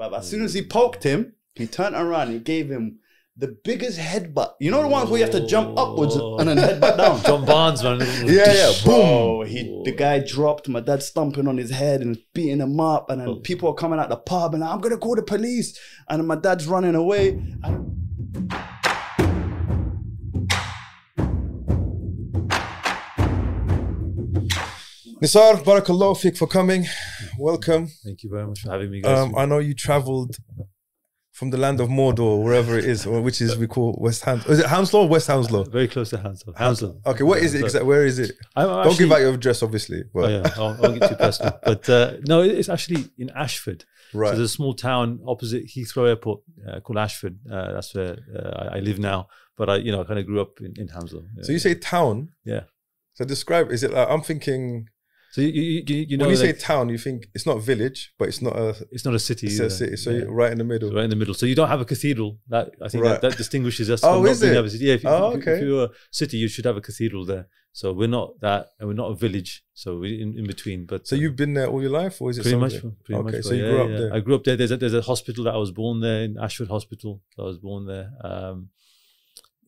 But as hmm. soon as he poked him, he turned around and gave him the biggest headbutt. You know the ones where you have to jump upwards and then headbutt down. John Barnes, man. Yeah, yeah, boom. Oh, he, the guy dropped. My dad stomping on his head and beating him up, and then Oh. people are coming out the pub, and I'm gonna call the police. And my dad's running away. And Nisar, barakallah fik for coming. Welcome. Thank you very much for having me, guys. Um, I know you traveled from the land of Mordor, wherever it is, or which is we call West Ham. Is it Hounslow or West Hounslow? Very close to Hounslow. Hounslow. Okay, what is it exactly? Where is it? I'm Don't actually- give out your address, obviously. Oh, But yeah, I won't, I won't get too personal. But uh, no, it's actually in Ashford. Right. So there's a small town opposite Heathrow Airport uh, called Ashford. Uh, that's where uh, I, I live now. But I, you know, I kind of grew up in, in Hounslow. So you say town? Yeah. So describe. Is it? Like, I'm thinking So you, you, you, you know, when you say town, you think it's not a village, but it's not a. it's not a city. It's a city. So Yeah. you're right in the middle. right in the middle. So you don't have a cathedral. That I think Right. that, that distinguishes us. Oh, from is it? Yeah, if, Oh, if- okay. if you're a city, you should have a cathedral there. So we're not that, and we're not a village. So we're in, in between. But So you've been there all your life, or is it pretty much, something? pretty Okay, much. so you yeah, grew up yeah. there. I grew up there. There's a, there's a hospital that I was born there in Ashford Hospital. I was born there. Um,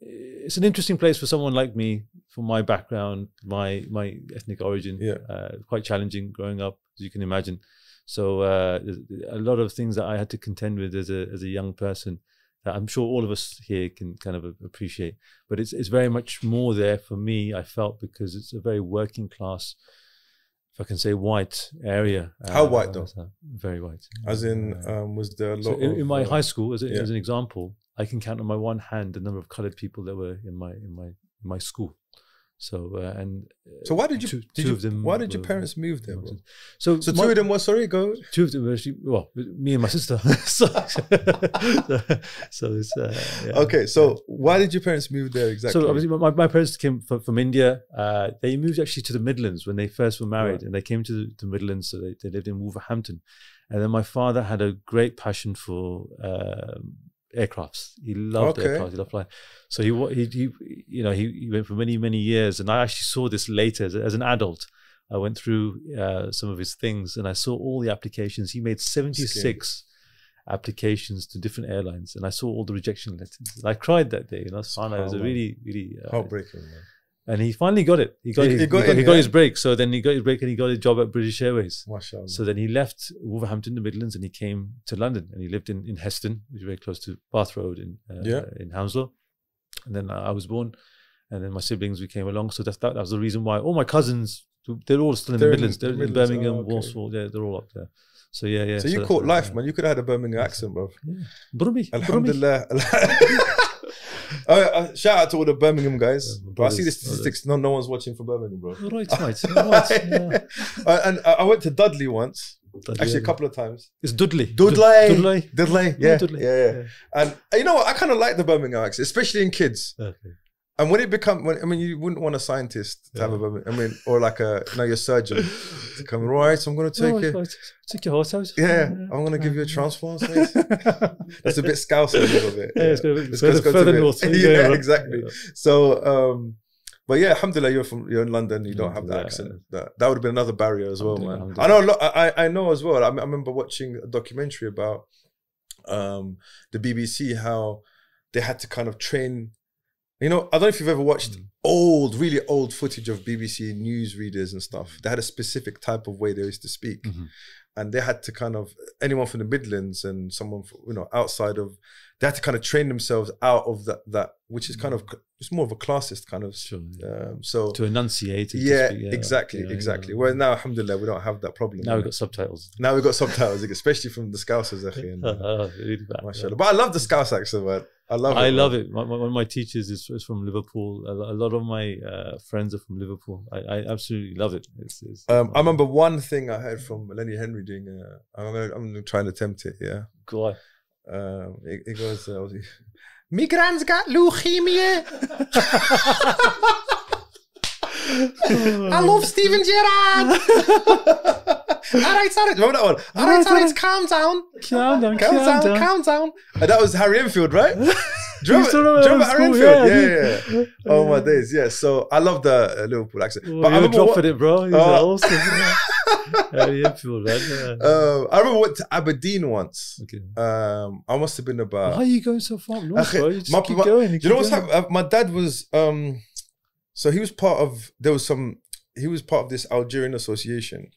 it's an interesting place for someone like me, from my background, my my ethnic origin. Yeah. Uh, quite challenging growing up, as you can imagine. So uh, a lot of things that I had to contend with as a as a young person that I'm sure all of us here can kind of appreciate. But it's it's very much more there for me. I felt because it's a very working class, if I can say, white area. How white, though? Very white. As in, Uh, um, was there a lot so in, of, in my uh, high school, as, a, yeah. as an example, I can count on my one hand the number of coloured people that were in my in my in my school. So uh, and uh, So why did you? two, did two you of them why did your were- parents move there? Bro? So, So my- two of them were sorry. Go. two of them were actually well, me and my sister. so, so it's uh, yeah. Okay, so why did your parents move there exactly? So obviously, my, my parents came from, from India. Uh, they moved actually to the Midlands when they first were married, Right. and they came to the, the Midlands. So they, they lived in Wolverhampton, and then my father had a great passion for um, aircrafts. He loved Okay. aircraft. He loved flying. So he, he, he you know, he, he went for many many years, and I actually saw this later as, as an adult. I went through uh, some of his things, and I saw all the applications. He made seventy six applications to different airlines, and I saw all the rejection letters. And I cried that day. You know, Sana, it was a really, really uh, Heartbreaking, man. And he finally got it. He got, He- his, he he got got, in, he got yeah? his break. So then he got his break and he got a job at British Airways. Mashallah. So then he left Wolverhampton, the Midlands, and he came to London and he lived in, in Heston, which is very close to Bath Road in uh, Yeah. in Hounslow. And then I was born, and then my siblings we came along. So that's, that, that was the reason why all my cousins they're all still in They're the Midlands. the They're in Midlands. Birmingham, Oh, okay. Walsall. Yeah, they're all up there. So yeah, yeah. so you caught life, man. You could have had a Birmingham accent, bro. Brummy, Brummy. Alhamdulillah. oh, uh, shout out to all the Birmingham guys. Yeah, my Bro, I see the brothers, statistics. No, no one's watching for Birmingham, bro. All right, mate. All right. Yeah. Uh, and I I went to Dudley once, Dudley, actually a couple of times. It's Dudley. Dudley, Dudley. Dudley, yeah, Dudley. yeah, yeah. And uh, you know what? I kind of like the Birmingham accent, especially in kids. Okay. And when it become, when, I mean, you wouldn't want a scientist to have a Yeah. Birmingham. I mean, or like a, you know, your surgeon to come. Right, so I'm going to take Oh, it. right. Take your horse out. Yeah, I'm going to give you a transplant. mate. That's a bit scousy a little bit. Yeah, it's got a bit It's further, got further north. yeah, right. exactly. Yeah. So, um, but yeah, alhamdulillah, you're from you're in London. You don't have the Yeah. accent. That that would have been another barrier as well, man. I know. a lot- I I know as well. I, I remember watching a documentary about um, the BBC how they had to kind of train. You know, I don't know if you've ever watched Mm. old, really old footage of BBC news readers and stuff. They had a specific type of way they used to speak, Mhm. and they had to kind of anyone from the Midlands and someone from, you know outside of. They had to kind of train themselves out of that that which is kind of it's more of a classist kind of. Sure. yeah. Um, so to enunciate. it, to yeah, exactly, yeah, exactly. yeah. Well, now alhamdulillah, we don't have that problem. now we've got subtitles. now we've got subtitles, especially from the Scousers, and, uh, really bad. mashallah. But I love the Scouse accent, man. I love it. I man. love it. My, my, one of my teachers is, is from Liverpool. A, a lot of my uh, friends are from Liverpool. I, I absolutely love it. It's, it's, Um, I remember one thing I heard from Lenny Henry doing. Uh, I'm gonna, I'm gonna try and attempt it. Yeah. Go on. Um, it, it goes. Uh, was Migrants got leukemia. I love Steven Gerrard. all right, sorry. Remember that one? All right, sorry. Calm down. Calm down, Calm, down, calm down. And that was Harry Enfield, right? Do you You still remember, do you remember remember Aaron school? Yeah, Yeah, yeah. Oh my days, yeah. So I love the uh, Liverpool accent. But I remember dropping it, bro. Oh. uh, awesome. man. I remember went to Aberdeen once. okay. Um, I must have been about. Why are you going so far north, bro? You just my- keep my- going. You know what's happened? Uh, my dad was um, so he was part of. There was some. He was part of this Algerian association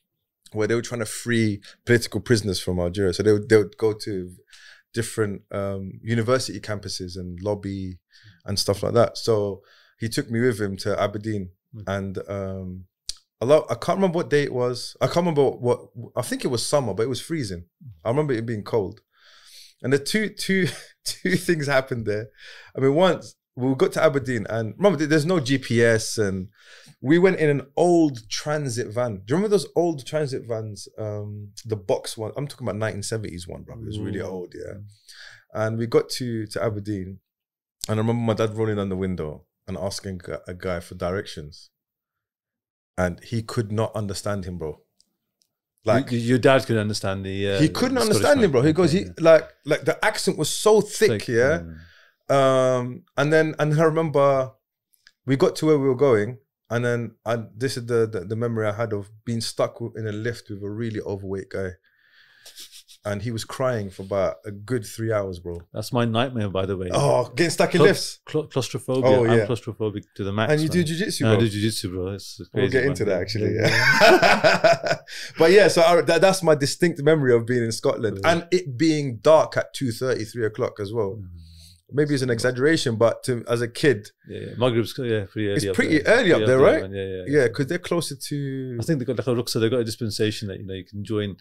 where they were trying to free political prisoners from Algeria. So they would they would go to different um, university campuses and lobby and stuff like that. So he took me with him to Aberdeen, Mm. and um, a lot. I can't remember what day it was. I can't remember what. I think it was summer, but it was freezing. I remember it being cold. And the two two two things happened there. I mean, once we got to Aberdeen, and remember, there's no GPS, and we went in an old transit van. Do you remember those old transit vans? Um, the box one. I'm talking about 1970s one, bro. It was really old, yeah. And we got to to Aberdeen, and I remember my dad rolling down the window and asking a- guy for directions, and he could not understand him, bro. Like You- your dad could understand the. Uh, he couldn't the Scottish understand him, bro. He goes, he Yeah. like like the accent was so thick, Thick, yeah. Um, and then and then I remember we got to where we were going, and then and this is the, the the memory I had of being stuck in a lift with a really overweight guy, and he was crying for about a good three hours, bro. That's my nightmare, by the way. Oh, getting stuck in Cla- lifts, cla- claustrophobia. Oh, I'm yeah. claustrophobic to the max. and you do man. jujitsu, No. I do jiu-jitsu, bro. It's crazy, We'll get man. into that actually. Yeah, but yeah, so I, that, that's my distinct memory of being in Scotland Yeah. and it being dark at two thirty, three o'clock as well. Maybe it's an exaggeration, but to, as a kid, Yeah, yeah. Maghrib's yeah, pretty early. It's up pretty there. early up Pretty there, right? Yeah, yeah. yeah, because they're closer to. I think they got like a rukhsa, they got a dispensation that you know you can join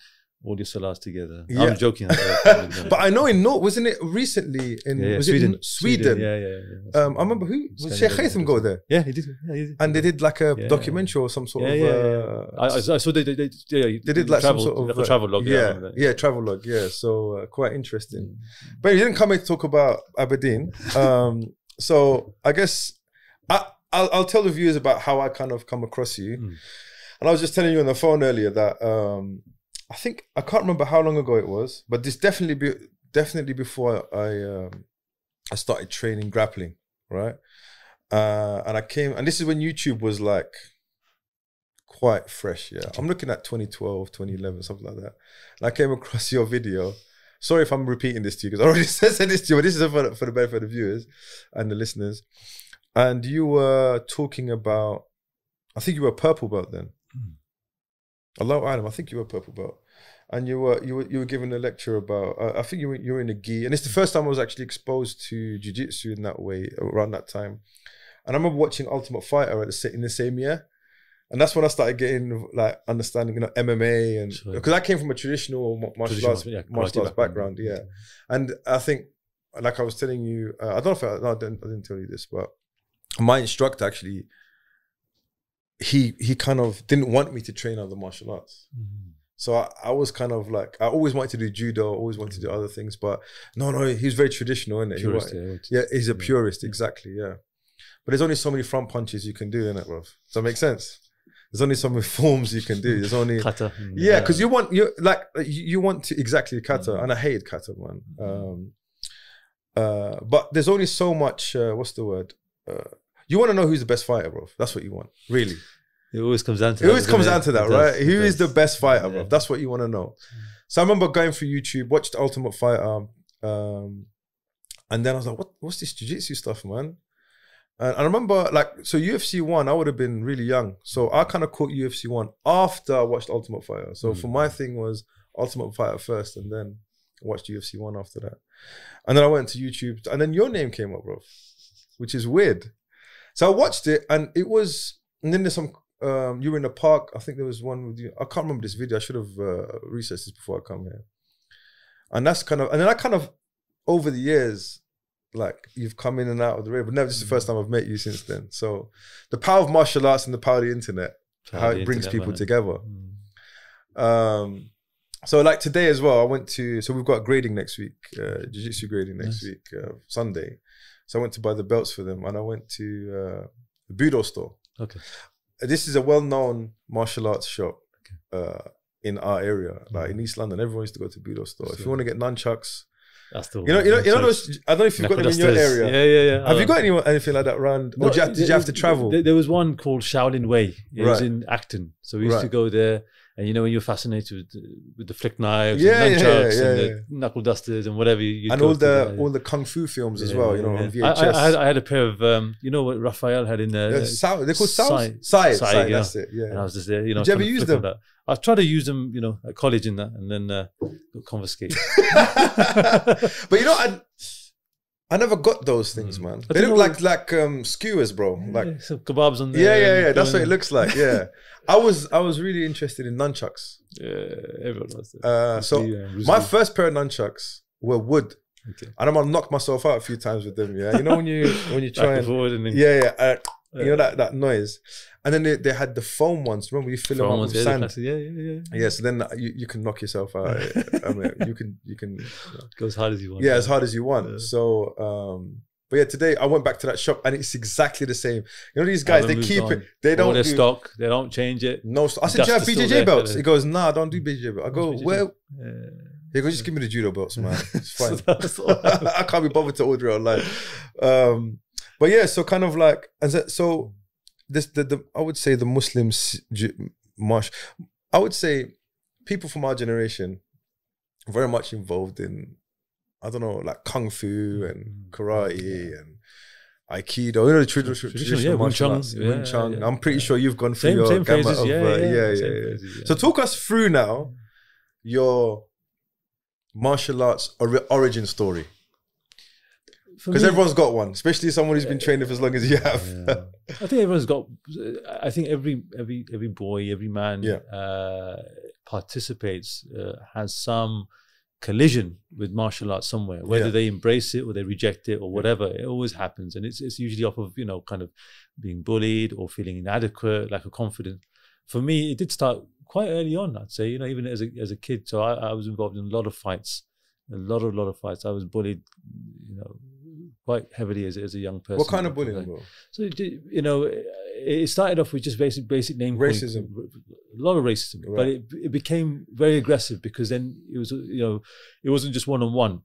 all your salahs together. Yeah. I'm joking. uh, But I know in North, wasn't it recently in yeah, yeah. was Sweden, it in Sweden? Yeah, yeah, yeah. Um, I remember who was Sheikh Haytham go there, Yeah, he did. Yeah, he did. and they did like a documentary or some sort of. yeah, uh, yeah. I, I, saw they, they, they, yeah, they did like travel, some sort of like travel log. Yeah, I Yeah, yeah, travel log. Yeah, so uh, quite interesting. Mm. But you didn't come here to talk about Aberdeen. Um, so I guess I, I'll, I'll tell the viewers about how I kind of come across you. Mm. And I was just telling you on the phone earlier that um, I think I can't remember how long ago it was, but this definitely be, definitely before I um, I started training grappling, right? Uh, and I came, and this is when YouTube was like quite fresh. Yeah, I'm looking at 2012, 2011, something like that. And I came across your video. Sorry if I'm repeating this to you because I already said this to you, but this is for the, for the benefit of the viewers and the listeners. And you were talking about, I think you were purple belt then. Mm. Allahu a'lam, I think you were purple belt. And you were you were you were giving a lecture about uh, I think you were you were in a gi and it's the first time I was actually exposed to jiu-jitsu in that way around that time. And I remember watching Ultimate Fighter at the, in the same year. And that's when I started getting like understanding, you know, MMA and Sure. because I came from a traditional martial Traditional, arts yeah, martial arts background, yeah. And I think, like I was telling you, uh, I don't know if I, no, I, didn't, I didn't tell you this, but my instructor actually, he he kind of didn't want me to train other martial arts. Mm. So I, I was kind of like, I always wanted to do judo, always wanted to do other things, but no, no, he's very traditional, isn't it? He Purist, wa- yeah, yeah, he's a Yeah. purist, exactly, yeah. But there's only so many front punches you can do, innit, bro? Does that make sense? There's only so many forms you can do. There's only Kata. mm, yeah, because you want you like you you want to exactly kata, Mm. and I hated kata, man. Um, uh, but there's only so much. Uh, what's the word? Uh, you want to know who's the best fighter, bro. That's what you want, really. It always comes down to It that. always comes it? down to that, It does, right? it Who is the best fighter, bro? That's what you want to know. So I remember going through YouTube, watched Ultimate Fighter, um, and then I was like, "What? What's this jiu-jitsu stuff, man?" And I remember, like, so UFC one, I would have been really young, so I kind of caught UFC one after I watched Ultimate Fighter. So Mm. for my thing was Ultimate Fighter first, and then watched UFC one after that. And then I went to YouTube, and then your name came up, bro, which is weird. So I watched it, and it was, and then there's some. Um, you were in the park. I think there was one with you. I can't remember this video. I should have uh, researched this before I come here. And that's kind of, and then I kind of, over the years, like you've come in and out of the ring, but never. This is the first time I've met you since then. So, the power of martial arts and the power of the internet, Power how the it brings internet, people man. together. Mm. Um, so like today as well, I went to. So we've got grading next week, uh, jiu-jitsu grading next Nice. week, uh, Sunday. So I went to buy the belts for them, and I went to uh, the Budo store. Okay. This is a well-known martial arts shop uh, in our area, like in East London. Everyone used to go to Budo store. If you want to get nunchucks, That's the You know, you know, you know those. I don't know if you've got them in your area. Yeah, yeah, yeah. Have you Uh, got any anything like that around? Or no, did you have, did you have to travel? There, was one called Shaolin Way. It was Right. in Acton, so we used to go there. And you know when you're fascinated with the, with the flick knives, Yeah, and yeah, nunchucks, yeah, and yeah. the knuckle dusters, and whatever. You, and all the all the kung fu films as Yeah, well. You know, yeah. on I, VHS. I, I, had, I had a pair of, um, you know what Raphael had in there. Yeah, they're called Sai, yeah. That's it. and I was just there, you know. Did you ever use them? That. I tried to use them, you know, at college in that, and then uh, got confiscated. but you know, I I never got those things, Mm. man. I They look know- like like um, skewers, bro. Like yeah, some kebabs on there. yeah, yeah, yeah. That's what it looks like. Yeah. I was I was really interested in nunchucks. Yeah, everyone was there. Uh, so my first pair of nunchucks were wood, Okay. and I'm gonna knock myself out a few times with them. Yeah, you know when you when you try and and forward and then yeah, yeah, uh, you know that that noise, and then they, they had the foam ones. Remember you fill them up with yeah, sand. classic, yeah, yeah, yeah. Yeah, so then you, you can knock yourself out. I mean, you can you can Go as hard as you want. yeah as hard as you want. Yeah. So um, but yeah, today I went back to that shop and it's exactly the same. You know these guys they keep on. it. They All don't do stock. They don't change it. no. st- I said, do you have BJJ belts? He goes, Nah, I don't do BJJ. belts." I go, BJJ? well, Yeah. he goes, just give me the judo belts, man. It's fine. So that's all. I can't be bothered to order it online. Um, but yeah, so kind of like, and so, so this the, the I would say the Muslims marsh. I would say people from our generation very much involved in I don't know like kung fu and Mm. karate and aikido. You know the traditional, Traditional, traditional yeah, martial arts. yeah, Wing Chun. yeah, I'm pretty sure you've gone through Same, your same gamut phases. of Yeah, uh, yeah, yeah, yeah, yeah. phases, yeah. So talk us through now your martial arts ori- origin story because everyone's got one, especially someone who's been training for as long as you have. Yeah. I think everyone's got. I think every every every boy, every man, Yeah. uh, participates, uh, has some collision with martial arts somewhere. Whether Yeah. they embrace it or they reject it or whatever, it always happens, and it's it's usually off of you know kind of being bullied or feeling inadequate, lack of confidence. For me, it did start quite early on. I'd say you know even as a as a kid, so I, I was involved in a lot of fights, a lot of lot of fights. I was bullied, you know. Quite heavily as, as a young person. what kind of bullying, bro? so you you know, it started off with just basic basic name Racism. a lot of racism, but it it became very aggressive because then it was you know it wasn't just one on one.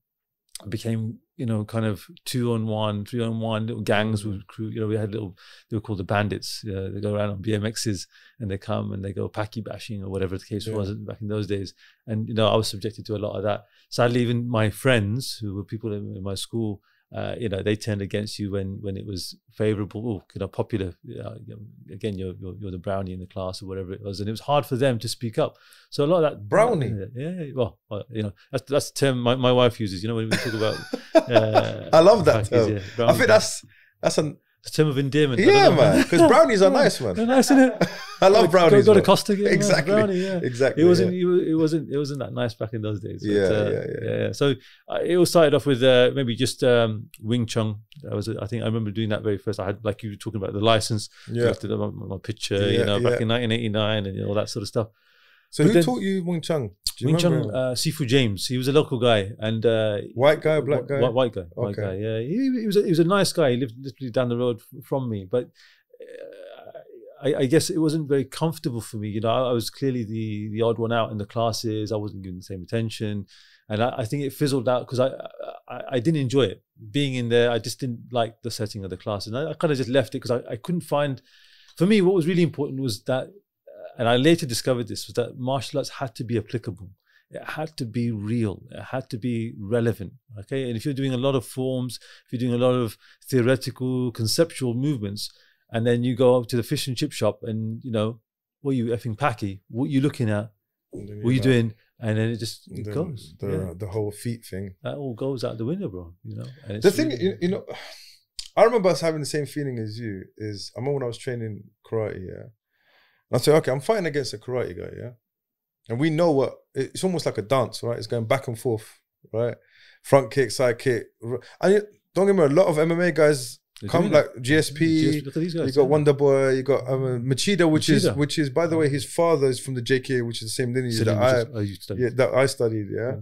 It became you know kind of two on one, three on one. Little gangs with crew. You know we had little they were called the bandits. Uh, they go around on BMXs and they come and they go packy bashing or whatever the case Yeah. was back in those days. And you know I was subjected to a lot of that. Sadly, even my friends who were people in, in my school uh, you know, they turned against you when when it was favourable, or, you know, popular. Uh, again, you're, you're you're the brownie in the class or whatever it was, and it was hard for them to speak up. So a lot of that Brownie? yeah, yeah, well, you know, that's that's the term my, my wife uses. You know, when we talk about, uh, I love that term. yeah, I think that's that's an a term of endearment. Yeah, know. man. Because brownies are Yeah, nice, They're nice, isn't it? I love brownies. Go, go to man. Costa, a nice Exactly. brownie, yeah. Exactly. It wasn't. yeah. It, wasn't. It wasn't that nice back in those days. but, Yeah, uh, yeah, yeah. yeah. So uh, it all started off with uh, maybe just um, Wing Chun. I was. I think I remember doing that very first. I had like you were talking about the license. Yeah. collected my, my picture. Yeah, you know, back in 1989 and all that sort of stuff. So But who then- taught you Wing Chun? You Wing Chun, uh, Sifu James. He was a local guy and uh, White guy, black guy. White, white guy. White Okay. guy. Yeah, he, he was. A, he was a nice guy. He lived literally down the road from me, but. Uh, I, I guess it wasn't very comfortable for me. You know, I, I was clearly the the odd one out in the classes. I wasn't given the same attention, and I, I think it fizzled out because I, I didn't enjoy it being in there. I just didn't like the setting of the class, and I, kind of just left it because I, I couldn't find. For me, what was really important was that, and I later discovered this was that martial arts had to be applicable. It had to be real. It had to be relevant. Okay, and if you're doing a lot of forms, if you're doing a lot of theoretical, conceptual movements, and then you go up to the fish and chip shop, and you know, what are you effing packy? What you looking at? What are you doing? And then it just it The, goes. the, Yeah. the whole feet thing. That all goes out the window, bro. You know. The thing, really- you, you know, I remember us having the same feeling as you. Is I remember when I was training karate, yeah. And I say, okay, I'm fighting against a karate guy, yeah. And we know what it's almost like a dance, right? It's going back and forth, right? Front kick, side kick. And don't get me wrong, a lot of MMA guys they're come like. GSP. Look at these guys. You got yeah. Wonder Boy, you got um, Machida, which is which is by the way, his father is from the JK, which is the same lineage that I oh, yeah, that I studied, yeah.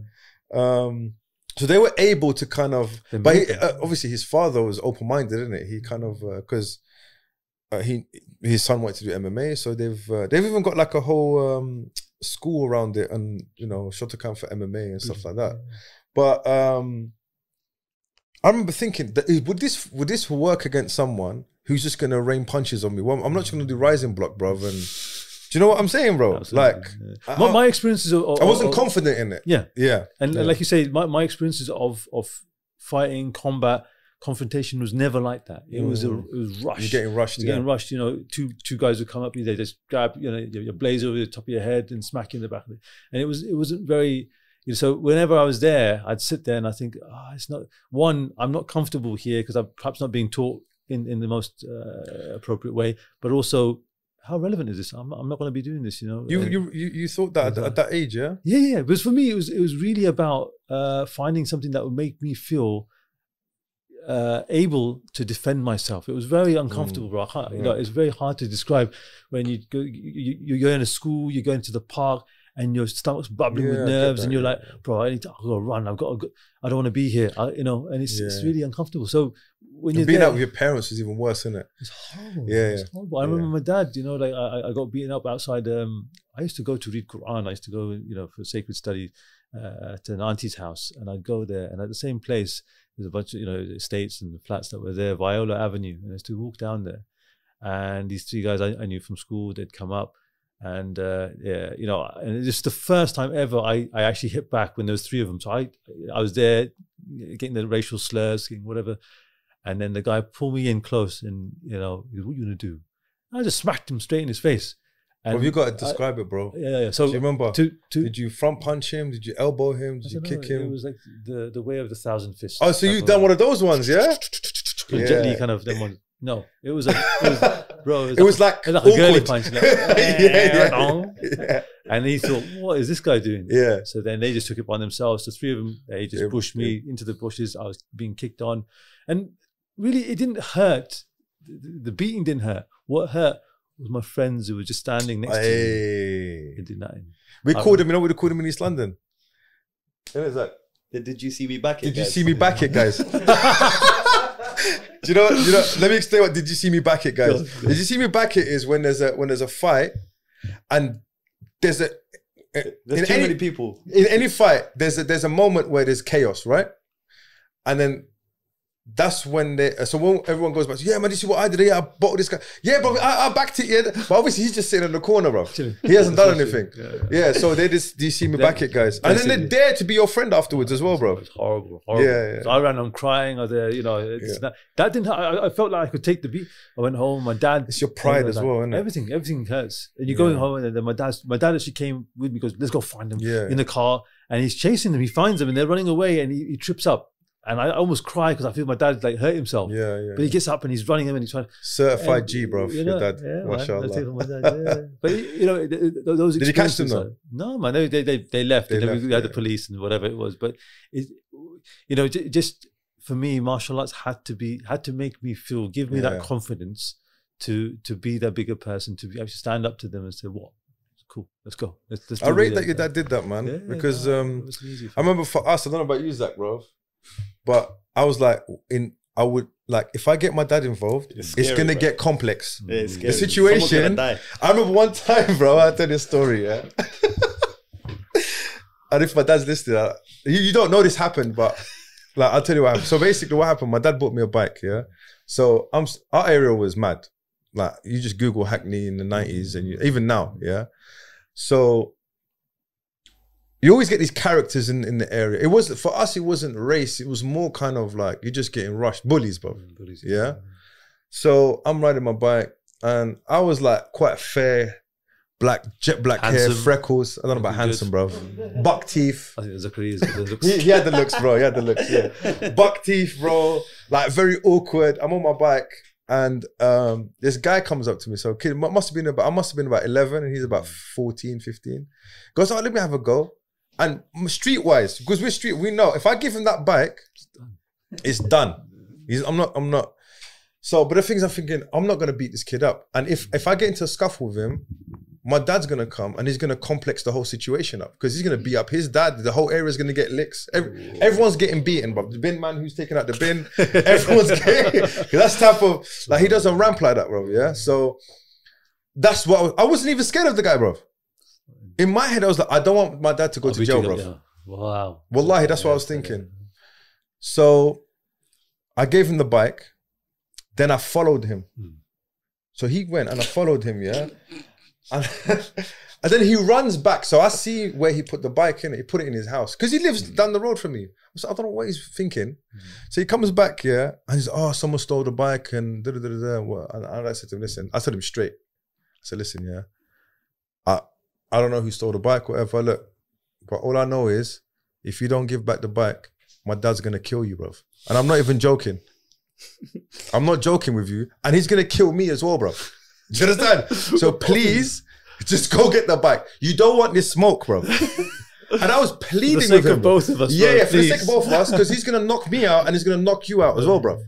Um, so they were able to kind of, They but he, uh, obviously his father was open minded, isn't it? He kind of because uh, he his son wanted to do MMA, so they've uh, they've even got like a whole um, school around it, and you know Shotokan for MMA and stuff like that. But um, I remember thinking that would this would this work against someone who's just gonna rain punches on me? Well, I'm not just gonna do rising block, bro. And do you know what I'm saying, bro? Absolutely, Like, yeah. I- my, my experiences. Of, I wasn't of- confident in it. Yeah, Yeah, and, Yeah. and like you say, my, my experiences of of fighting, combat, confrontation was never like that. It was a, Mm. it was rushed. you're getting rushed. You're Yeah. getting rushed. You know, two two guys would come up, they just grab you know your, blazer over the top of your head and smack you in the back of it. And it was it wasn't very. You know, so whenever I was there, I'd sit there and I think, oh, it's not one. I'm not comfortable here because I'm perhaps not being taught in in the most uh, appropriate way. But also, how relevant is this? I'm, I'm not going to be doing this. You know, You, you you you thought that at, at that age, yeah? yeah, yeah. Because for me, it was it was really about uh, finding something that would make me feel uh, able to defend myself. It was very uncomfortable, bro. You know, it's very hard to describe when you go. You, you go into school, you go into the park, and your stomach's bubbling Yeah, with nerves, and you're like, bro, I need to I've got to run. I've got to go. I don't want to be here. I, you know, and it's it's really uncomfortable. So when And you're being there, out with your parents is even worse, isn't it? it's horrible. Yeah, it's yeah. horrible. I Yeah. remember my dad. You know, like I, I- I got beaten up outside. Um, I used to go to read Quran. I used to go, you know, for sacred study uh, to an auntie's house, and I'd go there. And at the same place, there's a bunch of you know estates and flats that were there, Viola Avenue, and I used to walk down there. And these three guys I, I knew from school, they'd come up. And uh, yeah, you know, and it's the first time ever I, I actually hit back when there was three of them. So I I was there getting the racial slurs, getting whatever. And then the guy pulled me in close and, you know, what you to do? I just smacked him straight in his face. And Well, you got to I- describe it, bro. yeah, yeah. So Do you remember? to, to, Did you front punch him? Did you elbow him? Did you kick know, him? It was like the, the way of the thousand fists. oh, so you done one of those ones, yeah? Yeah. Yeah. kind of them ones. No, it was it was, bro, It was like, it was like a girly punch. Like, yeah, yeah, "Eh, yeah, And he thought, what is this guy doing? yeah. So then they just took it upon themselves. The three of them, they just Yeah, pushed me into the bushes. I was being kicked on. And really, it didn't hurt. The beating didn't hurt. What hurt was my friends who were just standing next to me. Hey. It did nothing. We I- called him, you know, we called him in East London. What is that? Did, did you see me back? It, Did you see me back it, guys? Do you know? You know. Let me explain what. Did you see me back it, guys? Go, Did you see me back it? Is when there's a when there's a fight, and there's a eh, There's in too any- many people. in any fight, there's a there's a moment where there's chaos, right? And then that's when they so when everyone goes back, yeah, man, this is what I did. Yeah, I bought this guy. Yeah, but I, I backed it. Yeah, but obviously he's just sitting in the corner, bro. He hasn't done anything. Yeah. Yeah, so they just do you see me back it, guys, and then they dare to be your friend afterwards as well, bro. It was horrible, horrible. Yeah, yeah. So I ran on crying. I was there, you know. It's Yeah. not, that didn't. I, I felt like I could take the beat. I went home. My dad. It's your pride as like, well, isn't it? Everything, everything hurts. And you're Yeah. going home, and then my dad's. My dad actually came with me. Goes, let's go find them Yeah, in the car, and he's chasing them. He finds them, and they're running away, and he, he trips up, and I almost cry because I feel my dad like hurt himself. yeah, yeah. But he gets up and he's running him, and he's trying. Certified and, G, bro. you Your dad, yeah, mashallah. I'll take it from my dad, yeah. But you know, th- th- those. Did you catch them, though? No, man. They they they, they left, They and then left, we had the police and whatever it was. But it, you know, j- just for me, martial arts had to be had to make me feel, give me Yeah. that confidence to to be that bigger person, to be, actually stand up to them and say, "What? Cool, let's go. Let's, let's I rate that your dad did that, man, Yeah, because um, it wasn't easy for I remember for us, I don't know about you, Zach, bro, but I was like, in I would like if I get my dad involved, It's it's, gonna bro. get complex. Yeah, it's mm. The situation- die. I remember one time, bro. I'll tell you a story, yeah. and if my dad's listening, I- you, you don't know this happened, but like I'll tell you what happened. So basically, what happened? My dad bought me a bike, yeah. So I'm our area was mad. Like you just Google Hackney in the nineties, and you, even now, yeah. So you always get these characters in, in the area. It was for us. It wasn't race. It was more kind of like you're just getting rushed, bullies, bro. Bullies, Yeah. So I'm riding my bike, and I was like quite fair, black, jet black hair, freckles. I don't know about good. handsome, bro. Buck teeth. I think Zacharias the looks. He, he had the looks, bro. He had the looks. Yeah. Buck teeth, bro. Like very awkward. I'm on my bike, and um, this guy comes up to me. So kid must have been about. I must have been about 11, and he's about 14, 15. Goes, oh, let me have a go. And streetwise, because we're street, we know if I give him that bike, it's done. He's, I'm not. I'm not. So, but the things I'm thinking, I'm not gonna beat this kid up. And if if I get into a scuffle with him, my dad's gonna come and he's gonna complex the whole situation up because he's gonna beat up his dad. The whole area's gonna get licks. Every, everyone's getting beaten, but the bin man who's taking out the bin, everyone's getting. that's type of like he doesn't ramp like that, bro. Yeah, so that's what I, was, I wasn't even scared of the guy, bro. In my head, I was like, I don't want my dad to go I'll to jail, bro. yeah. Wow. Wallahi, that's what I was thinking. So I gave him the bike. Then I followed him. Hmm. So he went and I followed him, yeah. And, and then he runs back. So I see where he put the bike in. He put it in his house because he lives down the road from me. So I don't know what he's thinking. So he comes back, yeah, and he's oh, someone stole the bike and da da da da. And and I said to him, listen, I told him straight. I said, listen, yeah, I don't know who stole the bike, whatever. Look, but all I know is if you don't give back the bike, my dad's gonna kill you, bro. And I'm not even joking. I'm not joking with you, and he's gonna kill me as well, bro. Do you understand? So please, just go get the bike. You don't want this smoke, bro. And I was For pleading the sake with him. of both of us. Yeah, bro, yeah, for the sake of both of us, because he's gonna knock me out and he's gonna knock you out as well, bro.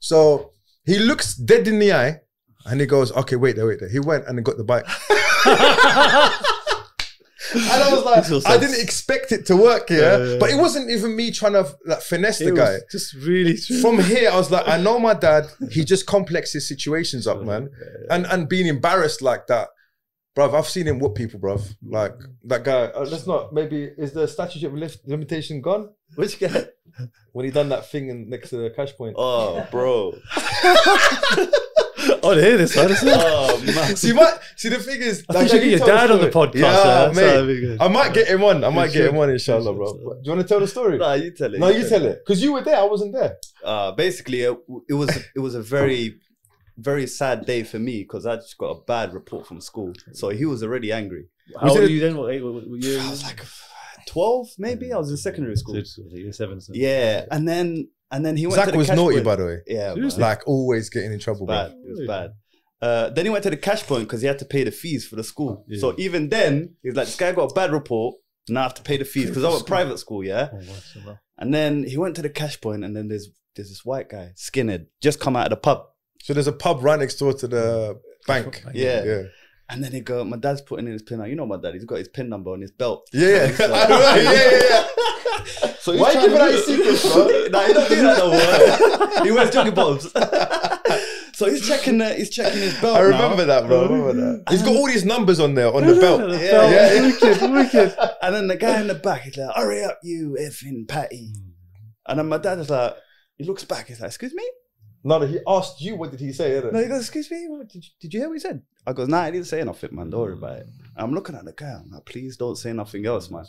So he looks dead in the eye and he goes, "Okay, wait there, wait there." He went and got the bike. And I was like, I didn't expect it to work, yeah. Yeah, yeah, But it wasn't even me trying to like finesse the It guy. was just really From here, I was like, I know my dad. He just complexes situations up, man, and and being embarrassed like that, bruv. I've seen him whoop people, bruv. Like that guy. Uh, let's not. Maybe is the statute of lim- limitation gone Which guy? when he done that thing in, next to the cash point? Oh, bro. Oh, hear this, man. Oh, man. See, my, see, the thing is, I think can you you get your dad on the podcast. Yeah, man. So mate. be. I might get him one. I might You get him one, inshallah, bro. Do you want to tell the story? Nah, you tell it. No, you tell it, because you were there. I wasn't there. Uh, basically, it, it was it was a very very sad day for me because I just got a bad report from school. So he was already angry. How old it are a- you then? What, eight, what, what year? I was like twelve, maybe. I was in secondary school. So it's year seven. So. Yeah, and then and then he went. Zach to the was cash naughty, point. by the way. Yeah, Like always getting in trouble, bad. bro. It was bad. Uh, then he went to the cash point because he had to pay the fees for the school. Yeah. So even then, he's like, "This guy got a bad report. Now I have to pay the fees because I went private school, yeah." Oh. And then he went to the cash point, and then there's there's this white guy, skinhead, just come out of the pub. So there's a pub right next door to the bank. Yeah. Yeah. And then he go, my dad's putting in his pin. You know my dad, he's got his pin number on his belt. Yeah, yeah. Yeah, yeah, yeah. So Why you giving out your secrets, bro? nah, he don't do that no more. he wears jogging bottoms. so he's checking the, he's checking his belt. I remember now. that, bro. I remember that. He's got all these numbers on there on the belt. The Yeah, belt. yeah, yeah. Wicked, wicked. And then the guy in the back, is like, hurry up, you effing patty. And then my dad is like, he looks back, he's like, excuse me? No, no, he asked you. What did he say? innit? No, he goes, excuse me? What, did, you, did you hear what he said? I goes, nah, I didn't say nothing, man. Don't worry about it. And I'm looking at the guy. I'm like, please don't say nothing else, man.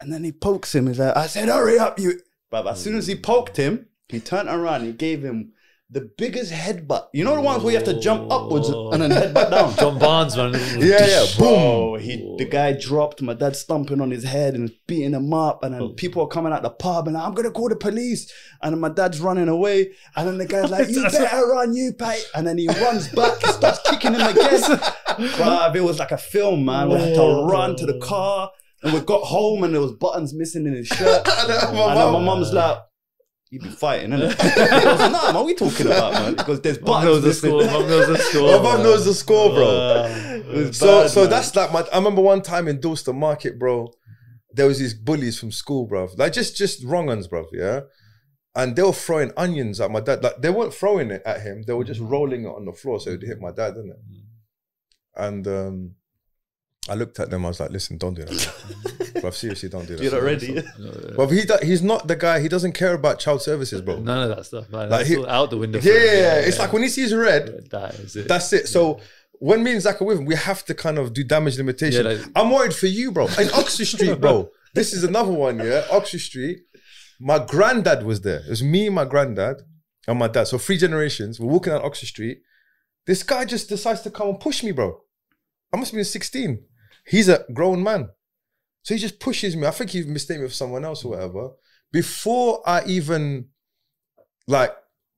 And then he pokes him. He's like, I said, hurry up, you. But as soon as he mm. poked him, he turned around. He gave him the biggest headbutt. You know the ones where you have to jump upwards and then headbutt down? John Barnes, man. Yeah, yeah. Boom. he the guy dropped. My dad stomping on his head and beating him up, and then Oh. people are coming out the pub, and I'm gonna call the police. And my dad's running away, and then the guy's like, "You better run, you pay!" And then he runs back, he starts kicking him again. Bruv, it was like a film, man. We had to run to the car, and we got home, and there was buttons missing in his shirt. And then my And then my mum- mum's like, "You be fighting, innit?" I was like, "Nah, man, what we talking about, man?" Because there's Mum buttons knows the missing. score. Mum knows the score. My mum knows the score, bro. Uh, So, bad, so man. that's like my. I remember one time in Dorset Market, bro. There was these bullies from school, bro. Like just, just wrong uns, bro. Yeah, and they were throwing onions at my dad. Like they weren't throwing it at him; they were just rolling it on the floor, so it hit my dad, didn't it? And um, I looked at them. I was like, "Listen, don't do that, bro. Seriously, don't do that." You're not ready. No, But he, do- he's not the guy. He doesn't care about child services, bro. None of that stuff, man. Like That's he- out the window. yeah, for him. yeah, it's like when he sees red, that is it. That's it. So when me and Zach are with him, we have to kind of do damage limitation. Yeah, like- I'm worried for you, bro. In Oxford Street, bro. This is another one, yeah. Oxford Street. My granddad was there. It was me, my granddad, and my dad. So three generations. We're walking down Oxford Street. This guy just decides to come and push me, bro. I must have been 16. He's a grown man. So he just pushes me. I think he mistaken me for someone else or whatever. Before I even like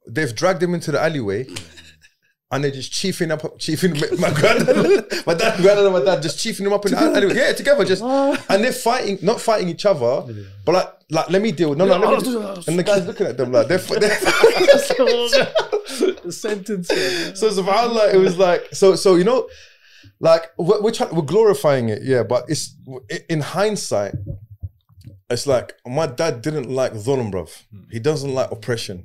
they've dragged him into the alleyway and they're just chiefing up, chiefing my granddad, my dad, granddad, and my dad, just chiefing him up in the alleyway. Yeah, together, just and they're fighting, not fighting each other, but like, like let me deal. No, no, let me. And the guy's looking at them like they're. they're the sentence. yeah. so subhanallah, it was like so. So you know, like we're, we're trying, we're glorifying it, yeah. But it's in hindsight, it's like my dad didn't like dhulm, bruv. He doesn't like oppression.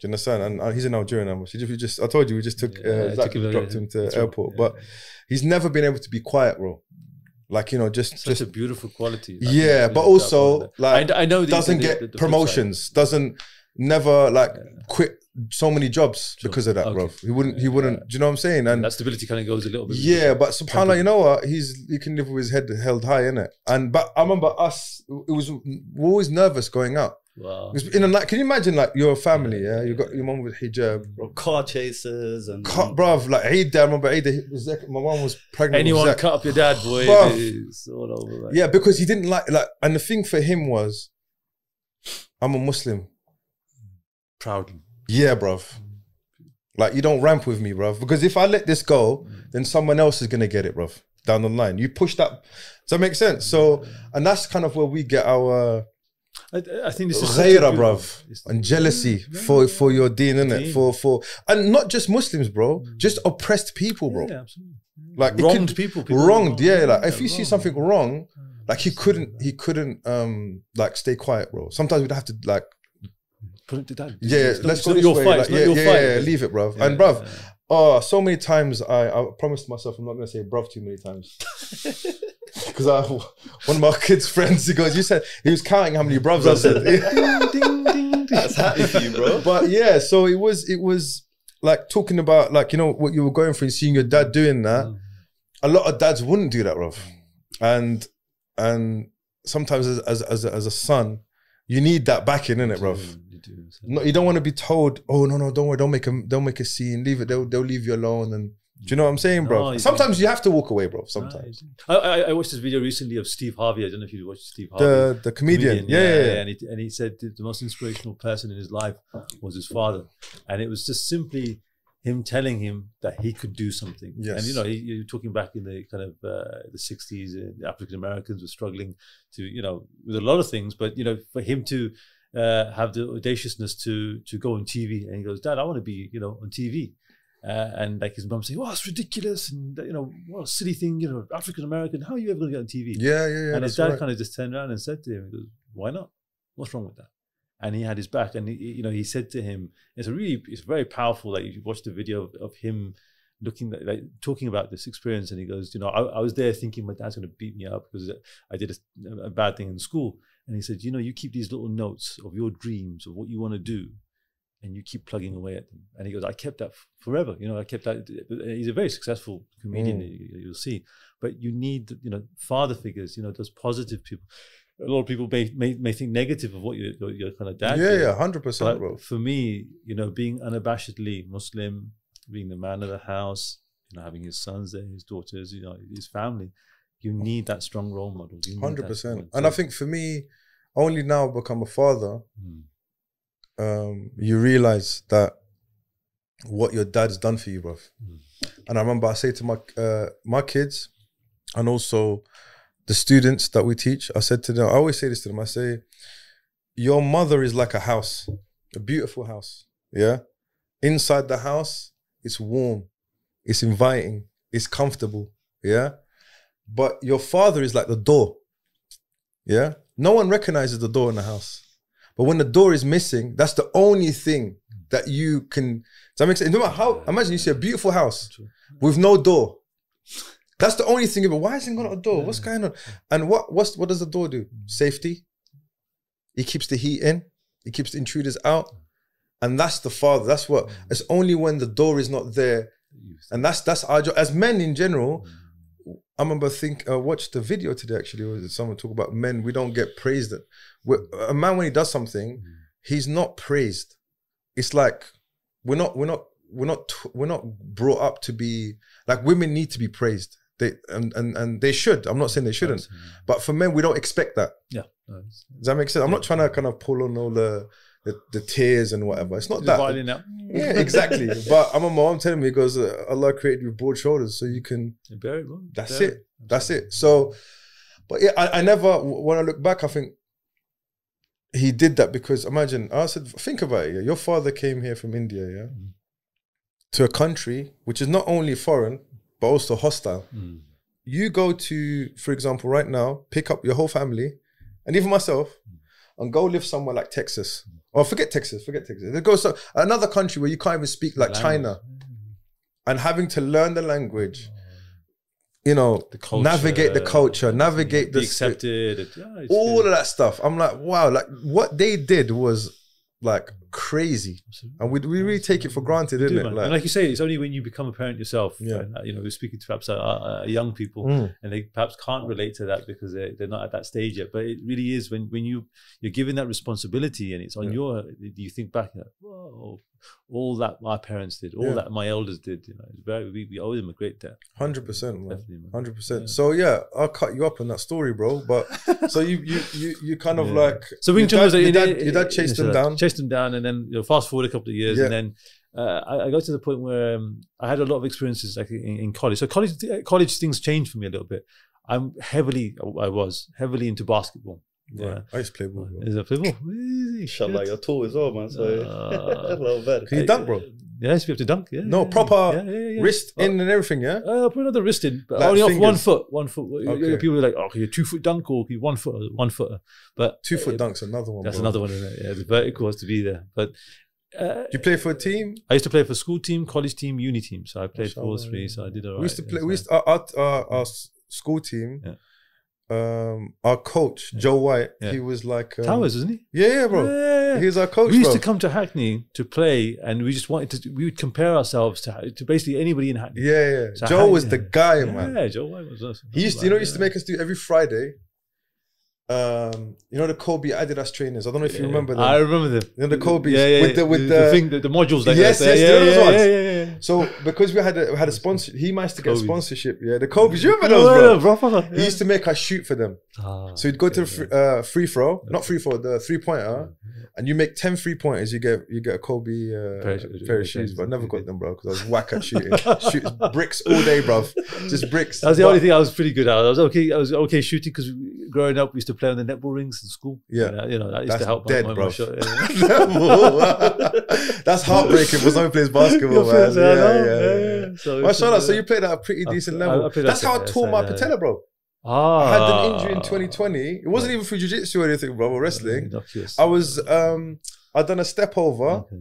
Do you understand? And uh, he's in Algeria now. He just, just, I told you, we just took, Yeah, uh, Zach took him, dropped yeah, him to airport, yeah. but he's never been able to be quiet, bro. Like you know, just, Such just a beautiful quality. Like, yeah, but also like I, I know doesn't the- get the- the promotions, doesn't never like quit so many jobs Sure. because of that, Okay. bro. He wouldn't. He wouldn't. Do you know what I'm saying? And that stability kind of goes a little bit. yeah, but subhanallah, you know what? He's he can live with his head held high, innit? And but I remember us. It was we're always nervous going out. Wow. In the night, can you imagine like your family? Yeah, you got your mom with hijab. Bro, car chasers and Cut, bruv, like Eid, I remember Eid, he was like- my mom was pregnant. Anyone Zach. cut up your dad, boy? Bruv. It's all over. man. Yeah, because he didn't like like, and the thing for him was, I'm a Muslim. proudly. Yeah, bruv. Like you don't ramp with me, bruv. Because if I let this go, then someone else is gonna get it, bruv. Down the line, you push that. Does that make sense? So, and that's kind of where we get our I, I think this is such a ghayra, good- bruv, and jealousy for for your deen, innit? Deen. For for and not just Muslims, bro. Just oppressed people, bro. Yeah, absolutely. Like it Wronged could- people, people wronged, wrong. yeah. Like if you see something wrong, like he couldn't, he couldn't, um, like stay quiet, bro. Sometimes we'd have to like, Put it to that. yeah, It's let's it's go not this your way. fight. Like, It's not yeah, your yeah, fight. yeah, leave it, bruv. Yeah, and bruv, yeah. oh, so many times I, I promised myself I'm not gonna say bruv too many times. Because I, one of my kids' friends, he goes, "You said he was counting how many bruvs I said." ding, ding, ding. That's happy for you, bro. but yeah, so it was, it was like talking about like you know what you were going through and seeing your dad doing that. Mm. a lot of dads wouldn't do that, Rob. And and sometimes as as as a, as a son, you need that backing, innit, Rob? You do. No, you don't want to be told, "Oh no, no, don't worry, don't make a don't make a scene, leave it. They'll they'll leave you alone." And do you know what I'm saying, bro? No, sometimes don't. you have to walk away, bro. Sometimes I, I, I watched this video recently of Steve Harvey. I don't know if you watched Steve Harvey. the the comedian, yeah, yeah, yeah. And, he, and he said the most inspirational person in his life was his father, and it was just simply him telling him that he could do something. Yes. And you know, he, you're talking back in the kind of uh, the '60s, uh, African Americans were struggling to, you know, with a lot of things, but you know, for him to uh, have the audaciousness to to go on TV, and he goes, "Dad, I want to be, you know, on TV." Uh, and like his mum saying, "Oh, it's ridiculous," and you know, what a silly thing, you know, African American. How are you ever going to get on TV? Yeah, yeah, yeah. and his dad right. kind of just turned around and said to him, he goes, "Why not? What's wrong with that?" And he had his back, and he, you know, he said to him, "It's a really, it's very powerful. Like you watch the video of, of him looking, at, like talking about this experience, and he goes, you know, I, I was there thinking my dad's going to beat me up because I did a, a bad thing in school, and he said, you know, you keep these little notes of your dreams of what you want to do." And you keep plugging away at them. And he goes, I kept that forever. You know, I kept that. He's a very successful comedian, Mm. you- you'll see. But you need, you know, father figures, you know, those positive people a lot of people may may, may think negative of what your your, your kind of dad. yeah, did. yeah, hundred percent, But bro. for me, you know, being unabashedly Muslim, being the man of the house, you know, having his sons there, his daughters, you know, his family, you need that strong role model. You need Hundred that- percent. so- And I think for me, only now become a father, Mm. um, you realize that what your dad's done for you, bro. Mm. And I remember I say to my uh, my kids, and also the students that we teach, I said to them, I always say this to them. I say, your mother is like a house, a beautiful house. Yeah, inside the house, it's warm, it's inviting, it's comfortable. Yeah, but your father is like the door. Yeah, no one recognizes the door in the house. But when the door is missing, that's the only thing that you can. Does that make sense? No matter how, imagine you see a beautiful house with no door. That's the only thing. But why isn't got a door? What's going on? And what what's what does the door do? Safety. It keeps the heat in. It keeps the intruders out. And that's the father. That's what. Mm. It's only when the door is not there, and that's that's our job as men in general. Mm. I remember think uh, watched the video today actually. Was someone talk about men? We don't get praised. We're- A man when he does something, mm. he's not praised. It's like we're not we're not we're not we're not brought up to be like women need to be praised. They and and and they should. I'm not saying they shouldn't, but for men we don't expect that. Yeah. no, Does that make sense? I'm not trying to kind of pull on all the the, the tears and whatever. It's not Just that. out. Yeah, exactly. but I'm a mom telling me because uh, Allah created you with broad shoulders, so you can it well. that's it. That's it. So, but yeah, I, I never, when I look back, I think he did that because imagine, I said, think about it. Yeah? Your father came here from India, yeah, Mm. to a country which is not only foreign, but also hostile. Mm. You go to, for example, right now, pick up your whole family and even myself and go live somewhere like Texas. Or forget Texas, forget Texas. Go so another country where you can't even speak like China and having to learn the language, you know, The culture, navigate the culture, navigate the accepted. Yeah, all good. of that stuff. I'm like, wow, like what they did was like crazy, Absolutely. and we we really take it for granted, isn't it? man. and like you say, it's only when you become a parent yourself. Yeah. and, uh, you know, we're speaking to perhaps uh, young people, Mm. and they perhaps can't relate to that because they're, they're not at that stage yet. But it really is when when you you're given that responsibility and it's on Yeah. your. You think back, whoa, all that my parents did, all Yeah. that my elders did. You know, it's very we, we owe them a great debt. Hundred percent. Definitely. Hundred percent. Yeah. So yeah, I'll cut you up on that story, bro. But so you you you you kind of Yeah. like So Wing Chun was your dad, your dad chased them down. chased them down, and then you know, fast forward a couple of years, Yeah. and then uh, I, I got to the point where um, I had a lot of experiences like in, in college. So college college things changed for me a little bit. I'm heavily, I was heavily into basketball. Right. I used to play ball. Is it football? Easy, Inshallah, shit. you're tall as well, man. So Uh, well bad. Can you dunk, bro? Yes, we have to dunk. Yeah, No, proper. Wrist Oh, in and everything, yeah. Uh, put another wrist in, but Like only off one foot. One foot. Okay. People are like, oh, you're two foot dunk or you one foot, one footer. But Two foot uh, dunks, another one. That's bro. another one. Isn't it? Yeah, the vertical has to be there. But uh, You play for a team. I used to play for school team, college team, uni team. So I played for all three. So I did all right. we used to play. We used to, our, our, our, our school team. Yeah. Um, our coach Joe White. Yeah. He was like um, Towers, isn't he? Yeah, yeah, bro. Yeah. He was our coach. we used bro. to come to Hackney to play, and we just wanted to. We would compare ourselves to to basically anybody in Hackney. Yeah, yeah. So Joe how- was the guy, man. Yeah, Joe White was awesome. He used, to, you know, he used to make us do every Friday. Um, you know the Kobe Adidas trainers. I don't know if you remember them. I remember them. You know the Kobe's yeah, yeah, with the- with the- thing, the, the modules. Like Yes, that. yes, yeah, yeah, yeah, yeah, yeah. So because we had a we had a sponsor, he managed to get Kobe's. sponsorship. Yeah, the Kobe's. You remember those, bro? bro, He used to make us shoot for them. Ah, So you'd go to the uh, free throw, not free throw, the three pointer, and you make ten three pointers. You get you get a Kobe uh, Pair pair, of shoes. But I never got them, bro, because I was whack at shooting. Shoot bricks all day, bro. Just bricks. That was the But- only thing I was pretty good at. I was okay. I was okay shooting because growing up we used to play on the netball rings in school. Yeah. you know, you know that used That's to help. dead, my, bro. shot, yeah. That's heartbreaking for someone who plays basketball, man. Yeah, yeah, yeah, yeah. So it's, so uh, you played at a pretty decent I- level. I played That's how I tore my patella, bro. Ah, I had an injury in 2020. It wasn't even through jiu-jitsu or anything, bro, or wrestling. I was um I done a step over. Okay.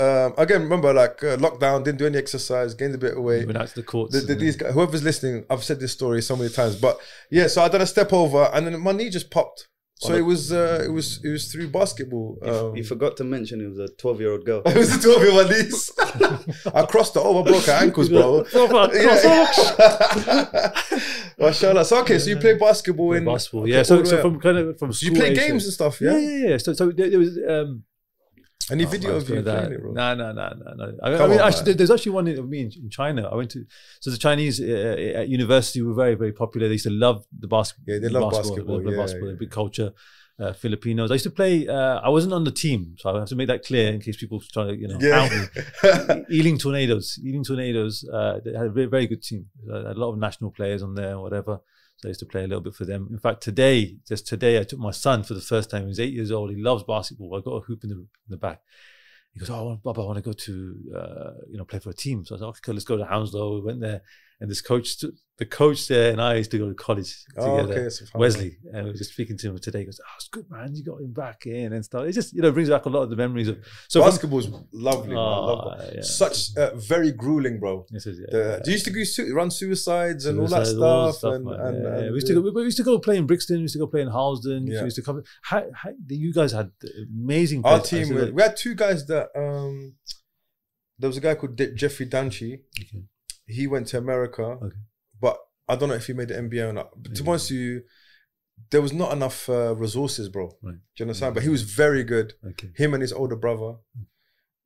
Um again, remember like uh, lockdown, didn't do any exercise, gained a bit of weight. Went out to the courts. The, the, these guys, whoever's listening, I've said this story so many times, but yeah, so I done a step over and then my knee just popped. So it was uh, it was it was through basketball. Um, you forgot to mention it was a 12 year old girl. it was the two of my knees. I crossed it over, broke her ankles, bro. Proper Yeah. Mashallah. So okay, so you play basketball in basketball. Yeah, so, so from kind of from school. you play games and stuff, Yeah, yeah. yeah, yeah. So, so there, there was um, Any Oh, video of you playing it, bro? No, no, no, no, no. I, I mean, on, actually, man. there's actually one of me in, in China. I went to so the Chinese uh, at university were very, very popular. They used to love the basketball. Yeah, they love basketball, Love yeah, basketball. yeah. Big culture. Uh, Filipinos. I used to play. Uh, I wasn't on the team, so I have to make that clear in case people try to, you know, out me. Yeah. Ealing Tornadoes. Ealing Tornadoes. Uh, they had a very, very good team. Uh, a lot of national players on there, whatever. So I used to play a little bit for them. In fact, today, just today, I took my son for the first time. He's eight years old. He loves basketball. I got a hoop in the, in the back. He goes, "Oh, I want, Bob, I want to go to, uh, you know, play for a team." So I said, "Okay, let's go to Hounslow." We went there, and this coach, st- the coach there, and I used to go to college Oh, together. okay. subhanallah. Wesley, and we were just speaking to him today. He goes, "Oh, it's good, man. You got him back in and stuff." It just, you know, brings back a lot of the memories of. So from- Basketball's lovely, love Ah, yeah. Such uh, very grueling, bro. This is, yeah, The, yeah. Do you used to go su- run suicides and all that Suicide, all stuff? and, and, and we used to go. We used to go play in Brixton. We used to go play in. Yeah. We used to come. How, how, you guys had amazing. our team, we, we had two guys that um, there was a guy called Jeffrey Danchi. Okay. He went to America, Okay. But I don't know if he made the NBA or not. But to be Yeah. honest with you, there was not enough uh, resources, bro. Right. Do you understand? But he was very good. Okay. Him and his older brother.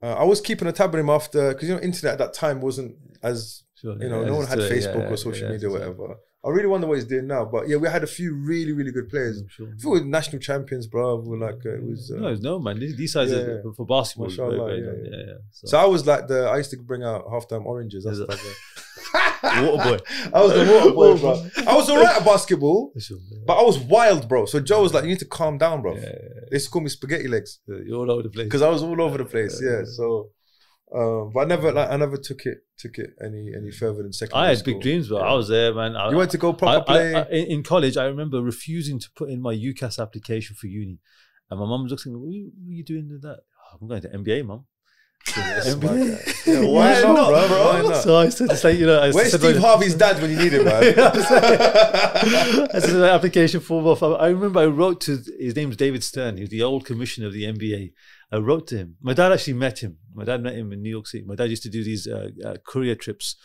Uh, I was keeping a tab on him after because you know internet at that time wasn't as Sure. you know yeah, no one had Facebook yeah, or social yeah, media or whatever. I really wonder what he's doing now. But yeah, we had a few really really good players. I'm sure. I feel we're national champions, bro. We're like uh, it was. Uh, no, no man. These, these sides yeah, are yeah. for basketball. Very, yeah, very, yeah. yeah, yeah. So, So I was like the I used to bring out halftime oranges. That's like water boy. I was the water boy, bro. I was alright at basketball, but I was wild, bro. So Joe was like, "You need to calm down, bro." Yeah, yeah, They used to call me spaghetti legs yeah. You're all over the place. because I was all over the place. Yeah, Yeah. yeah. So, um, but I never like I never took it took it any any further than second. I had school. big dreams, bro. Yeah. I was there, man. I, You went to go proper I- play. I- in, college, I remember refusing to put in my UCAS application for uni. And my mum was looking at me, what are you, what are you doing with that? "Oh, I'm going to NBA, mum. NBA. Yeah, why Why not, not, bro? bro? Why not? So I said, it's like, you know, I Where's said, Steve Harvey's dad when you need him, man? I said an application form off. I remember I wrote to his name's David Stern. He's the old commissioner of the NBA. I wrote to him. My dad actually met him. My dad met him in New York City. My dad used to do these uh, uh, courier trips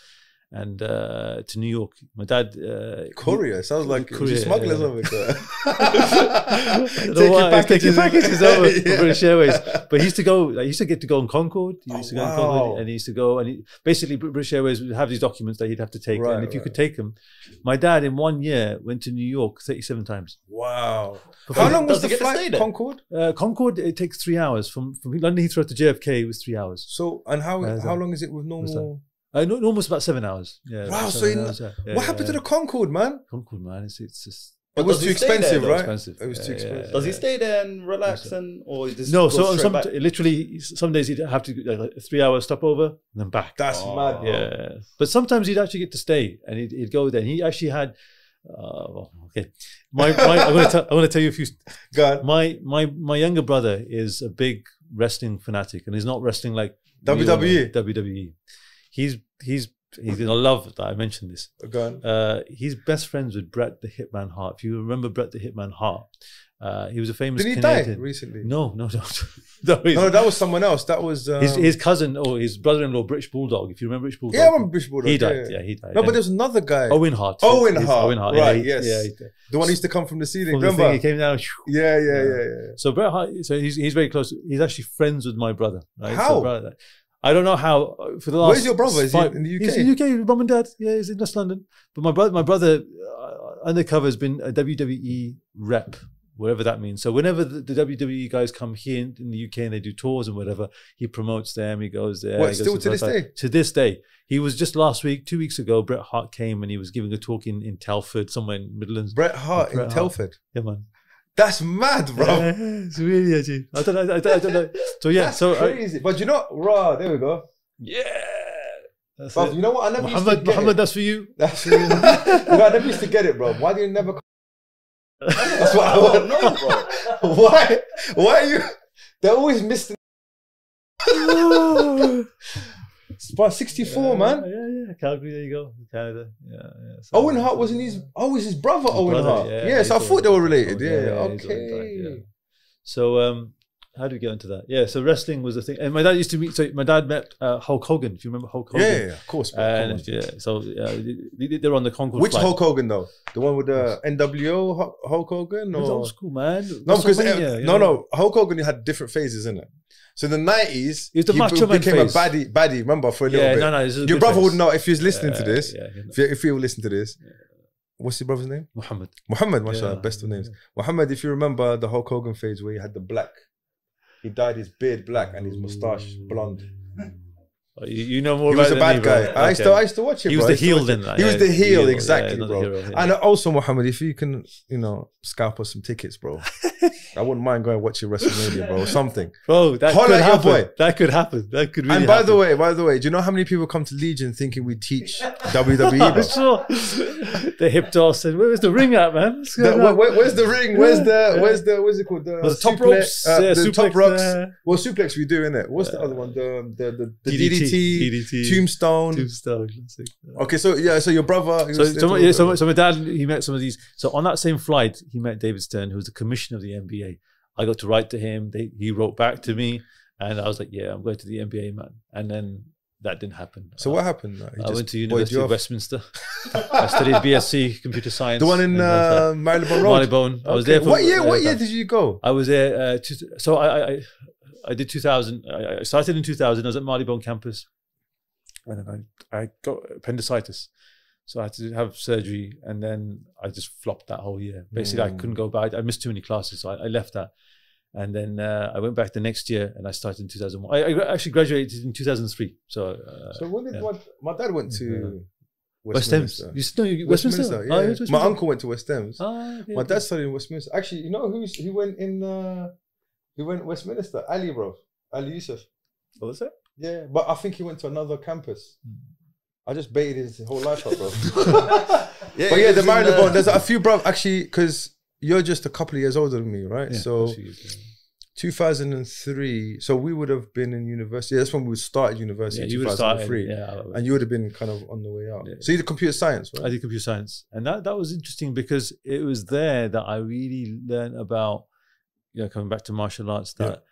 and uh, to New York. My dad uh, Courier sounds like Courier, you smugglers yeah. over there. I don't know Taking packages. packages over Yeah. British Airways. But he used to go. Like, he used to get to go on Concorde. He used Oh, to go on wow. Concorde, and he used to go. And he, basically, British Airways would have these documents that he'd have to take. Right, and if you could take them, my dad in one year went to New York thirty-seven times. wow. For How long was the flight? Concorde. Uh, Concorde it takes three hours from from London Heathrow to JFK. It was three hours. So, and how Where's how long is it with normal? Uh, no, almost about seven hours. Yeah. Wow, so seven in- hours, yeah. Yeah, what yeah, happened to the Concorde, man? Concorde, man? It's, it's just It was too he stay there, expensive, right? expensive. It was too Yeah, yeah, expensive. Does he stay there and relax and or he just No, so some back? literally some days he'd have to do like a three hour stopover and then back. That's Oh. mad. bro. yeah, but sometimes he'd actually get to stay and he'd, he'd go there. And he actually had. Uh, well, okay, my, my I'm going to tell, I want to tell you a few. Go on. My my my younger brother is a big wrestling fanatic, and he's not wrestling like we all know, WWE? WWE. He's he's he's gonna love that I mentioned this. Go on. Uh, he's best friends with Bret the Hitman Hart. If you remember Bret the Hitman Hart, uh, he was a famous Did he Canadian. die recently? No, no, no, no. No, that was someone else. That was um, his, his cousin or his brother-in-law, British Bulldog. If you remember British Bulldog, Yeah, I remember British Bulldog. he died. yeah. Yeah, he died. No, but there's another guy. Owen Hart. Owen He's- Hart, Owen Hart. right, Yeah, he- yes. Yeah, he- the one who used to come from the ceiling. from the Remember? thing, he came down. yeah, yeah, Yeah. yeah, yeah. So Bret Hart. So he's he's very close. He's actually friends with my brother. Right? How? So brother, I don't know how. uh, For the last. Where's your brother? Is he in the UK? He's in the UK. with Mum and dad. Yeah, he's in West London. But my brother, my brother, uh, undercover has been a WWE rep, whatever that means. So whenever the, the WWE guys come here in, in the UK and they do tours and whatever, he promotes them. He goes there. What, he goes still to this day? To this day, he was just last week, two weeks ago. Bret Hart came and he was giving a talk in, in Telford, somewhere in Midlands. Bret Hart Bret in Hart. Telford. Yeah, man. That's mad, bro. Yeah, it's really actually. I don't know. I don't, I don't know. So yeah. That's so I- crazy. but you know, raw. There we go. yeah. That's it. you know what? I never used to Muhammad, get Muhammad, it. that's for you. That's you know, I never used to get it, bro. Why do you never? That's what I want. to know, bro. Why? Why are you? They always miss. It's about sixty-four, man. Yeah, yeah. Calgary, there you go. Canada. Yeah, yeah. So- Owen Hart wasn't his. Oh, was his brother Owen brother, Hart? yeah, Yeah, so I thought they were related. Yeah, yeah, yeah, okay. Yeah. So, um, how do we get into that? Yeah, so wrestling was the thing, and my dad used to meet. So my dad met uh, Hulk Hogan. If you remember Hulk Hogan. yeah, yeah, of course. And yeah, so uh, they, they- they're on the Concorde. Which flight. Hulk Hogan though? The one with the NWO Hulk- Hogan? It was old school, man. No, because uh, no, no, Hulk Hogan had different phases in it. So in the nineties, He was the Macho Man became phase. a baddie, baddie. Remember for a little Yeah, bit. no, no. Your brother phase. would know if he's listening to this. Yeah, yeah. If you, if you listen to this, what's your brother's name? Muhammad. Muhammad, mashallah, Yeah. best of names. Muhammad, if you remember the Hulk Hogan phase where he had the black, he dyed his beard black and his mustache blonde. Oh, You, you know more He was a bad me, guy. I used to, I used to watch it. He was bro. the I used to heel then, He was the heel, exactly, yeah, bro. hero, yeah. And also, Muhammad, if you can, you know, scalp us some tickets, bro. I wouldn't mind going watching WrestleMania, bro, or something. Bro, that Holla could happen. boy. That could happen. That could really and by happen. the way, by the way, do you know how many people come to Legion thinking we teach WWE? Bro? sure. the hip toss and where's the ring at, man? The- where- where- where's the ring? Where's the where's the what's it called? The, The top suplex- ropes, uh, yeah, the suplex, top rocks. uh, well, suplex we do in it. What's the other one? The the the, the DDT, DDT, Tombstone. Tombstone. Okay, so yeah, so your brother. he So, so, my- yeah, so, so my dad, he met some of these. So on that same flight, he met David Stern, who was the commissioner of the NBA. I got to write to him. They, he wrote back to me, and I was like, "Yeah, I'm going to the NBA, man." And then that didn't happen. So what happened? He I just went to University of? Westminster. I studied BSc Computer Science. The one in uh, Marylebone Road. Marylebone. I was there for what year? uh, What year did you go? I was there. Uh, two, so I, I, I- I did 2000. I, I started in 2000. I was at Marylebone campus, and then I, I got appendicitis, so I had to have surgery, and then I just flopped that whole year. Basically, I Mm. couldn't go back. I missed too many classes, so I, I left that. And then uh, I went back the next year, and I started in 2001. I, I actually graduated in 2003. So, uh, So when did yeah. my, my dad went to Yeah. West Thames. Westminster? You you, Westminster? Westminster, Oh, yeah. went to my uncle went to West Thames. Ah, okay, My dad studied in Westminster. Actually, you know who's who went in? Uh, he went Westminster. Ali, bro. Ali Yusuf. What was that? Yeah, but I think he went to another campus. Hmm. I just baited his whole life up, bro. Yeah, but yeah, the Marylebone. uh, There's a few, bro. Actually, because you're just a couple of years older than me, right? Yeah, so that's 2003. So we would have been in university. That's when we started university. Yeah, you would have started. 2003. Yeah, And you would have been kind of on the way out. Yeah. So you did computer science, right? I did computer science, and that that was interesting because it was there that I really learned about, you know, coming back to martial arts that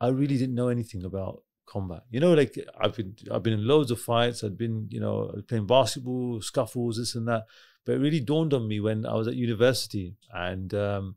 I really didn't know anything about combat. You know, like I've been I've been in loads of fights. I've been, you know, playing basketball, scuffles, this and that. But it really dawned on me when I was at university, and um,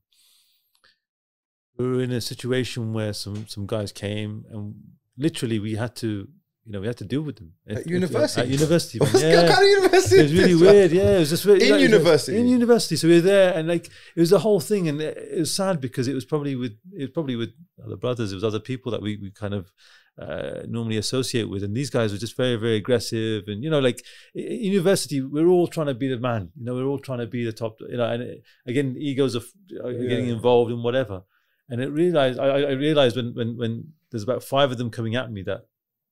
we were in a situation where some some guys came, and literally we had to. You know, we had to deal with them At It- it- university? At university, man, yeah kind of university? it was really is this, man? weird. Yeah, it was just really, In you know, it was- university? In university, so we were there, and like it was the whole thing, and it, it was sad because it was probably with it was probably with other brothers. It was other people that we we kind of uh, normally associate with, and these guys were just very very aggressive, and you know, like in university, we're all trying to be the man. You know, we're all trying to be the top. You know, and it, again, egos are, are getting Yeah. involved in whatever. And it realized I, I realized when when when there's about five of them coming at me that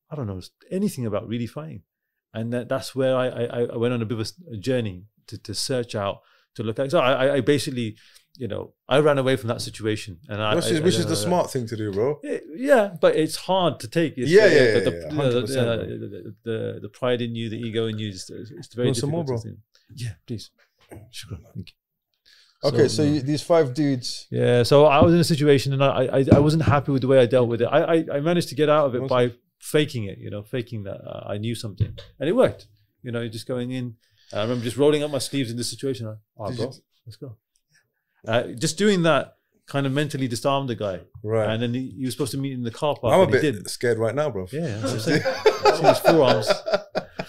I don't know anything about really fighting and that, that's where I, I I went on a bit of a journey to, to search out to look at. So I- I basically, you know, I ran away from that situation, and I, Which is, I- which is the I- smart thing to do, bro. Eh, Yeah, but it's hard to take. It's, Yeah, uh, yeah, the, yeah, the, yeah, the, 100%, uh, bro. the, the the pride in you, the ego in you. It's, it's very Want some difficult. more, to. Yeah, please. Shukran. Thank you. Okay, so, no. you, these five dudes. Yeah, so I was in a situation and I, I I wasn't happy with the way I dealt with it. I I, I managed to get out of it by faking it, you know, faking that uh, I knew something, and it worked. You know, just going in. I remember just rolling up my sleeves in this situation. Like, oh, bro, let's go. Uh, just doing that kind of mentally disarmed the guy, Right. and then he, he was supposed to meet in the car park. I'm a bit didn't. scared right now, bro. Yeah, that's what I'm saying. See his forearms.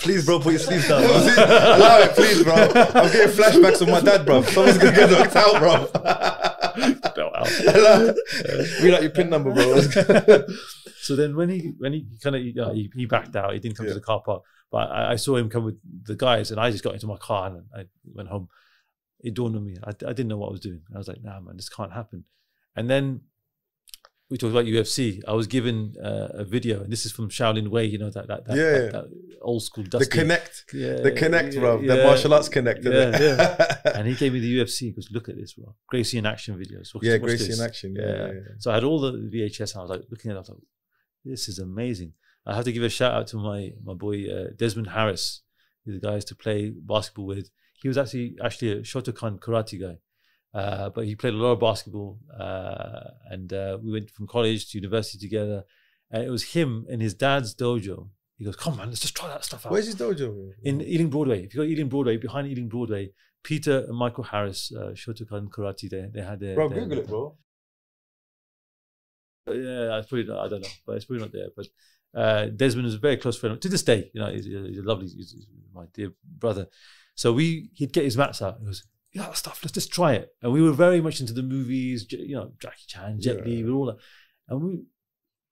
Please, bro, put your sleeves down. bro. Allow it, please, bro. I'm getting flashbacks of my dad, bro. Someone's gonna get knocked out, bro. Belt out. Read out your pin number, bro. so then when he when he kind of uh, he, he backed out, he didn't come Yeah. to the car park. But I, I saw him come with the guys, and I just got into my car and I went home. It dawned on me. I, I didn't know what I was doing. I was like, nah, man, this can't happen. And then we talked about UFC. I was given uh, a video, and this is from Shaolin Way. You know that that that, Yeah, that, yeah. that old school the connect, yeah, the connect, yeah, bro. The martial arts connect. Yeah, yeah. and he gave me the UFC. He goes, look at this, bro. Gracie in action videos. Watch- yeah, watch Gracie this." in action. Yeah, yeah, yeah. So I had all the VHS. And I was like looking at it. I was like, this is amazing. I have to give a shout out to my my boy uh, Desmond Harris, who's the guy I to play basketball with. He was actually actually a Shotokan karate guy, uh, but he played a lot of basketball. Uh, and uh, we went from college to university together. And it was him and his dad's dojo. He goes, "Come on, let's just try that stuff out." Where's his dojo? in Ealing Broadway. If you go Ealing Broadway, behind Ealing Broadway, Peter and Michael Harris, uh, Shotokan Karate, they, they had their. bro, their- Google it, bro. Yeah, I probably not, I don't know, but it's probably not there. But uh, Desmond is a very close friend to this day. You know, he's, he's a lovely, he's, he's my dear brother. So we, he'd get his mats out. He goes, "Yeah, that stuff. Let's just try it." And we were very much into the movies. You know, Jackie Chan, Jet Li, Yeah. we were all that. And we,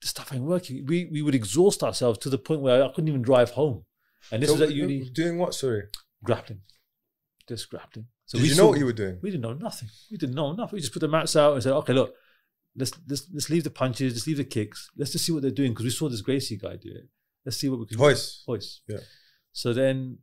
the stuff ain't working. We we would exhaust ourselves to the point where I couldn't even drive home. And this So, was at uni Doing what? Sorry. grappling, just grappling. So Did we you saw- know what you were doing? we didn't know nothing. We didn't know nothing. We just put the mats out and said, okay, look, let's let's let's leave the punches, let's leave the kicks, let's just see what they're doing because we saw this Gracie guy do it. Let's see what we can Royce. do. Royce. Yeah. So then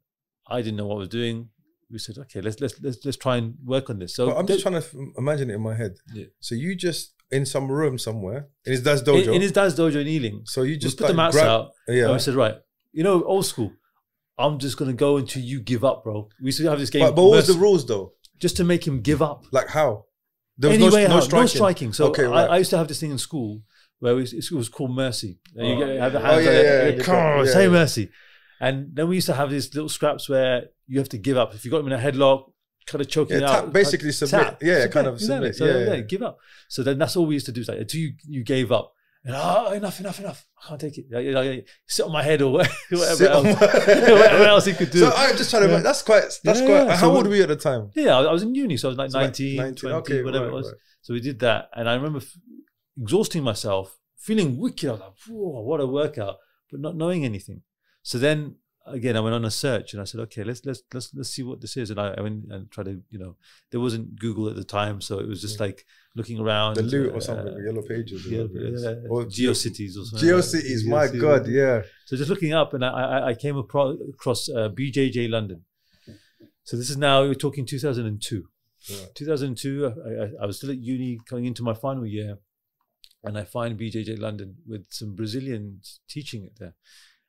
I didn't know what I was doing. We said, okay, let's let's let's let's try and work on this. So But I'm just trying to imagine it in my head. Yeah. So you just in some room somewhere in his dad's dojo. in his dad's dojo in Ealing, so you just put the mats grab- out Yeah. and we said, right, you know, old school. I'm just gonna go until you give up, bro. We used to have this game, but, but what was the rules though? just to make him give up. Like how? There was anyway, no, how- no striking. no striking. So Okay, I, right. I used to have this thing in school where it was, it was called mercy. And you Oh, get, have the oh, yeah. hands Oh, yeah, yeah, and you you got- go, yeah, say yeah. mercy. And then we used to have these little scraps where you have to give up. If you got him in a headlock, kind of choking Yeah, out. tap, basically submit. tap, yeah, kind of submit. So yeah, yeah, yeah. give up. So then that's all we used to do. Like, until you, you gave up. And oh, enough, enough, enough. I can't take it. Like, like, sit on my head or whatever Sit else. my- whatever else he could do. So I'm just trying to. Yeah. That's quite. That's Yeah, quite. so How we- old were you at the time? yeah, I was in uni, so I was like So 19, 19, 20, okay, whatever right, it was. right. So we did that, and I remember f- exhausting myself, feeling wicked. I was like, "Whoa, what a workout!" But not knowing anything. So then again, I went on a search, and I said, "Okay, let's let's let's let's see what this is." And I, I went and tried to, you know, there wasn't Google at the time, so it was just like looking around. The loot uh, or something. the yellow pages. or Yeah, whatever yeah, Or GeoCities or something. like. GeoCities. My GeoCities. God. Yeah. So just looking up, and I I, I came apro- across uh, BJJ London. So this is now we're talking 2002. Yeah. 2002. I, I, I was still at uni, going into my final year, and I find BJJ London with some Brazilians teaching it there.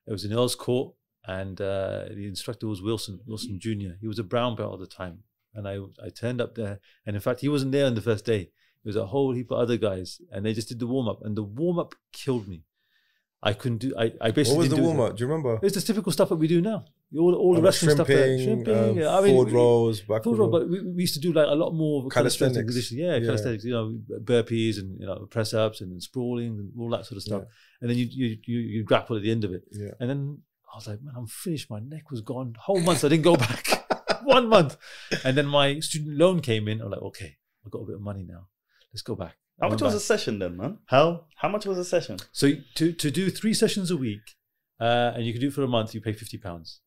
It was in Earl's Court, and uh, the instructor was Wilson, Wilson Jr. He was a brown belt at the time. And I, I turned up there, and in fact, he wasn't there on the first day. There was a whole heap of other guys, and they just did the warm up, and the warm up killed me. I couldn't do. I, I basically What was the warm up? Do you remember? It's the typical stuff that we do now. All, all the wrestling stuff. There. shrimping, um, yeah. I mean, forward rolls, back Forward roll, but we, we used to do like a lot more kind of strength Calisthenics. conditioning. Yeah, Yeah. calisthenics. You know, burpees and you know press ups and sprawling and all that sort of stuff. And then you you you, you grapple at the end of it. Yeah. And then I was like, man, I'm finished. My neck was gone. Whole month I didn't go back. One month. And then my student loan came in. I'm like, okay, I've got a bit of money now. Let's go back. How much was a session then, man? How? How much was a session? So to to do three sessions a week, uh, and you can do it for a month, you pay fifty pounds.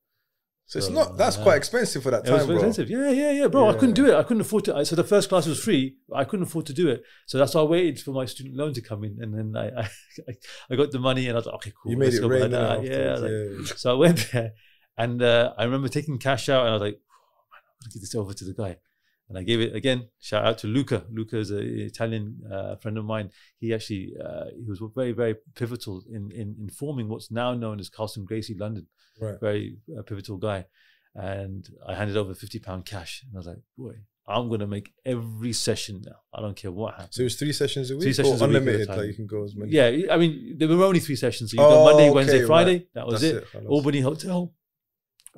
So it's not. That's uh, quite expensive for that It was time, bro. expensive. Yeah, yeah, yeah, bro. I couldn't do it. I couldn't afford to. I- So the first class was free. I couldn't afford to do it. So that's why I waited for my student loan to come in, and then I I, I got the money, and I was like, okay, cool. You made it go rain like then that. Yeah, I was afterwards, like- yeah. So I went there, and uh, I remember taking cash out, and I was like, oh, man, I'm gonna give this over to the guy. And I gave it again. Shout out to Luca. Luca is an Italian uh, friend of mine. He actually uh, he was very very pivotal in in informing what's now known as Carlson Gracie London Right. very uh, pivotal guy. And I handed over fifty pound cash, and I was like, "Boy, I'm gonna make every session now. I don't care what happens." So it was three sessions a week, Three sessions or a week unlimited, like you can go as many. yeah, I mean, there were only three sessions. So you Oh, go Monday, okay, Wednesday, right. Friday. That was That's it. it. Albany Hotel.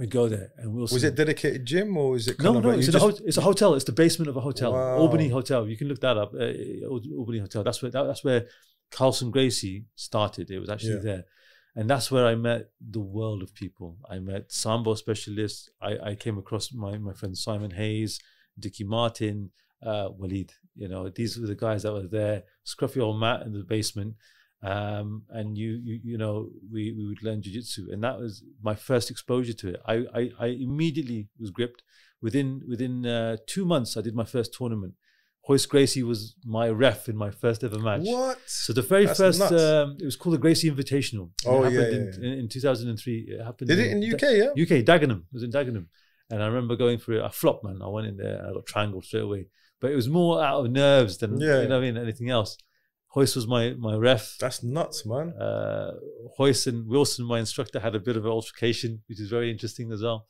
We go there, and we'll. See was it dedicated gym or was it No, no, it's, just, it's a hotel. It's the basement of a hotel, Wow. Albany Hotel. You can look that up. Uh, Albany Hotel. That's where that, that's where Carlson Gracie started. It was actually Yeah. there, and that's where I met the world of people. I met sambo specialists. I, I came across my my friend Simon Hayes, Dickie Martin, uh, Walid. You know, these were the guys that were there. Scruffy old Matt in the basement. Um, and you, you, you know, we, we would learn jujitsu, and that was my first exposure to it. I, I, I immediately was gripped within within uh, two months, I did my first tournament. Royce Gracie was my ref in my first ever match. what? So the very That's first, um, it was called the Gracie Invitational. Oh, yeah, happened in, in, in 2003. It happened. Did it in UK? Yeah. UK, Dagenham. It was in Dagenham. And I remember going for it. I flopped, man. I went in there I got triangled straight away. But it was more out of nerves than Yeah. you know what I mean, anything else. Royce was my my ref. That's nuts, man. Uh, Royce and Wilson, my instructor, had a bit of an altercation, which is very interesting as well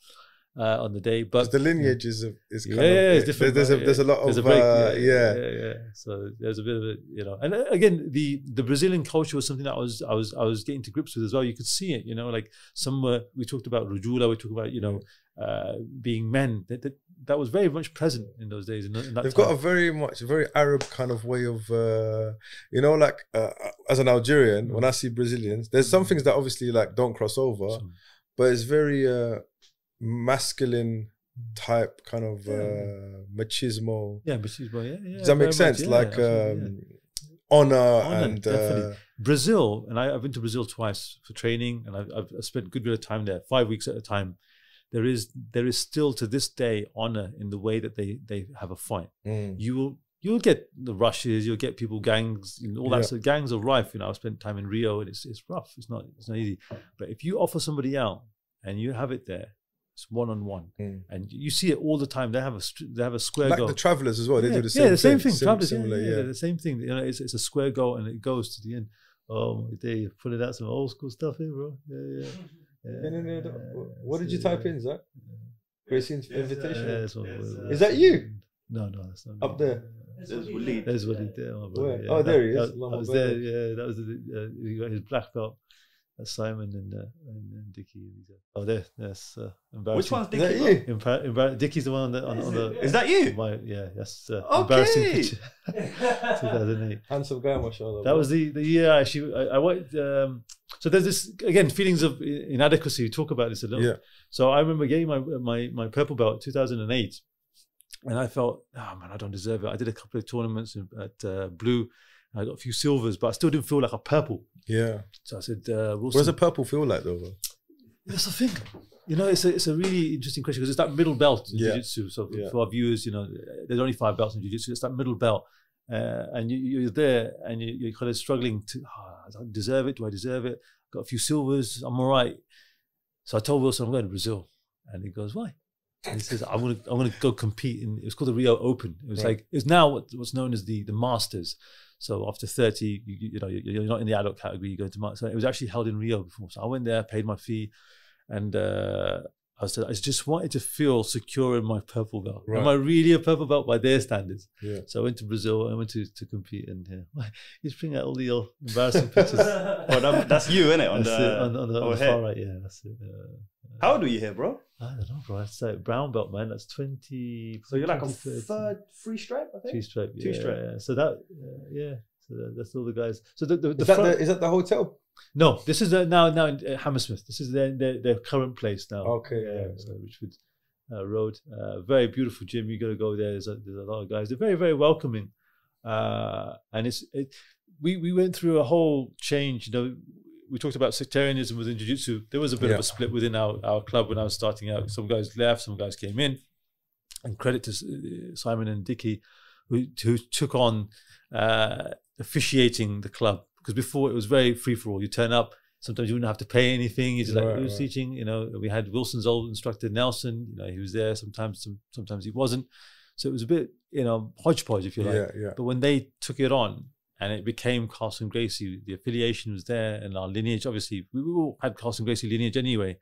uh, on the day. but the lineage is a, is yeah, kind of yeah, it's different. There's a there's a lot There's of a break, uh, yeah. yeah, yeah. So there's a bit of a you know, and uh, again, the the Brazilian culture was something that I was I was I was getting to grips with as well. You could see it, you know, like some were we talked about Rujula, we talked about you know uh, being men. That, that that was very much present in those days. In, in that They've time. got a very much very Arab kind of way of uh, you know like uh, as an Algerian when I see Brazilians there's some things that obviously like don't cross over So- but it's very uh, masculine type kind of uh, machismo yeah, well, yeah, yeah. does that make sense much, yeah, like yeah. um, honor, Honor, and uh, definitely. Brazil, and I, I've been to Brazil twice for training, and I've, I've spent a good bit of time there, five weeks at a time. There is there is still to this day honor in the way that they they have a fight. mm, You will you'll get the rushes, you'll get people gangs, and all that. Yeah. So gangs are rife. You know, I spent time in Rio, and it's it's rough. It's not it's not easy. But if you offer somebody out and you have it there, it's one on one, and you see it all the time. They have a they have a square like goal the travelers as well they yeah, do the same yeah, the same thing, thing. sim- Travelers, yeah, similar, yeah, yeah. the same thing. You know, it's, it's a square goal and it goes to the end. Oh day, pulling out some old school stuff here, bro. Yeah, yeah. Yeah. No, no, no, no. Uh, what did you So, type in, Zach? Gracie's uh, invitation. Yeah, that's what- Is that you? No, no, that's not Up me. there? There's Walid. There's what he. Oh, yeah. Oh, there he That- is. that- I was there. Yeah, that was the, uh, he got his black belt. That's Simon and uh, and, and Dickie. Oh, there. That's uh, embarrassing. Which one's Is that you? Embar- embar- Dickie's the one on the on, on the. Is that you? My, yeah, that's uh, Okay. embarrassing picture. 2008. Handsome guy, mashallah. That was the the year I actually I, I went. Um, so there's this again feelings of inadequacy. We talk about this a little. Yeah. So I remember getting my my my purple belt 2008, and I felt, oh man, I don't deserve it. I did a couple of tournaments at uh, blue. I got a few silvers, but I still didn't feel like a purple. Yeah. So I said, uh, What does a purple feel like though? bro? that's the thing. You know, it's a, it's a really interesting question because it's that middle belt in Yeah. jiu-jitsu. So for, Yeah. for our viewers, you know, there's only five belts in jiu-jitsu. It's that middle belt. Uh, and you, you're there and you, you're kind of struggling to, do I deserve it? Do I deserve it? Got a few silvers. I'm all right. So I told Wilson, I'm going to Brazil. And he goes, why? And he says, I'm going to, I'm going to go compete in, it was called the Rio Open. It was Right. like, it's now what, what's known as the, the Masters. So after 30, you, you know, you're not in the adult category, you go to. So it was actually held in Rio before. So I went there, paid my fee, and uh, I said, I just wanted to feel secure in my purple belt. Right. Am I really a purple belt by their standards? Yeah. So I went to Brazil. I went to, to compete, and yeah, he's bringing out all the old embarrassing pictures. Well, that, that's you, innit? On That's the, it, on, on the, on the far right. Yeah, that's it. Uh, How old are you here, bro? I don't know, bro. That's like brown belt, man. That's twenty. So you're like a 20, 30. third free stripe, I think. two stripe. Two yeah, stripe. Yeah. So that, uh, yeah. So that, that's all the guys. So the, the, the Is that, front- the, is that the hotel? No, this is uh, now now in uh, Hammersmith. This is their, their their current place now. Okay, yeah, yeah, so Richwood uh, Road. Uh, very beautiful gym. You got to go there. There's a, there's a lot of guys. They're very very welcoming, uh, and it's it, we we went through a whole change. You know, we talked about sectarianism within jiu-jitsu. There was a bit of a split within our, our club when I was starting out. Some guys left, some guys came in. And credit to uh, Simon and Dicky, who, who took on uh, officiating the club. Because before it was very free for all. You turn up, sometimes you wouldn't have to pay anything. He's like, Right, who's right. teaching? You know, we had Wilson's old instructor, Nelson. You know, he was there. Sometimes, some, sometimes he wasn't. So it was a bit, you know, hodgepodge, if you like. Yeah, yeah. But when they took it on and it became Carlson Gracie, the affiliation was there and our lineage, obviously, we all had Carlson Gracie lineage anyway.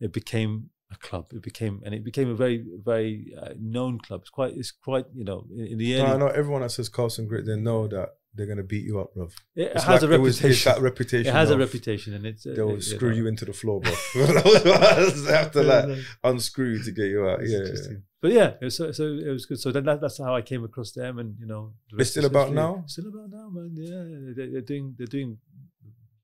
It became a club. It became, and it became a very, very uh, known club. It's quite, it's quite, you know, in, in the No, I know everyone that says Carlson Grit, they know that they're gonna beat you up, bro. it, It's has like- a it was- it's reputation. that reputation. It has a reputation, and it's uh, They'll it- screw know. you into the floor, bro. After that, Yeah, unscrew to get you out. it's Yeah, interesting. But yeah, it was, so, so it was good. So then that, that's how I came across them, and you know, the They're still about now? Still about now, man. Yeah, they, they're doing they're doing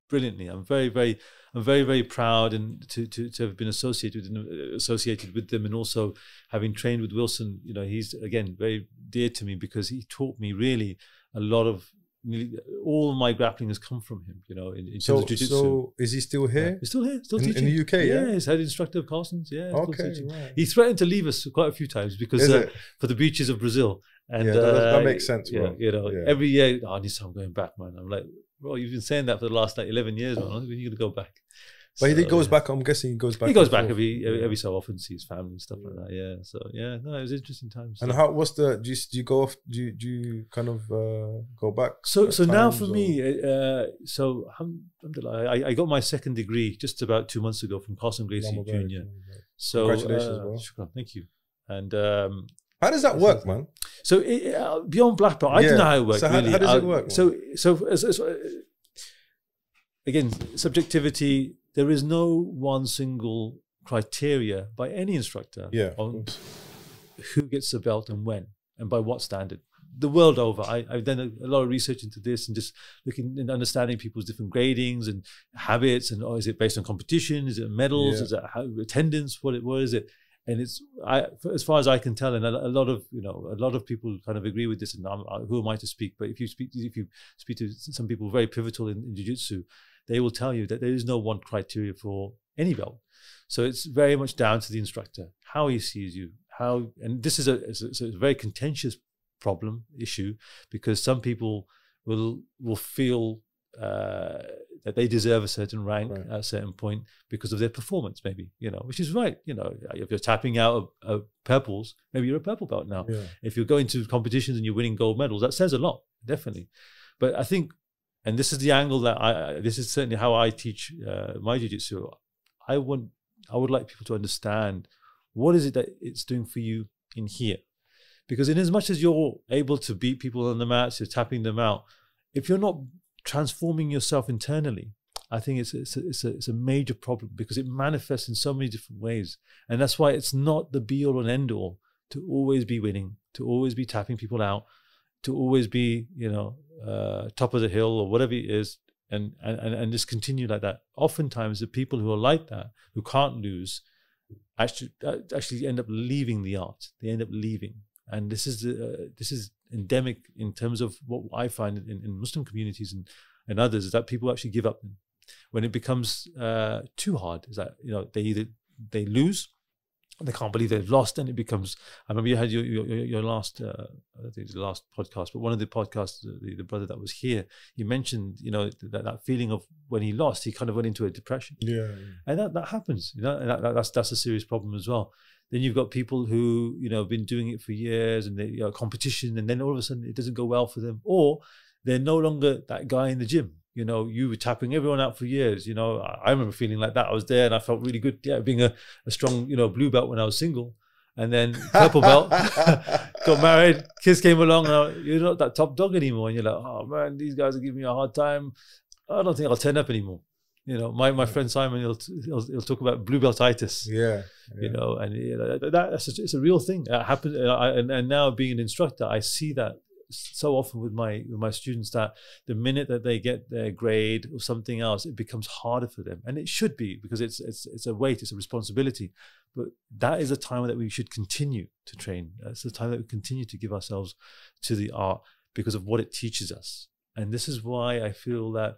brilliantly. I'm very very I'm very very proud and to to, to have been associated with associated with them, and also having trained with Wilson. You know, he's again very dear to me because he taught me really a lot of. Nearly All my grappling has come from him, you know, in, in terms So, of jiu-jitsu. so is he still Yeah. here? He's still here, still In- in the UK, yeah? he's head instructor of Carlson's. Yeah, still Okay, teaching. right. He threatened to leave us quite a few times because uh, for the beaches of Brazil. And Yeah, that- that- that uh, makes sense, yeah, bro. You know, Yeah. every year, oh, I need some going back, man. I'm like, well, you've been saying that for the last like 11 years, man. When are you going to go back? But he goes yeah. back. I'm guessing he goes back. He goes back forth. every, every Yeah. so often to see his family and stuff like that. Yeah. So yeah, no, it was interesting times. And how? What's the? Do you, do you go off? Do you, do you kind of uh, go back? So so now for or- me, uh, so alhamdulillah, I, I got my second degree just about two months ago from Carlson Gracie Junior. So Congratulations, uh, bro. thank you. And um, How does that work, man? So it, uh, beyond black belt, I Yeah. don't know how it works. So how- really. how does it Uh, work, So so as, as, uh, again, subjectivity. There is no one single criteria by any instructor Yeah. on who gets the belt and when and by what standard. The world over, I, I've done a, a lot of research into this and just looking and understanding people's different gradings and habits. And oh, is it based on competition? Is it medals? Yeah. Is it how, attendance? What it what is it? And it's I, as far as I can tell, and a, a lot of you know, a lot of people kind of agree with this. And I'm, who am I to speak? But if you speak, if you speak to some people very pivotal in, in jiu-jitsu, they will tell you that there is no one criteria for any belt. So it's very much down to the instructor, how he sees you, how, and this is a, it's a, a very contentious problem issue because some people will will feel uh, that they deserve a certain rank Right. at a certain point because of their performance, maybe you know, which is right. You know, if you're tapping out of, of purples, maybe you're a purple belt now Yeah. if you're going to competitions and you're winning gold medals, that says a lot, definitely. But I think, and this is the angle that I, this is certainly how I teach uh, my jiu-jitsu. I want, I would like people to understand what is it that it's doing for you in here, because in as much as you're able to beat people on the mats, you're tapping them out. If you're not transforming yourself internally, I think it's it's a, it's a, it's a major problem because it manifests in so many different ways, and that's why it's not the be all and end all to always be winning, to always be tapping people out, to always be, you know, uh, top of the hill or whatever it is, and, and and just continue like that. Oftentimes, the people who are like that, who can't lose, actually uh, actually end up leaving the art. They end up leaving, and this is uh, this is endemic in terms of what I find in, in Muslim communities and and others is that people actually give up when it becomes uh, too hard. Is that you know they either they lose they can't believe they've lost, and it becomes. I remember you had your your, your last, uh, I think it was the last podcast, but one of the podcasts, the, the brother that was here, you mentioned, you know, that, that feeling of when he lost, he kind of went into a depression, Yeah. and that that happens, you know, that- that's that's a serious problem as well. Then you've got people who you know have been doing it for years, and they you know, competition, and then all of a sudden it doesn't go well for them, or they're no longer that guy in the gym. You know, you were tapping everyone out for years. You know, I, remember feeling like that. I was there and I felt really good. Yeah, being a, a strong, you know, blue belt when I was single. And then purple belt, got married, kids came along, and I, you're not that top dog anymore. And you're like, oh man, these guys are giving me a hard time. I don't think I'll turn up anymore. You know, my, my friend Simon, he'll, he'll, he'll talk about blue beltitis Yeah. you know, and you know, that, that's a, it's a real thing. It happens, and, I, and and now being an instructor, I see that so often with my with my students that the minute that they get their grade or something else, it becomes harder for them, and it should be because it's it's it's a weight, it's a responsibility. But that is a time that we should continue to train. It's a time that we continue to give ourselves to the art because of what it teaches us, and this is why I feel that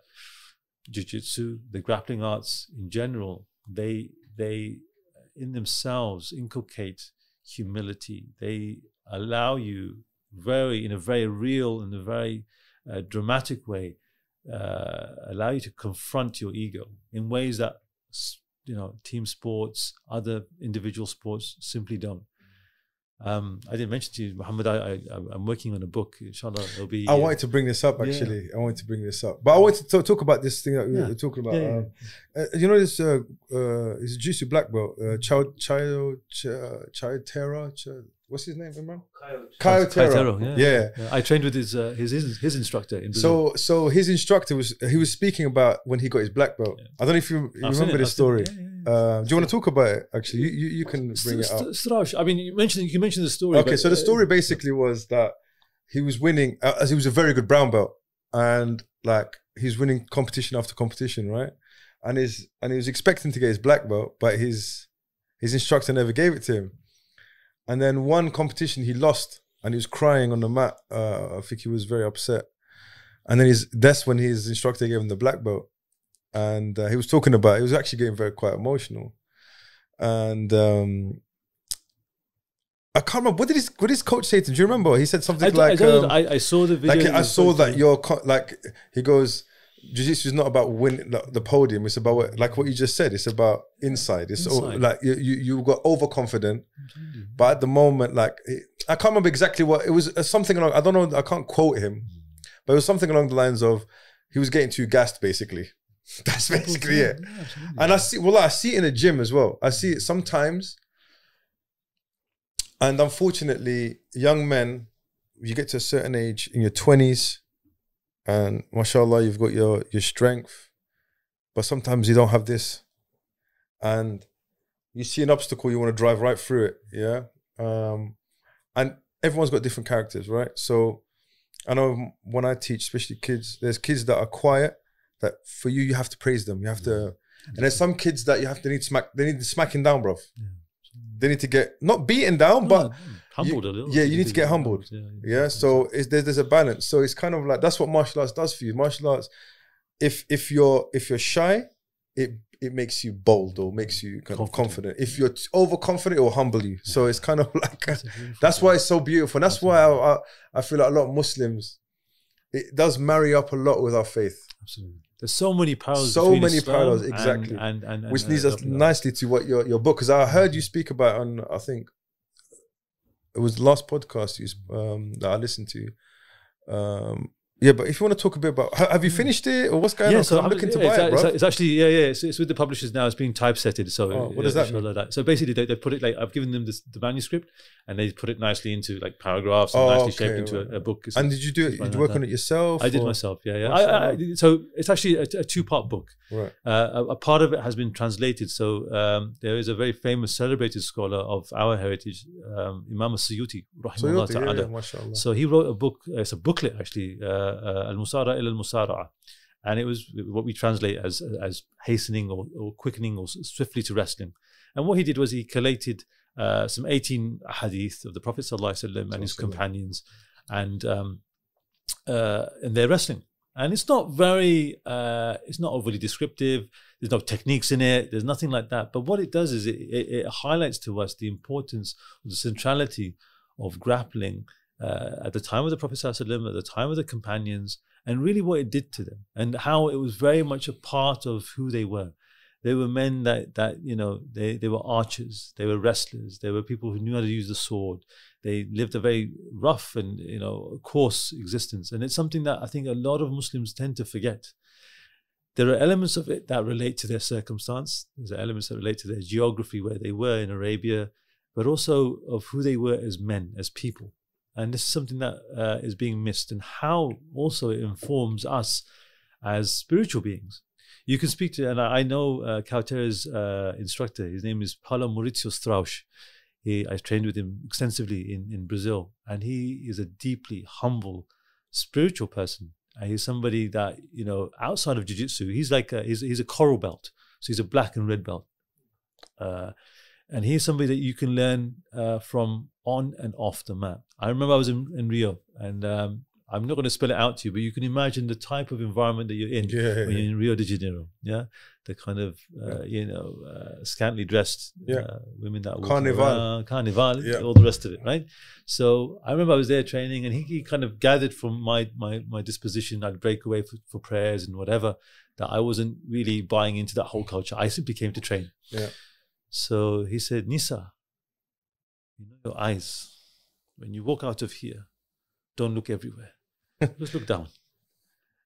jiu-jitsu, the grappling arts in general, they they in themselves inculcate humility. They allow you very, in a very real and a very uh, dramatic way, uh, allow you to confront your ego in ways that you know team sports, other individual sports simply don't. Um, I didn't mention to you, Muhammad. I, I I'm working on a book. Inshallah, it'll be. I uh, wanted to bring this up Yeah. actually. I wanted to bring this up, but I wanted to talk, about this thing that we Yeah. were talking about. Yeah, yeah. Um, uh, you know this uh, uh, is juicy black belt, uh, Chao child, Chao Caio Terra. Chao- What's his name, Imran? Caio Terra. Caio Terra, yeah. Yeah. Yeah, I trained with his uh, his, his his instructor in Brazil. So, so his instructor was he was speaking about when he got his black belt. Yeah. I don't know if you, you remember it, this story. Yeah, yeah, yeah. Uh, do you want to talk about it? Actually, you you, you can bring it up. St- Strauss, I mean, you mentioned you can mention the story. Okay, but, so the uh, story basically was that he was winning uh, as he was a very good brown belt, and like he's winning competition after competition, right? And his and he was expecting to get his black belt, but his his instructor never gave it to him. And then one competition he lost, and he was crying on the mat. Uh, I think he was very upset. And then his that's when his instructor gave him the black belt, and uh, he was talking about. He was actually getting very quite emotional, and. um I can't remember what did his what did his coach say to him? Do you remember? He said something I, like I, um, I, I saw the video. like I saw that you're co- like he goes jiu-jitsu is not about winning the, podium. It's about what, like what you just said it's about inside. It's all, like you, you you got overconfident. But at the moment like it, I can't remember exactly what it was uh, something along I don't know I can't quote him but it was something along the lines of he was getting too gassed basically. That's basically it. Yeah, and I see, well, I see it in the gym as well. I see it sometimes. And unfortunately, young men, you get to a certain age in your 20s, and mashallah, you've got your, your strength, but sometimes you don't have this. And you see an obstacle, you want to drive right through it. Yeah. Um, and everyone's got different characters, right? So I know when I teach, especially kids, there's kids that are quiet that for you, you have to praise them. You have to, and there's some kids that you have to need smack. They need smacking down, bro. Yeah. They need to get not beaten down, but No, humbled a little. yeah, you need to get humbled. Yeah, yeah. So it's, there's there's a balance. So it's kind of like that's what martial arts does for you. Martial arts, if if you're if you're shy, it it makes you bold or makes you kind of confident. If you're overconfident, it will humble you. So it's kind of like That's that's why it's so beautiful. And that's why I, I I feel like a lot of Muslims, it does marry up a lot with our faith. Absolutely. There's so many parallels. So many Islam parallels, exactly. And, and, and, which and leads us nicely to what your your book because I heard you speak about on I think it was the last podcast you um, that I listened to. Um, yeah, but if you want to talk a bit about, ha- have you finished it or what's going on? 'Cause I'm I'm- looking to buy it's, it, it's, bro. it's actually yeah, yeah. It's, it's with the publishers now. It's being typesetted. So Oh, what does that inshallah that- So basically, they, they put it like I've given them this, the manuscript, and they put it nicely into like paragraphs and Oh, nicely okay, shaped into right. a, a book. And did you do it? Did you like work on it yourself? I did myself. Yeah, yeah. I, I, so it's actually a, a two-part book. Right. Uh, a, a part of it has been translated. So um, there is a very famous, celebrated scholar of our heritage, um, Imam Suyuti, So you're, yeah, yeah. So he wrote a book. It's a booklet actually, uh, il Al Musara'a, and it was what we translate as as hastening or, or quickening or swiftly to wrestling. And what he did was he collated uh, some 18 hadith of the Prophet sallallahu alaihi wasallam and his companions, and um, uh, and their wrestling. And it's not very, uh, it's not overly descriptive. There's no techniques in it. There's nothing like that. But what it does is it, it, it highlights to us the importance of the centrality of grappling uh, at the time of the Prophet ﷺ, at the time of the companions, and really what it did to them, and how it was very much a part of who they were. They were men that that you know they they were archers, they were wrestlers, they were people who knew how to use the sword. They lived a very rough and you know coarse existence, and it's something that I think a lot of Muslims tend to forget. There are elements of it that relate to their circumstance. There's elements that relate to their geography, where they were in Arabia, but also of who they were as men, as people. And this is something that uh, is being missed, and how also it informs us as spiritual beings. You can speak to, and I know uh, Kauter's uh, instructor. His name is Paulo Maurizio Strauss. He, I trained with him extensively in, in Brazil, and he is a deeply humble, spiritual person. And he's somebody that you know outside of jiu-jitsu, he's like a, he's he's a coral belt, so he's a black and red belt. Uh, and he's somebody that you can learn uh, from on and off the mat. I remember I was in, in Rio, and um, I'm not going to spell it out to you, but you can imagine the type of environment that you're in Yeah, yeah, when yeah. you're in Rio de Janeiro. Yeah, the kind of uh, you know uh, scantily dressed Yeah. uh, women that Carnival. around, carnival, Yeah. all the rest of it, right? So I remember I was there training, and he, he kind of gathered from my my my disposition. I'd break away for, for prayers and whatever that I wasn't really buying into that whole culture. I simply came to train. Yeah. So he said, Nisar, you know your eyes. When you walk out of here, don't look everywhere. Just look down.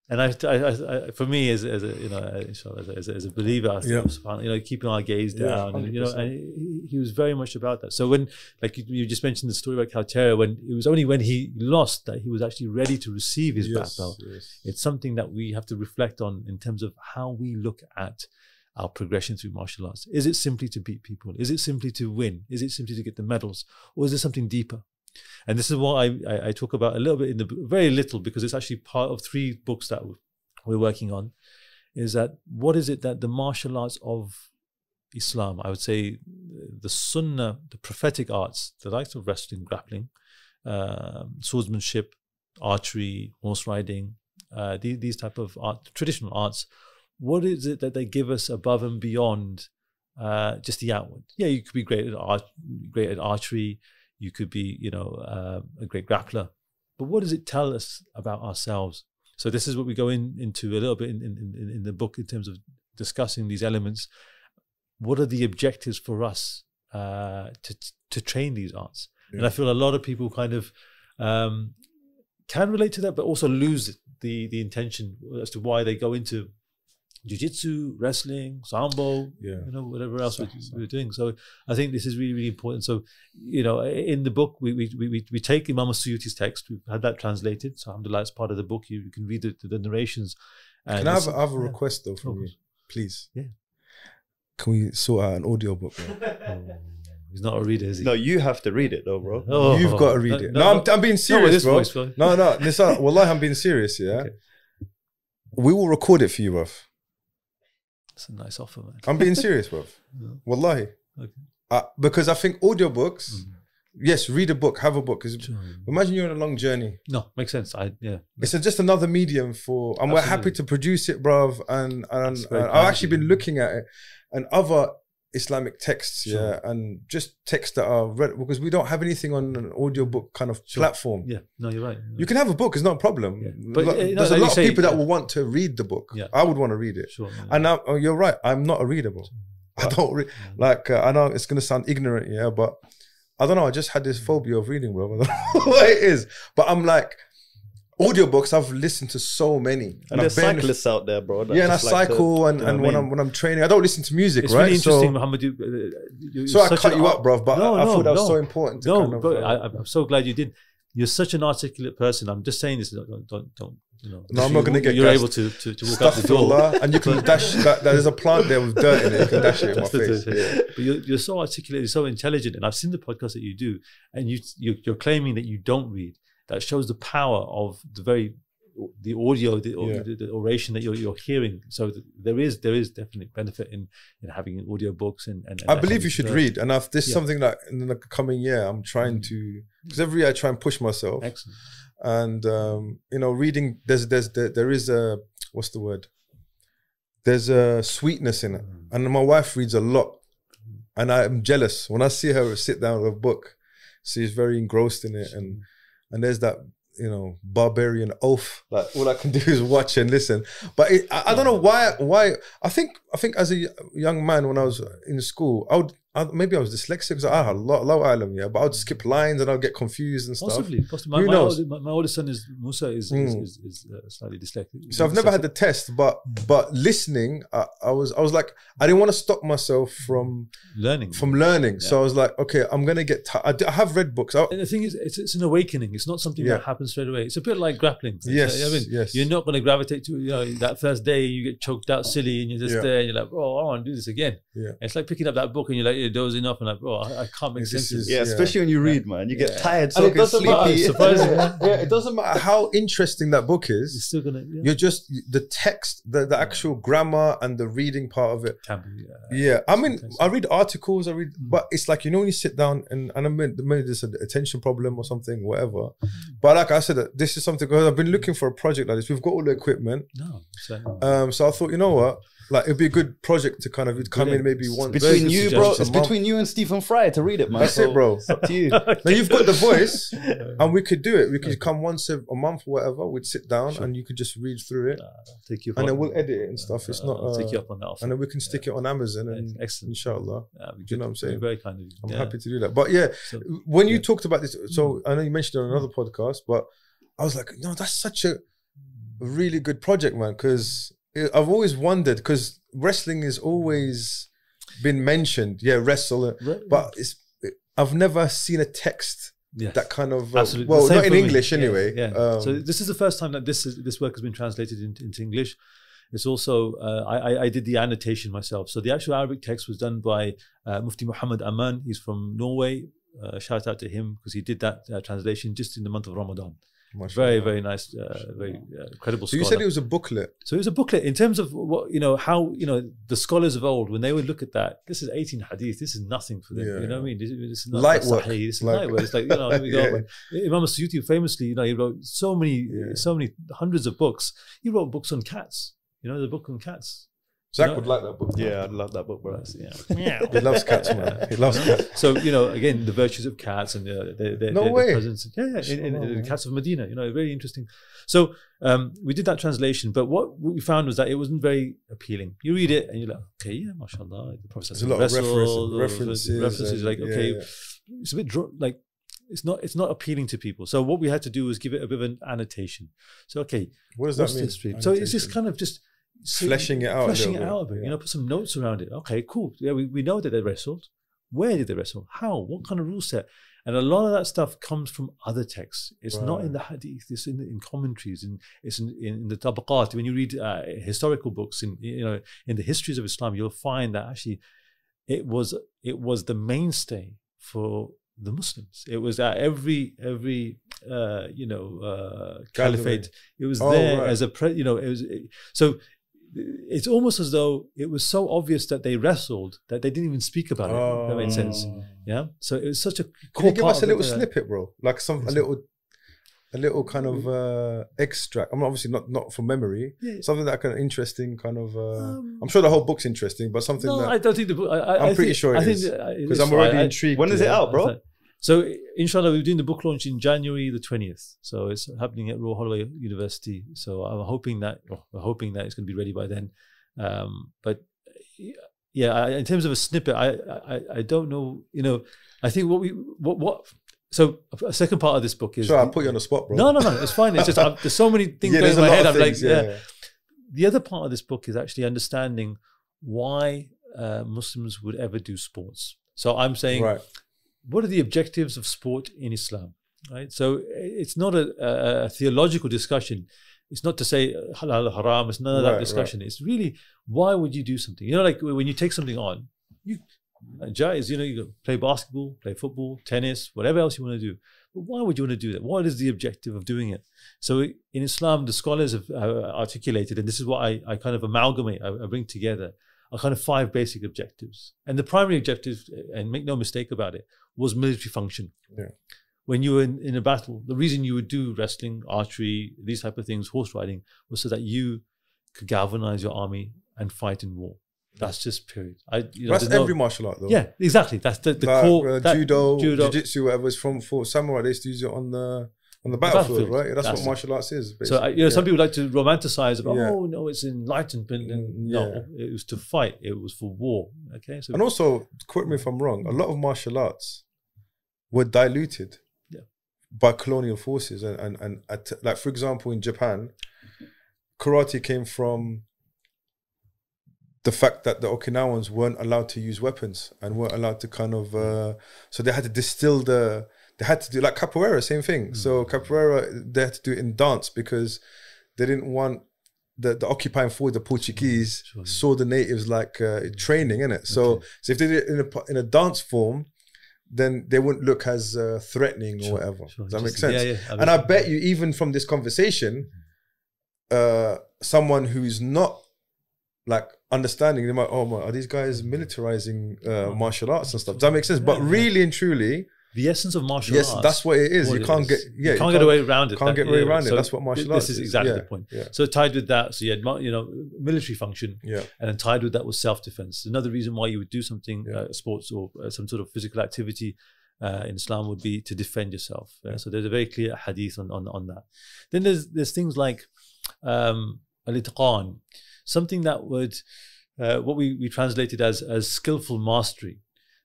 And I, I, I, for me, as, as a you know, inshallah, as a, as a, believer, I Yeah. you know, keeping our gaze Yeah, down, and, you know, and he, he was very much about that. So when, like you, you just mentioned the story about Caio Terra, when it was only when he lost that he was actually ready to receive his black belt. yes. It's something that we have to reflect on in terms of how we look at our progression through martial arts. Is it simply to beat people? Is it simply to win? Is it simply to get the medals? Or is there something deeper? And this is what I, I, I talk about a little bit in the very little, because it's actually part of three books that we're working on. Is that what is it that the martial arts of Islam, I would say the Sunnah, the prophetic arts, the likes of wrestling, grappling, um, swordsmanship, archery, horse riding, uh, these, these type of art, traditional arts, what is it that they give us above and beyond uh, just the outward? Yeah, you could be great at art, great at archery. You could be, you know, uh, a great grappler. But what does it tell us about ourselves? So this is what we go in into a little bit in, in, in, in the book in terms of discussing these elements. What are the objectives for us uh, to to train these arts? And I feel a lot of people kind of um, can relate to that, but also lose the the intention as to why they go into jiu-jitsu, wrestling, sambo, Yeah. you know, whatever else we, we're doing. So I think this is really, really important. So, you know, in the book, we we, we, we take Imam Suyuti's text. We've had that translated. So alhamdulillah, it's part of the book. You, you can read the, the narrations. And Can I have, I have a yeah. request though Of from you, please? Yeah. Can we sort out an audio book? bro? He's not a reader, is he? No, you have to read it though, bro. Oh, You've got to read no, it. no, No, I'm. I'm being serious, this bro. voice, bro. No, no, Nisar, wallahi, I'm being serious, yeah? Okay. We will record it for you, bruv. It's a nice offer, man. I'm being serious, bruv. Yeah. Wallahi. Okay. Uh, because I think audiobooks, Mhm. yes, read a book, have a book. 'cause Sure. imagine you're on a long journey. No, makes sense. I yeah. It's a, just another medium for, and we're happy to produce it, bruv. And and, and I've actually been looking at it and other Islamic texts, Sure. yeah, and just texts that are read because we don't have anything on an audiobook kind of Sure. platform. Yeah, no, you're right. You can have a book; it's not a problem. Yeah. But, uh, no, there's a like you lot of say, people that yeah. will want to read the book. Yeah. I would want to read it. Sure. yeah. And I, oh, you're right. I'm not a reader, bro. I don't read. Like uh, I know it's gonna sound ignorant, yeah, but I don't know. I just had this phobia of reading, bro. I don't know what it is, but I'm like audiobooks. I've listened to so many, And I've there's been- cyclists out there, bro. Yeah, and I just like to- cycle, and, and I when mean? I'm when I'm training, I don't listen to music, it's right? really interesting, so, Muhammad. You, uh, you, so I cut you up, bro. But No, I, I no, thought that was so important. To No, kind of, but uh, I, I'm so glad you did. You're such an articulate person. I'm just saying this. Don't, don't, don't you know? No, I'm not gonna get You're gassed. able to to, to walk out the door. Astaghfirullah, and you can dash that. There's a plant there with dirt in it. You can dash it in my That's face. Yeah. But you're, you're so articulate, you're so intelligent, and I've seen the podcast that you do, and you you're claiming that you don't read. That shows the power of the very the audio, the, or Yeah. the, the oration that you're, you're hearing. So th- there is there is definitely benefit in in having audio books and. and, and I believe you should read, and if this is Yeah. something that in the coming year I'm trying Mm. to, because every year I try and push myself, Excellent. and um, you know, reading there's there's there, there is a what's the word? There's a sweetness in it, Mm. and my wife reads a lot, and I'm jealous when I see her sit down with a book. She's very engrossed in it, and and there's that you know barbarian oath. Like all I can do is watch and listen. But it, I, I don't know why. Why I think I think as a young man when I was in school, I would I, maybe I was dyslexic because I had a lot low island, yeah. But I would skip lines and I'd get confused and stuff. Possibly, possibly. My, Who my, my, my oldest son is Musa is is, Mm. is, is uh, slightly dyslexic. So I've never had the test, but but listening, I, I was I was like I didn't want to stop myself from learning. from learning. So I was like, okay, I'm gonna get. T- I, d- I have read books. I, And the thing is, it's, it's an awakening. It's not something Yeah. that happens straight away. It's a bit like grappling. Yes, like, I mean, yes. You're not going to gravitate to you know that first day you get choked out silly and you're just Yeah. there and you're like, oh, I want to do this again. Yeah. It's like picking up that book and you're like, you're dozing off and like, bro, I, I can't make sense of is- this. Yeah, Yeah. especially when you read, man. You get Yeah. tired, and so it doesn't matter. sleepy. Surprising. yeah, it doesn't matter how interesting that book You're is. still gonna yeah, You're just the text, the, the actual grammar and the reading part of it. can be. Uh, Yeah, I mean. I read articles, I read, but it's like you know when you sit down and and I mean maybe there's an attention problem or something, whatever. But like I said, this is something because I've been looking for a project like this. We've got all the equipment, no, so, um, so I thought, you know what, like it'd be a good project to kind of come in maybe Brilliant. once between good you, bro. It's between you and Stephen Fry to read it, man. That's it, bro. It's up to you. Now you've got the voice, and we could do it. We could come once a, a month or whatever. We'd sit down Sure. and you could just read through it, Uh, I'll take you up and then we'll edit it and stuff. It's uh, not, I'll take uh, you up on that. offer. and then we can stick it on Amazon and Excellent. inshallah. Yeah, that'd you know what I'm saying? Very kind of you. I'm Yeah. happy to do that. But yeah, So- when you talked about this, so I know you mentioned it on another podcast, but I was like, no, that's such a really good project, man. Because I've always wondered because wrestling has always been mentioned. Yeah, wrestle, Re- but it's I've never seen a text yes. that kind of uh, Absolutely. well, not in for me. English Yeah, anyway. Yeah. Um, so this is the first time that this is, this work has been translated into, into English. It's also uh, I, I- I did the annotation myself. So the actual Arabic text was done by uh, Mufti Muhammad Aman. He's from Norway. Uh, shout out to him because he did that uh, translation just in the month of Ramadan. Very very nice, uh, very uh, credible. So you said it was a booklet. So it was a booklet in terms of what you know how you know the scholars of old when they would look at that. This is 18 hadith. This is nothing for them. Yeah, you know what I mean? This, this is not Light work. Sahih. This is Like- light work. It's like you know here we go. Yeah. Imam Suyuti famously, you know, he wrote so many, Yeah. so many hundreds of books. He wrote books on cats. You know, the book on cats. Zach No. would like that book. Yeah, I'd love that book, bro. Yeah. He loves cats, man. He loves cats. So you know, again, the virtues of cats and uh, their, their, No their, way. presence. Yeah, yeah, in, in, in Sure. the cats of Medina. You know, very interesting. So um, we did that translation, but what we found was that it wasn't very appealing. You read it and you're like, okay, yeah, mashallah, the Prophet There's a lot of wrestled, reference- or- references references. Like, okay, yeah. it's a bit dro- like it's not it's not appealing to people. So what we had to do was give it a bit of an annotation. So okay, What does that mean? So it's just kind of just see- Fleshing it out a fleshing it out a bit, yeah. You know, put some notes around it. Okay, cool. Yeah, we, we know that they wrestled. Where did they wrestle? How? What kind of rule set? And a lot of that stuff comes from other texts. It's not in the hadith. It's in, in commentaries. In it's in, in the tabaqat. When you read uh, historical books, in you know, in the histories of Islam, you'll find that actually, it was it was the mainstay for the Muslims. It was at every every uh, you know uh, caliphate. It was Oh, there right. as a pre, you know. It was it- so. It's almost as though it was so obvious that they wrestled that they didn't even speak about it. if that made sense. Oh. Yeah. So it was such a Can you give part us a little uh, snippet, bro? Like some a little, a little kind of uh extract. I'm obviously not not from memory. Yeah. Something that kind of interesting, kind of. uh Um, I'm sure the whole book's interesting, but something No, that I don't think the book. I, I, I'm I pretty think, sure it I is, uh, because I'm already. I- intrigued. When is it out, bro? So, inshallah, we're doing the book launch in January the 20th. So, it's happening at Royal Holloway University. So, I'm hoping that, well, we're hoping that it's going to be ready by then. Um, but yeah, I, in terms of a snippet, I, I, I don't know, you know, I think what we, what, what, so a second part of this book is. Sure, I'll put you on the spot, bro. no, no, no, it's fine. It's just, I've, there's so many things yeah, going in my head. I'm like, yeah. yeah. The other part of this book is actually understanding why uh, Muslims would ever do sports. So, I'm saying, right. What are the objectives of sport in Islam? Right. So it's not a, a, a theological discussion. It's not to say uh, halal haram. It's none of Right, that right. discussion. It's really why would you do something? You know, like when you take something on, you uh, you know, you play basketball, play football, tennis, whatever else you want to do. But why would you want to do that? What is the objective of doing it? So in Islam, the scholars have uh, articulated, and this is what I, I kind of amalgamate, I, I bring together, are kind of five basic objectives. And the primary objective, and make no mistake about it, was military function. Yeah. When you were in, in a battle, the reason you would do wrestling, archery, these type of things, horse riding, was so that you could galvanize your army and fight in war. That's just period. I, you know, That's there's no- every martial art, though. yeah, exactly. That's the, the Like, core uh, judo, judo. jiu-jitsu, whatever. It's from for samurai. They used to use it on the on the battlefield, battlefield. right? That's, That's what martial arts is. So Basically. uh, you know, some people like to romanticize about, Yeah. oh no, it's enlightenment. And Mm, no, yeah. it was to fight. It was for war. Okay, so and also, quote me if I'm wrong. A lot of martial arts were diluted Yeah. by colonial forces, and and, and at, like for example, in Japan, karate came from the fact that the Okinawans weren't allowed to use weapons and weren't allowed to kind of uh, so they had to distill the they had to do like capoeira same thing Mm. so capoeira they had to do it in dance because they didn't want the, the occupying force the Portuguese Sure. saw the natives like uh, training in it so Okay. so if they did it in a in a dance form then they wouldn't look as uh, threatening or whatever sure, does that make sense Yeah, yeah. and I bet you, even from this conversation, uh, someone who's not like understanding, they might, oh, my, are these guys militarizing uh, martial arts and stuff? Does that make sense? But Yeah, really and truly, the essence of martial yes, arts. Yes, that's what it is. what you it can't is. get, yeah, you can't get away around it. can't That- get away yeah, around it. so That's what martial arts This is exactly the point. yeah. So tied with that, so you had you know military function, Yeah, and then tied with that was self defense. Another reason why you would do something, uh, sports or uh, some sort of physical activity uh, in Islam would be to defend yourself. Yeah? Yeah. So there's a very clear hadith on, on, on that. Then there's there's things like um, al-itqan, something that would uh, what we, we translated as as skillful mastery.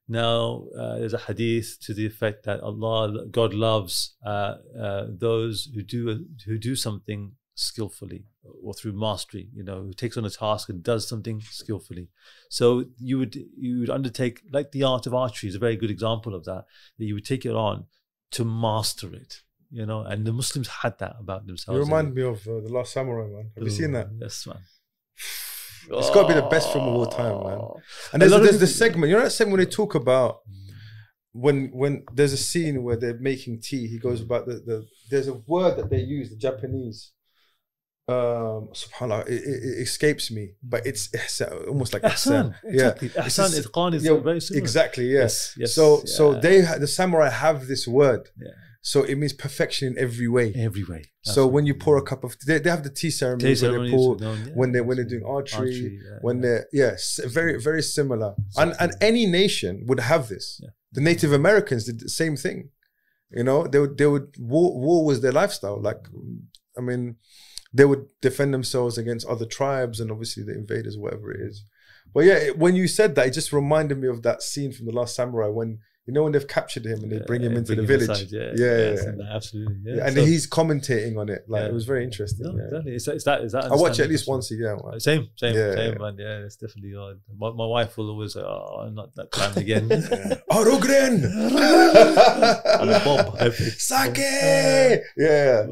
Now uh, there's a hadith to the effect that Allah God loves uh, uh, those who do who do something skillfully or through mastery. You know, who takes on a task and does something skillfully. So you would you would undertake like the art of archery is a very good example of that. That you would take it on to master it. You know, and the Muslims had that about themselves. you remind me of uh, the Last Samurai, man. Have you seen that? Yes, man. It's got to be the best film of all time, man. And there's, there's the segment. You know that segment when they talk about when when there's a scene where they're making tea. He goes about the, the there's a word that they use, the Japanese. Um, subhanallah, it, it, it escapes me, but it's, it's almost like Ihsan, ihsan. exactly. It's Ihsan, just- itqan is yeah, very similar. exactly. Yeah. Yes, yes, so so they the samurai have this word, Yeah. So it means perfection in every way. every way. So when you pour a cup of they, they have the tea ceremony Tea when they pour are yeah, when they when they're doing archery, yeah, when yeah. they're yes very very similar and and any nation would have this Yeah. the native americans did the same thing you know they would they would war, war was their lifestyle like i mean they would defend themselves against other tribes and obviously the invaders whatever it is but yeah when you said that it just reminded me of that scene from the last samurai when you know when they've captured him and they bring him Yeah, into the him village aside, yeah, yeah, yeah. and absolutely. Yeah. Yeah, and So- he's commentating on it like Yeah. it was very interesting no, yeah. exactly. It's, it's that. Is that i watch it at least once a year man. Same, same, Yeah, same, yeah. man. Yeah, it's definitely odd. My, my wife will always say, "Oh, I'm not that time again." Oh, Algren! And Bob. Sake! Yeah.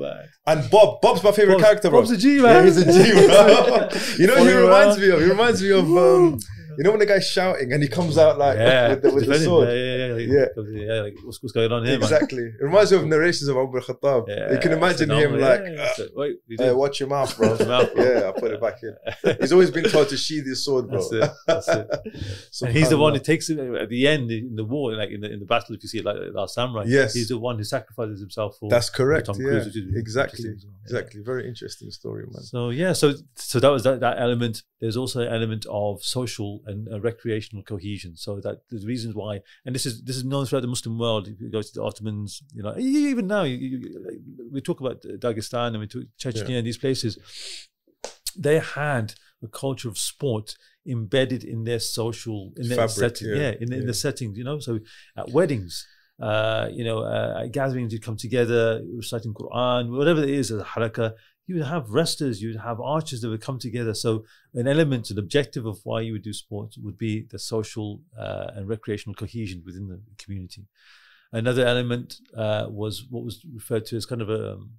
And Bob. Bob's my favorite Bob's- character, bro. Bob's a G, Yeah, man. he's a G, bro. you know he reminds me of? He reminds me of, um, you know when the guy's shouting and he comes out like yeah, with the, with the sword? Yeah, yeah, yeah. Yeah. yeah. yeah like, what's, what's going on here, man? Exactly. It reminds me of narrations of Abu Khattab. Yeah, you can imagine him like, Yeah, "Uh, wait, you hey, watch your mouth, bro. Your mouth, bro. yeah, I put it back in. He's always been told to sheathe his sword, bro. That's it. That's it. So and he's the one who takes it at the end in the war, like in the in the battle. If you see it like Last Samurai, Yes. he's the one who sacrifices himself for. That's correct. Tom Yeah, Cruise, is exactly. Yeah. Exactly. Very interesting story, man. So yeah, so so that was that, that element. There's also an element of social and uh, recreational cohesion. So that the reasons why, and this is this is known throughout the Muslim world. If you go to the Ottomans, you know, even now, you, you, we talk about Dagestan and we talk Chechnya and these places. They had a culture of sport embedded in their social in their Fabric, setting, yeah, yeah, in, the in the settings. You know, so at weddings. Uh, you know, uh, at gatherings, you'd come together, reciting Quran, whatever it is, as a harakah, you would have wrestlers, you'd have archers that would come together. So an element, an objective of why you would do sports would be the social uh, and recreational cohesion within the community. Another element uh, was what was referred to as kind of a um,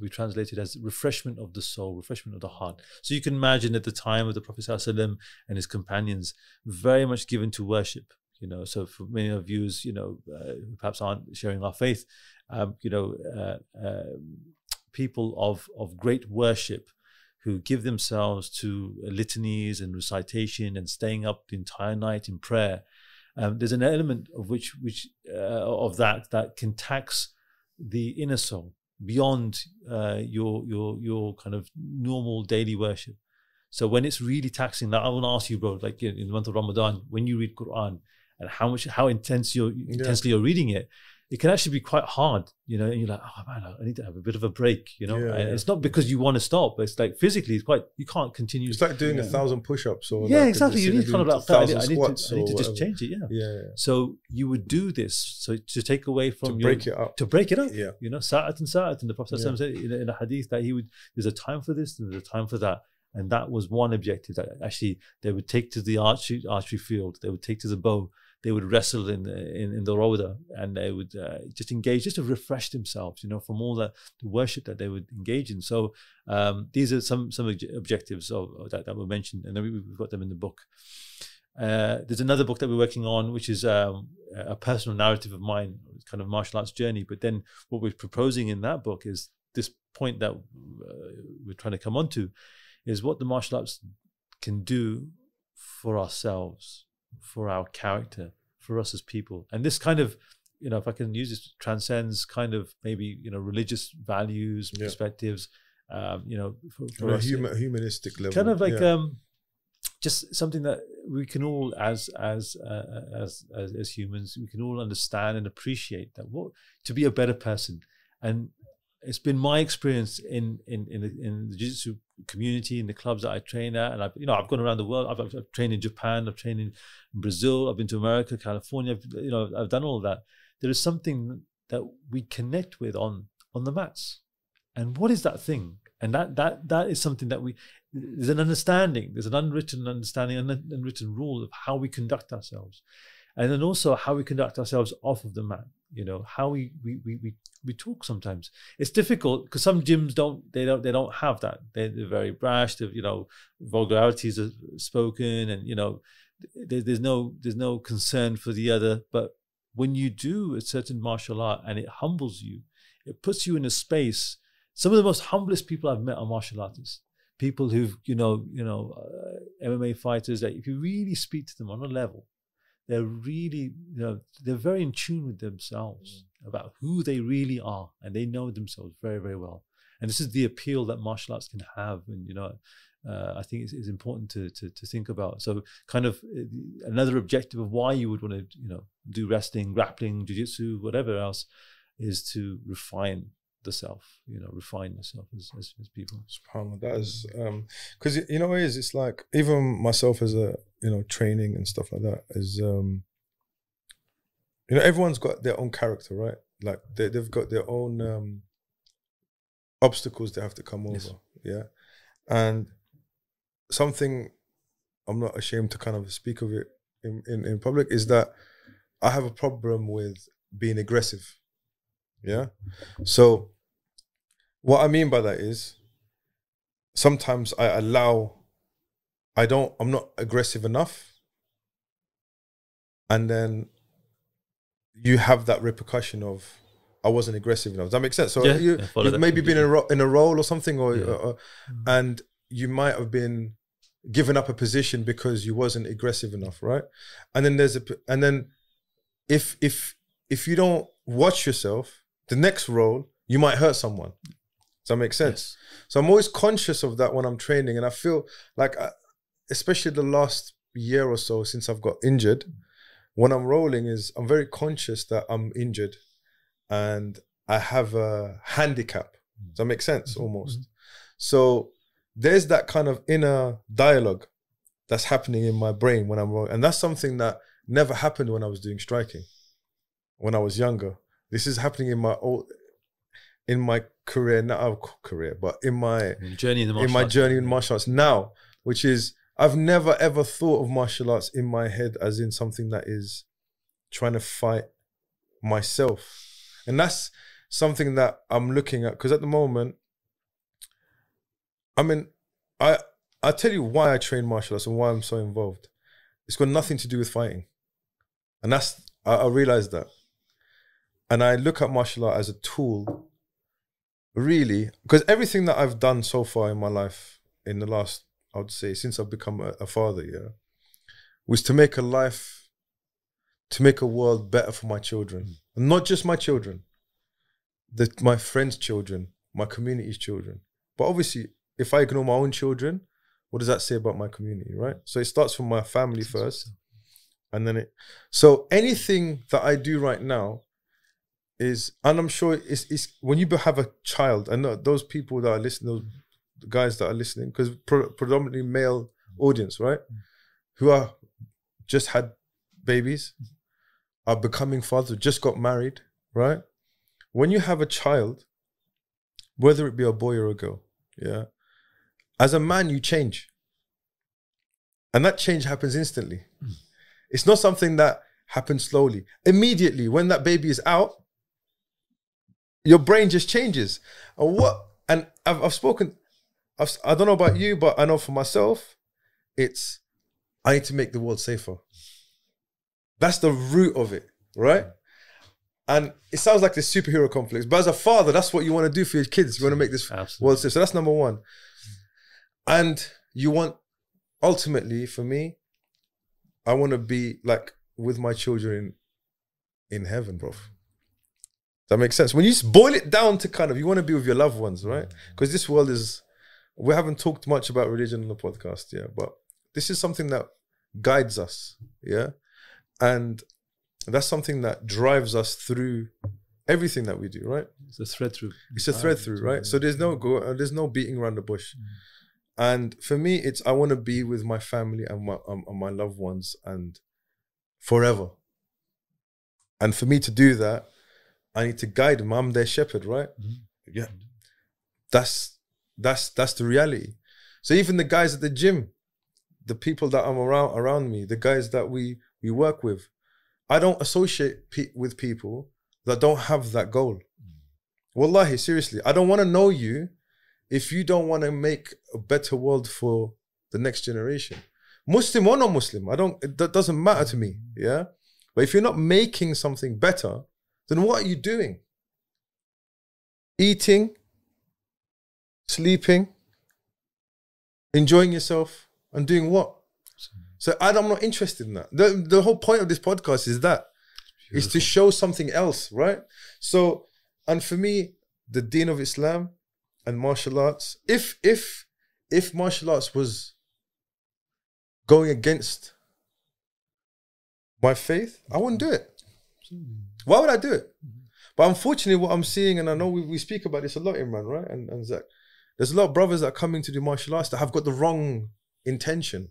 we translated as refreshment of the soul, refreshment of the heart. So you can imagine at the time of the Prophet ﷺ and his companions, very much given to worship. You know, so for many of you, you know, uh, perhaps aren't sharing our faith, um, you know, uh, um, people of of great worship who give themselves to litanies and recitation and staying up the entire night in prayer. Um, there's an element of which which uh, of that that can tax the inner soul beyond uh, your your your kind of normal daily worship. So when it's really taxing, like I want to ask you, bro, like in the month of Ramadan, when you read Quran and how much how intense you're intensely you're reading it, it can actually be quite hard, you know, and you're like, oh man, I need to have a bit of a break, you know. Yeah, yeah. it's not because you want to stop, but it's like physically, it's quite you can't continue. It's like doing a thousand push-ups or yeah, like exactly. You need kind of like, okay, I need, thousand I need to, I need to just change it, yeah. Yeah, yeah. So you would do this, so to take away to from your, break it up. to break it up. Yeah. You know, sa'at and sa'at. And the Prophet Yeah. said in a, in a hadith that he would, there's a time for this and there's a time for that. And that was one objective that actually they would take to the archery, archery field, they would take to the bow, they would wrestle in in, in the roda, and they would uh, just engage, just to refresh themselves, you know, from all the, the worship that they would engage in. So um, these are some some objectives of, of that, that were mentioned, and then we, we've got them in the book. Uh, there's another book that we're working on, which is um, a personal narrative of mine, kind of martial arts journey. But then what we're proposing in that book is this point that uh, we're trying to come onto is what the martial arts can do for ourselves, for our character, for us as people. And this kind of, you know, if I can use this, transcends kind of maybe, you know, religious values, Yeah. perspectives, um, you know, for, for us human, humanistic level. kind of like yeah. um just something that we can all as as uh, as, as as humans we can all understand and appreciate that what to be a better person and it's been my experience in in in the, in the jiu-jitsu community in the clubs that I train at. And I've you know I've gone around the world. I've, I've, trained in Japan. I've trained in Brazil. I've been to America California. I've, you know I've done all that. There is something that we connect with on on the mats. And what is that thing? And that that that is something that we there's an understanding. There's an unwritten understanding an unwritten rule of how we conduct ourselves. And then also how we conduct ourselves off of the mat you know how we we we we, we talk sometimes. It's difficult because some gyms don't they don't they don't have that. They're, they're very brash they're, you know vulgarities are spoken and you know there, there's no there's no concern for the other. But when you do a certain martial art and it humbles you it puts you in a space. Some of the most humblest people I've met are martial artists. People who've, you know, you know, uh, MMA fighters that if you really speak to them on a level, they're really, you know, they're very in tune with themselves about who they really are, and they know themselves very, very well. And this is the appeal that martial arts can have, and you know, uh, I think it's, it's important to, to to think about. So, kind of uh, another objective of why you would want to, you know, do wrestling, grappling, jiu-jitsu, whatever else, is to refine the self, you know, refine yourself as, as, as people. SubhanAllah, that is because you know what it is. It's like even myself as a you know training and stuff like that is um you know everyone's got their own character, right? Like they they've got their own um obstacles they have to come over, Yes. yeah. And something I'm not ashamed to kind of speak of it in, in in public is that I have a problem with being aggressive, yeah. So what I mean by that is sometimes I allow I don't I'm not aggressive enough and then you have that repercussion of I wasn't aggressive enough. Does that make sense? So Yeah, you, yeah, you've that maybe been in a, completely. ro- in a role or something, or, Yeah. or- mm. and you might have been given up a position because you wasn't aggressive enough, right? And then there's a, and then if if if you don't watch yourself, the next role you might hurt someone. Does that make sense? So I'm always conscious of that when I'm training, and I feel like, I, especially the last year or so since I've got injured, when I'm rolling, is I'm very conscious that I'm injured, and I have a handicap. Does that make sense? Mhm, Almost. So there's that kind of inner dialogue that's happening in my brain when I'm rolling, and that's something that never happened when I was doing striking. When I was younger, this is happening in my old, in my career now, oh, career, but in my journey in the in martial my arts. journey in martial arts now, which is I've never ever thought of martial arts in my head as in something that is trying to fight myself. And that's something that I'm looking at because at the moment, I mean, I I tell you why I train martial arts and why I'm so involved. It's got nothing to do with fighting, and that's I, I realize that, and I look at martial art as a tool really? Because everything that i've done so far in my life in the last i would say since i've become a, a father yeah was to make a life to make a world better for my children. And not just my children the, my friends children my community's children. But obviously if i ignore my own children what does that say about my community right? So it starts from my family first and then it so anything that i do right now is, and I'm sure it's, it's when you have a child, and those people that are listening, those guys that are listening, because pre- predominantly male audience, right, who are just had babies, are becoming fathers, just got married, right? When you have a child, whether it be a boy or a girl, yeah, as a man, you change. And that change happens instantly. Mm. It's not something that happens slowly. Immediately, when that baby is out, your brain just changes. And what, and I've, I've spoken, I've, I don't know about you, but I know for myself, it's, I need to make the world safer. That's the root of it, right? And it sounds like this superhero complex, but as a father, that's what you want to do for your kids. You want to make this Absolutely. world safe. So that's number one. And you want, ultimately, for me, I want to be like with my children in, in heaven, bro. That makes sense. When you boil it down to kind of, you want to be with your loved ones, right? Because this world is, we haven't talked much about religion on the podcast, yeah, but this is something that guides us, yeah, and that's something that drives us through everything that we do, right? It's a thread through. It's a thread through, right? So there's no go, uh, there's no beating around the bush. Mm. And for me, it's I want to be with my family and my um, and my loved ones and forever. And for me to do that, I need to guide them. I'm their shepherd, right? Mm-hmm. Yeah, that's that's that's the reality. So even the guys at the gym, the people that I'm around around me, the guys that we we work with, I don't associate pe- with people that don't have that goal. Mm. Wallahi, seriously, I don't want to know you if you don't want to make a better world for the next generation, Muslim or non Muslim, I don't, that doesn't matter to me. Yeah. But if you're not making something better, then what are you doing? Eating, sleeping, enjoying yourself, and doing what? So I'm not interested in that. The, the whole point of this podcast is that is to show something else, right? So, and for me, the Dean of Islam and martial arts, if if if martial arts was going against my faith, I wouldn't do it. Why would I do it? But unfortunately, what I'm seeing, and I know we, we speak about this a lot, Imran, right? And, and Zach, there's a lot of brothers that are coming to do martial arts that have got the wrong intention.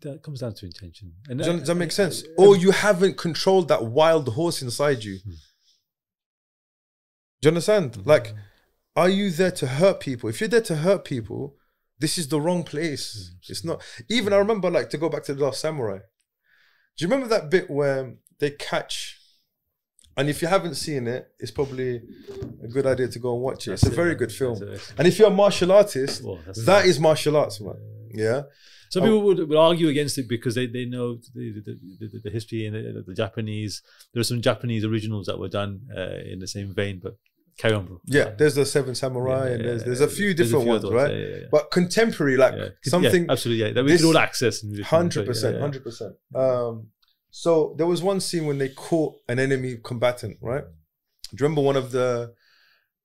That comes down to intention. And does, that, does that make sense? or you haven't controlled that wild horse inside you. Hmm. Do you understand? Mm-hmm. Like, are you there to hurt people? If you're there to hurt people, this is the wrong place. Mm, it's not. Even I remember, like, to go back to the Last Samurai. Do you remember that bit where they catch? And if you haven't seen it, it's probably a good idea to go and watch it. That's it's a very good film. And if you're a martial artist, that is martial arts, man. Yeah. Some people would, would argue against it because they, they know the, the, the, the history and the, the, Japanese. There are some Japanese originals that were done uh, in the same vein, but Carry on, bro. Yeah, there's the Seven Samurai, yeah, and there's there's a few different a few ones, right? But contemporary, like something, absolutely, yeah, that we could all access. Hundred percent, hundred percent. Um, so there was one scene when they caught an enemy combatant, right? Do you remember one of the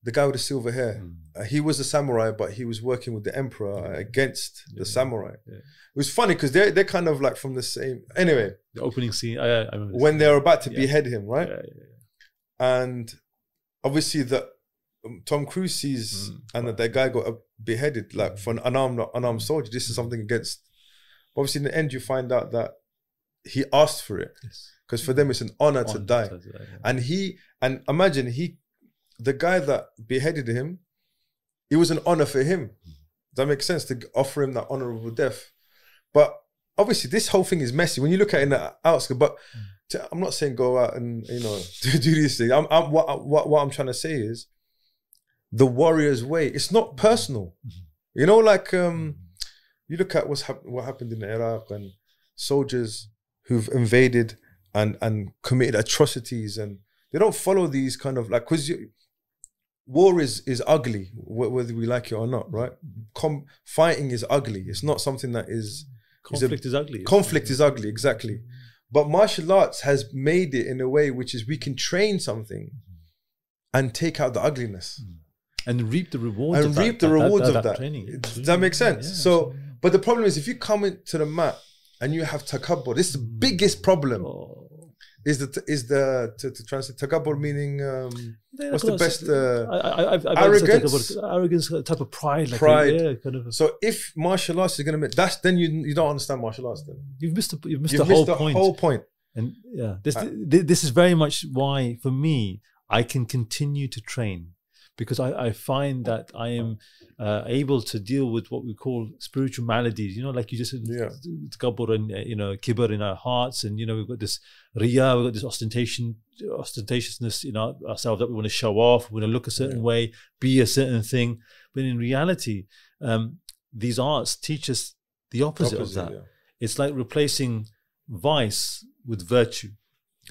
the guy with the silver hair? Mm. Uh, he was a samurai, but he was working with the emperor against the samurai. It was funny because they're they're kind of like from the same. Anyway, the opening scene. I, I when they're about to behead him, right? And obviously that um, Tom Cruise sees mm. and that that guy got beheaded like for an unarmed unarmed soldier. This is something against. Obviously, in the end, you find out that he asked for it because yes. for them it's an honor, honor to die. To die yeah. And he and imagine he, the guy that beheaded him, it was an honor for him. Mm. Does that make sense to offer him that honorable death? But obviously, this whole thing is messy when you look at it in the outskirts. But mm to, I'm not saying go out and you know do, do these things. I'm, I'm what, what what I'm trying to say is the warrior's way. It's not personal. Mm-hmm. You know, like um, you look at what's hap- what happened in Iraq and soldiers who've invaded and and committed atrocities and they don't follow these kind of like because war is is ugly whether we like it or not right Com- fighting is ugly it's not something that is conflict is, a, is ugly conflict is ugly exactly. But martial arts has made it in a way which is we can train something and take out the ugliness. Hmm. And reap the rewards and reap that, the rewards that, that, of that. Training. Does that make sense? Yeah, so, but the problem is if you come into the mat and you have takabbur, this is the biggest problem. Oh. Is the is the to, to translate takabbur meaning um, what's the best, uh, I, I've, I've arrogance? Arrogance, type of pride, like Pride. A, yeah, kind of. A, so if martial arts is gonna make that's then you you don't understand martial arts then you've missed the, you've missed you've the whole missed the point. whole point. And yeah, this Uh, this is very much why for me I can continue to train because I, I find that I am uh, able to deal with what we call spiritual maladies. You know, like you just said, Yeah. and uh, you know kibr in our hearts, and you know we've got this riya, we've got this ostentation, ostentatiousness in our, ourselves that we want to show off, we want to look a certain way, be a certain thing. But in reality, um, these arts teach us the opposite, Opposite, of that. yeah. It's like replacing vice with virtue.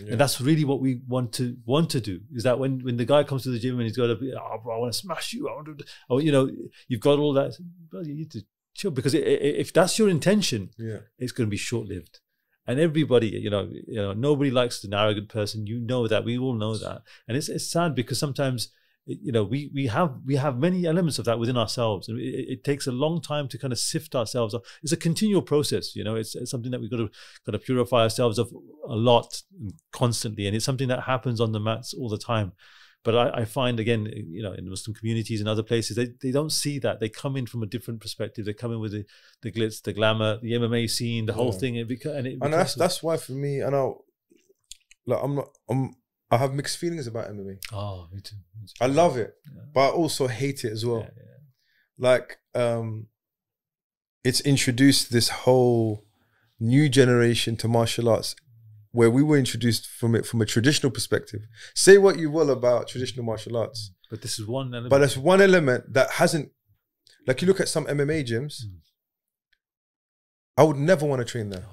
Yeah. And that's really what we want to want to do. Is that when when the guy comes to the gym and he's got to be, oh, bro, I want to smash you. I want to, oh, you know, you've got all that. Bro, you need to chill because i i if that's your intention, yeah. it's going to be short lived. And everybody, you know, you know, nobody likes an arrogant person. You know that. We all know that. And it's it's sad because sometimes, you know, we we have we have many elements of that within ourselves, and it, it takes a long time to kind of sift ourselves. off. It's a continual process. You know, it's, it's something that we've got to kind of purify ourselves of a lot constantly, and it's something that happens on the mats all the time. But I, I find again, you know, in Muslim communities and other places, they, they don't see that. They come in from a different perspective. They come in with the, the glitz, the glamour, the MMA scene, the whole Yeah. thing. It beca- and And that's that's why for me, and I like I'm not I'm I have mixed feelings about MMA. oh, me too. me too. I love it, Yeah. but I also hate it as well. Yeah, yeah. Like um it's introduced this whole new generation to martial arts where we were introduced from it from a traditional perspective. Say what you will about traditional martial arts, But this is one element. but there's one element that hasn't like you look at some MMA gyms, Mm. I would never want to train there.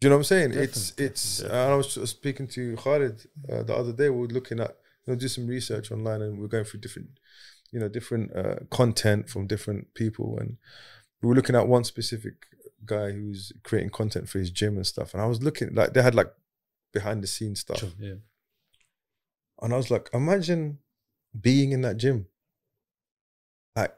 Do you know what I'm saying? it's Definitely, it's. definitely. and I was speaking to Khalid uh, the other day. We were looking at you know do some research online, and we are going through different, you know, different uh, content from different people, and we were looking at one specific guy who's creating content for his gym and stuff. And I was looking like they had like behind the scenes stuff, Sure, yeah. and I was like, imagine being in that gym. Like,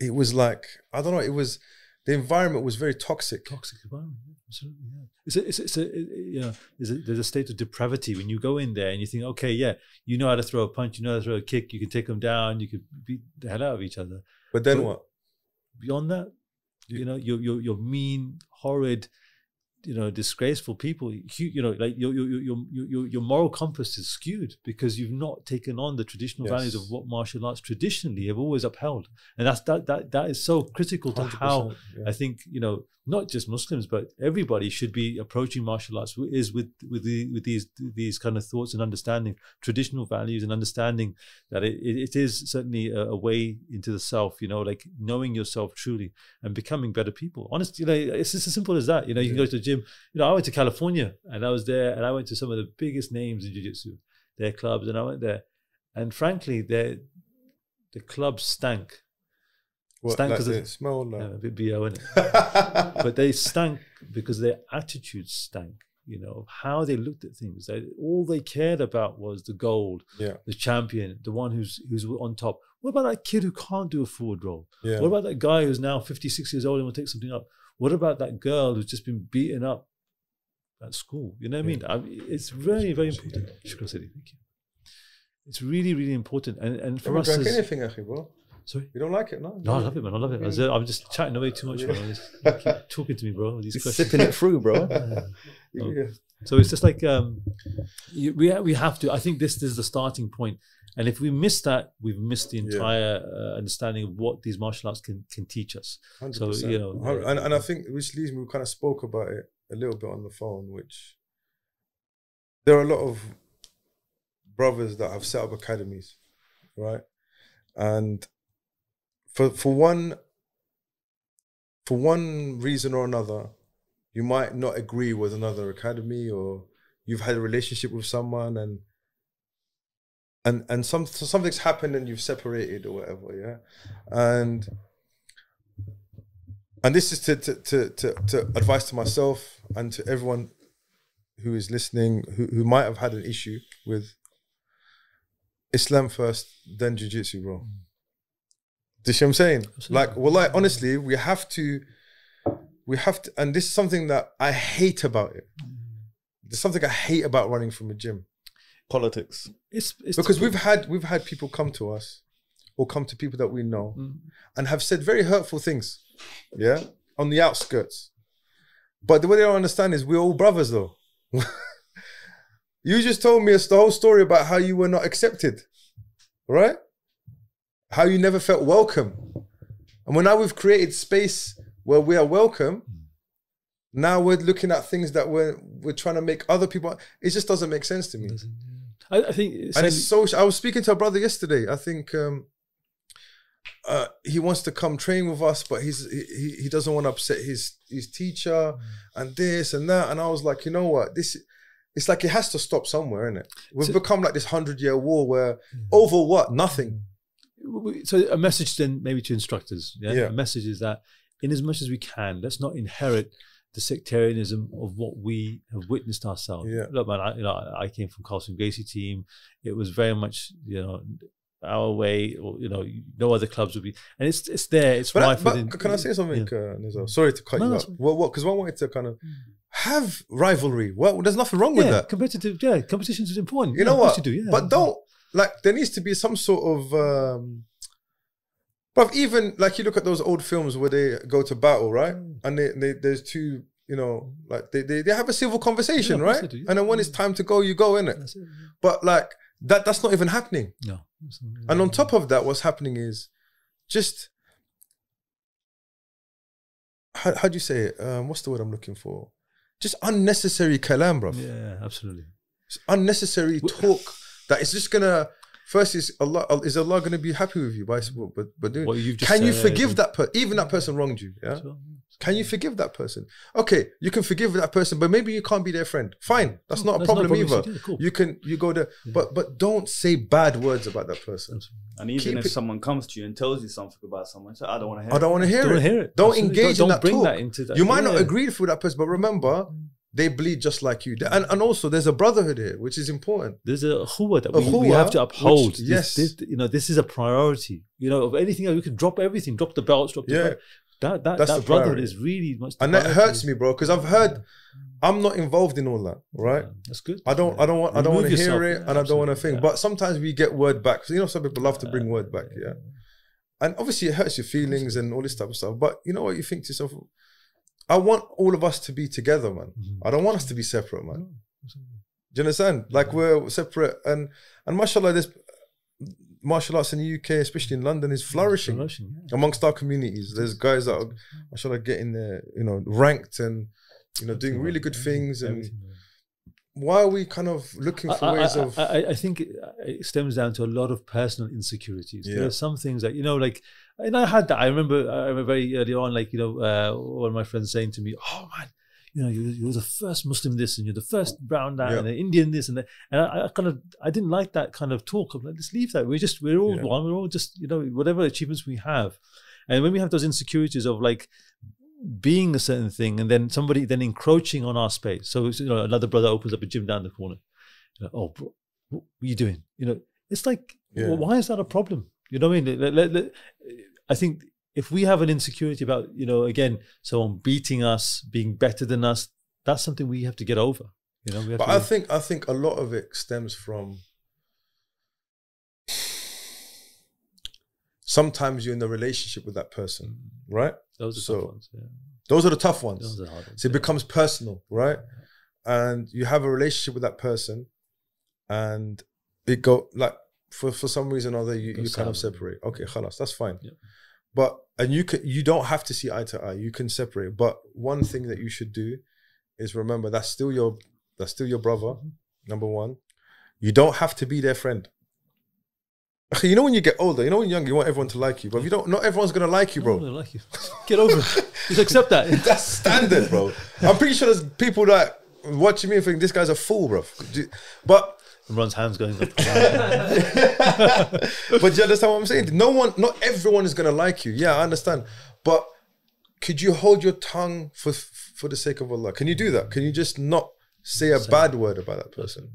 it was like I don't know. It was the environment was very toxic. toxic environment. Absolutely, yeah. It's a, it's a, it's a, it- you know, there's a, there's a state of depravity when you go in there and you think, okay, yeah, you know how to throw a punch, you know how to throw a kick, you can take them down, you can beat the hell out of each other. But then But- what? Beyond that, You- you know, you're you're, you're mean, horrid, you know, disgraceful people. You, you know, like your your your your your your moral compass is skewed because you've not taken on the traditional values of what martial arts traditionally have always upheld, and that's that that that is so critical to how yeah. I think you know not just Muslims but everybody should be approaching martial arts is with with the, with these these kind of thoughts and understanding traditional values and understanding that it, it, is certainly a, a way into the self you know like knowing yourself truly and becoming better people. Honestly you know it's just as simple as that. You know you can go to the gym. You know I went to California and I was there and I went to some of the biggest names in jiu-jitsu their clubs and I went there. And frankly their the clubs stank What, stank like 'cause of- the smell. yeah, a bit bo in it? But they stank because their attitudes stank you know how they looked at things. They, all they cared about was the gold yeah, the champion the one who's who's on top. What about that kid who can't do a forward roll? Yeah. what about that guy who's now 56 years old and will take something up? What about that girl who's just been beaten up at school? You know what i mean? I it's very very important. Shukran, Sidi. thank you. It's really really important. And and for us as, anything. Sorry You don't like it, no? no, I love it, man. I love it. I was, I'm just chatting away too much, man. I keep talking to me, bro. with These He's questions. sipping it through, bro. Yeah. So it's just like um, you, we we have to. I think this, this is the starting point, and if we miss that, we've missed the Yeah. entire uh, understanding of what these martial arts can can teach us. 100%. So, you know, and, and I think which leads me, we kind of spoke about it a little bit on the phone, which there are a lot of brothers that have set up academies, right? And for for one for one reason or another, you might not agree with another academy or you've had a relationship with someone and and and some so something's happened and you've separated or whatever, yeah. And and this is to to to to, to advice to myself and to everyone who is listening who, who might have had an issue with Islam first, then Jiu-Jitsu, bro. Do you see what I'm saying? Like, well, like honestly, we have to, we have to, and this is something that I hate about it. there's something I hate about running from a gym Politics. It's, it's because we've had we've had people come to us or come to people that we know Mm. and have said very hurtful things, yeah, on the outskirts. But the way they don't understand is we're all brothers, though. you just told me a the whole story about how you were not accepted, right? How you never felt welcome, and when now we've created space where we are welcome. Now we're looking at things that we're we're trying to make other people. It just doesn't make sense to me. I, I think it's And it's so. I was speaking to a brother yesterday. I think um, uh, he wants to come train with us, but he's he, he- doesn't want to upset his his teacher and this and that. And I was like, you know what? This it's like it has to stop somewhere, isn't it? We've So- become like this hundred year war where over what? Nothing. So a message then maybe to instructors yeah? Yeah. a message is that in as much as we can let's not inherit the sectarianism of what we have witnessed ourselves Yeah. look man I, you know, I came from Carlson Gracie team it was very much you know our way or you know no other clubs would be and it's it's there it's But, I- but within- can I say something, yeah. uh, Nizar? Sorry to cut No, you up. Well, what? Because I wanted to kind of have rivalry. Well, there's nothing wrong with that. competitive yeah competition is important You Yeah, know what? you do, yeah. But don't like there needs to be some sort of um but even like you look at those old films where they go to battle, right? Mm. And they, they there's two, you know, like they, they, they have a civil conversation, Yeah, right? And then when it's time to go, you go in it. It, yeah. But like that that's not even happening. no. And on top of that, what's happening is just how how do you say it? Um, what's the word I'm looking for? Just unnecessary kalam, bro. yeah absolutely It's unnecessary talk that is just gonna first is Allah is Allah gonna be happy with you by by, by doing what just can you forgive that person even that person wronged you yeah? Can you forgive that person? Okay you can forgive that person but maybe you can't be their friend. Fine that's not a That's problem either. Yeah, cool. you can you go there but but don't say bad words about that person. And even Keep if it- someone comes to you and tells you something about someone, say, I don't want to hear I don't want to hear don't it. hear it. don't engage don't, in that bring talk. that into that. you might not agree with that person but remember mm. They bleed just like you and and also there's a brotherhood here which is important There's a huwa that A we, we have to uphold. which- yes. this, you know, this is a priority. You know, of anything else, we could drop everything, drop the belts, drop the Yeah. belt. That that That's that the brotherhood priority. is really much. and that hurts me bro because I've heard I'm not involved in all that right Yeah, That's good. I don't, I don't want, I don't want to hear it, Yeah, and I don't want to think. Yeah. But sometimes we get word back. So, you know, some people love to bring word back, yeah. And obviously, it hurts your feelings and all this type of stuff. But you know what? You think to yourself, I want all of us to be together, man. Mhm. I don't want us to be separate, man. Do you understand? Like we're separate, and and mashallah, this martial arts in the UK, especially in London, is flourishing Flourishing, yeah. amongst our communities. There's guys that are, mashallah, getting there, you know, ranked and you know, doing really good things. And Everything. Why are we kind of looking for I, ways I- of? I, I think it, stems down to a lot of personal insecurities. There are some things that you know, like, and I had that. I remember, I remember very early on, like you know, uh, one of my friends saying to me, "Oh man, you know, you're, you're the first Muslim this, and you're the first brown that, Yeah. and the Indian this, and that." And I, I kind of, I didn't like that kind of talk. of like, let's leave that. We're just, we're all Yeah. one. We're all just, you know, whatever achievements we have, and when we have those insecurities of like being a certain thing and then somebody then encroaching on our space. So you know, another brother opens up a gym down the corner. Oh, bro, what are you doing? You know, it's like, Yeah. well, why is that a problem? You know what I mean? Let- let- let- I think if we have an insecurity about, you know, again, someone beating us, being better than us, that's something we have to get over. You know, we have But I think I think a lot of it stems from sometimes you're in a relationship with that person, right? Those are so- tough ones. Yeah. Those are the tough ones. Those are hard ones. So it yeah. becomes personal, right? And you have a relationship with that person, and it go like for for some reason or other you, you kind of separate. Okay, khalas, that's fine. Yeah. But and you can you don't have to see eye to eye. You can separate. But one thing that you should do is remember that's still your that's still your brother. Mm-hmm. Number one, you don't have to be their friend. You know when you get older, you know when you're young, you want everyone to like you, but if you don't, not everyone's gonna like you, No, bro. I like you. Get over it. Just accept that. That's standard, bro. I'm pretty sure there's people that watching me and think this guy's a fool, bro. But Ron's hands going up. but do you understand what I'm saying? No one, not everyone is gonna like you. Yeah, I understand. But could you hold your tongue for for the sake of Allah? Can you do that? Can you just not say a bad word about that person,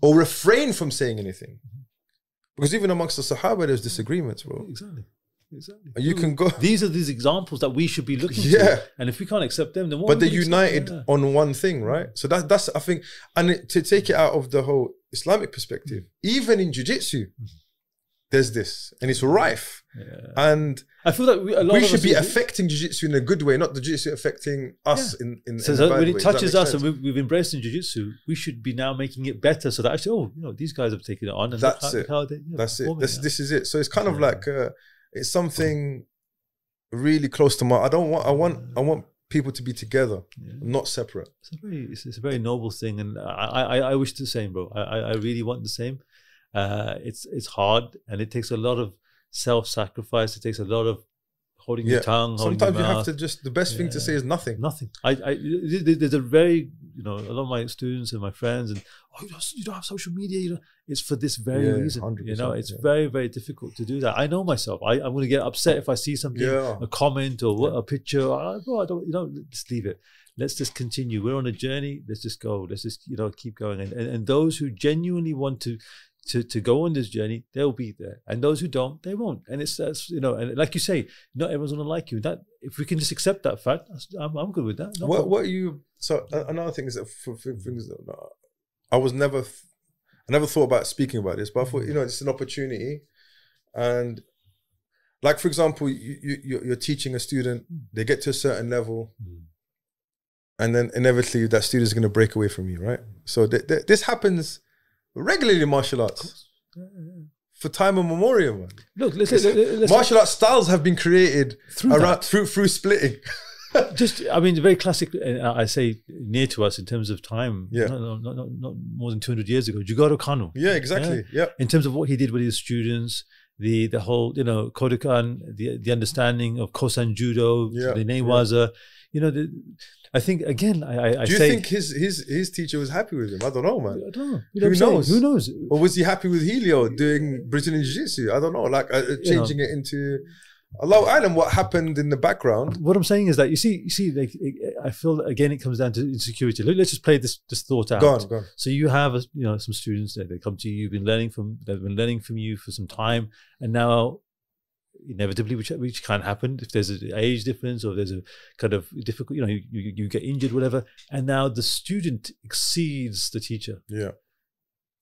or refrain from saying anything? Because even amongst the Sahaba, there's disagreements, bro. exactly. exactly. You can go, These are these examples that we should be looking Yeah. to. And if we can't accept them, then what but they're we gonna accept? united Yeah. on one thing, right? So that that's I think, and to take it out of the whole Islamic perspective, mm-hmm. even in jiu-jitsu, mm-hmm. There's this, and it's rife, Yeah. and I feel like we, a lot we should be affecting jiu-jitsu in a good way, not the jiu-jitsu affecting us in in, So, in so a bad when it touches us sense? and we've, we've embraced in jiu-jitsu, we should be now making it better so that actually, oh, you know, these guys have taken it on. And That's how, it. how they, you know, That's it. This now. this is it. So it's kind of like uh, it's something really close to my. I don't want. I want. I want people to be together, Yeah. not separate. It's a very, it's, it's a very noble thing, and I, I, I wish the same, bro. I I really want the same. Uh, it's, it's hard, and it takes a lot of self-sacrifice. It takes a lot of holding Yeah. your tongue, holding Sometimes your you have to just. The best thing to say is nothing. Nothing. I, I, there's a very, you know, a lot of my students and my friends, and oh, you don't, you don't have social media. You know, it's for this very Yeah, reason. You know, it's yeah. very, very difficult to do that. I know myself. I, I'm going to get upset if I see something, Yeah. a comment or what, a picture. I, bro, I don't, you know, just leave it. Let's just continue. We're on a journey. Let's just go. Let's just, you know, keep going. And, and, and those who genuinely want to, to, to go on this journey, they'll be there. And those who don't, they won't. And it's that's you know, and like you say, not everyone's gonna like you. That if we can just accept that fact, I'm, I'm good with that. What problem. what are you so another thing is that for, for things that uh, I was never I never thought about speaking about this, but I thought you know it's an opportunity, and like for example, you, you you're- you're teaching a student, they get to a certain level, Mm. and then inevitably that student is going to break away from you, right? So th- th- this happens regularly martial arts Yeah, yeah. for time immemorial, man. Look, let's, let's, martial arts styles have been created through around through through splitting. Just, I mean, very classic. uh, I say near to us in terms of time. Yeah. not, not, not, not more than 200 years ago. Jigoro Kano. yeah, exactly. Yeah. in terms of what he did with his students, the the whole you know Kodokan, the the understanding of Kosen Judo, Yeah, the yeah. Newaza, you know, the, I think again, I I, I Do you say, think his his his teacher was happy with him? I don't know, man. I don't know. You Who know what I'm saying? knows? Who knows? Or was he happy with Helio doing Brazilian Jiu Jitsu? I don't know, like uh, uh, changing it into. Allahu a'lam, what happened in the background? What I'm saying is that you see, you see, like I feel again, it comes down to insecurity. Let, us just play this this thought out. Go on, go on. So you have, you know, some students that they come to you, you've been learning from, they've been learning from you for some time, and now inevitably, which which can happen if there's an age difference or there's a kind of difficult, you know, you, you, you get injured, whatever, and now the student exceeds the teacher. Yeah,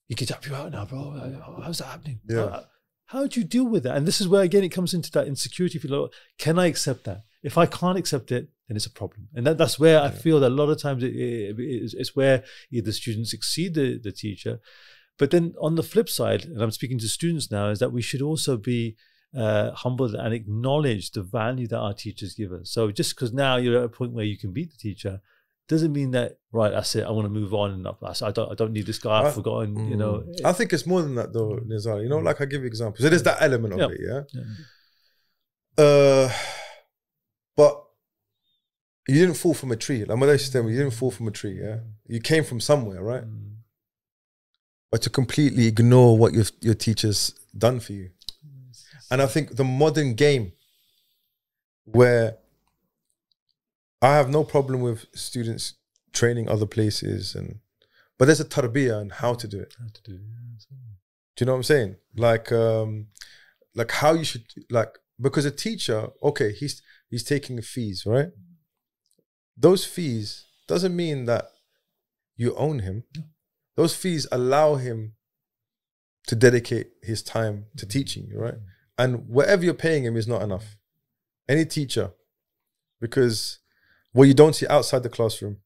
He can tap you out now, bro. Oh, how's that happening? Yeah. Uh, how, how do you deal with that? And this is where again it comes into that insecurity. If you like, can I accept that? If I can't accept it, then it's a problem. And that, that's where I feel that a lot of times it, it, it's, it's where either students exceed the, the teacher. But then on the flip side, and I'm speaking to students now, is that we should also be uh, humble and acknowledge the value that our teachers give us. So just because now you're at a point where you can beat the teacher, doesn't mean that right. That's it. I want to move on and up. I don't. I don't need this guy. I- I've forgotten. You know. Mm. I think it's more than that, though, Nisar. You know, like I give you examples. So there's that element of Yeah. it, yeah. Yeah. Uh, but you didn't fall from a tree. Like my dad used to tell you didn't fall from a tree. Yeah, you came from somewhere, right? Mm. But to completely ignore what your your teachers done for you, and I think the modern game, where I have no problem with students training other places, and but there's a tarbiyah and how to do it. How to do. so- Do you know what I'm saying? Like, um, like how you should like because a teacher, okay, he's he's taking fees, right? Those fees doesn't mean that you own him. Those fees allow him to dedicate his time to teaching you, right? And whatever you're paying him is not enough. Any teacher, because what you don't see outside the classroom,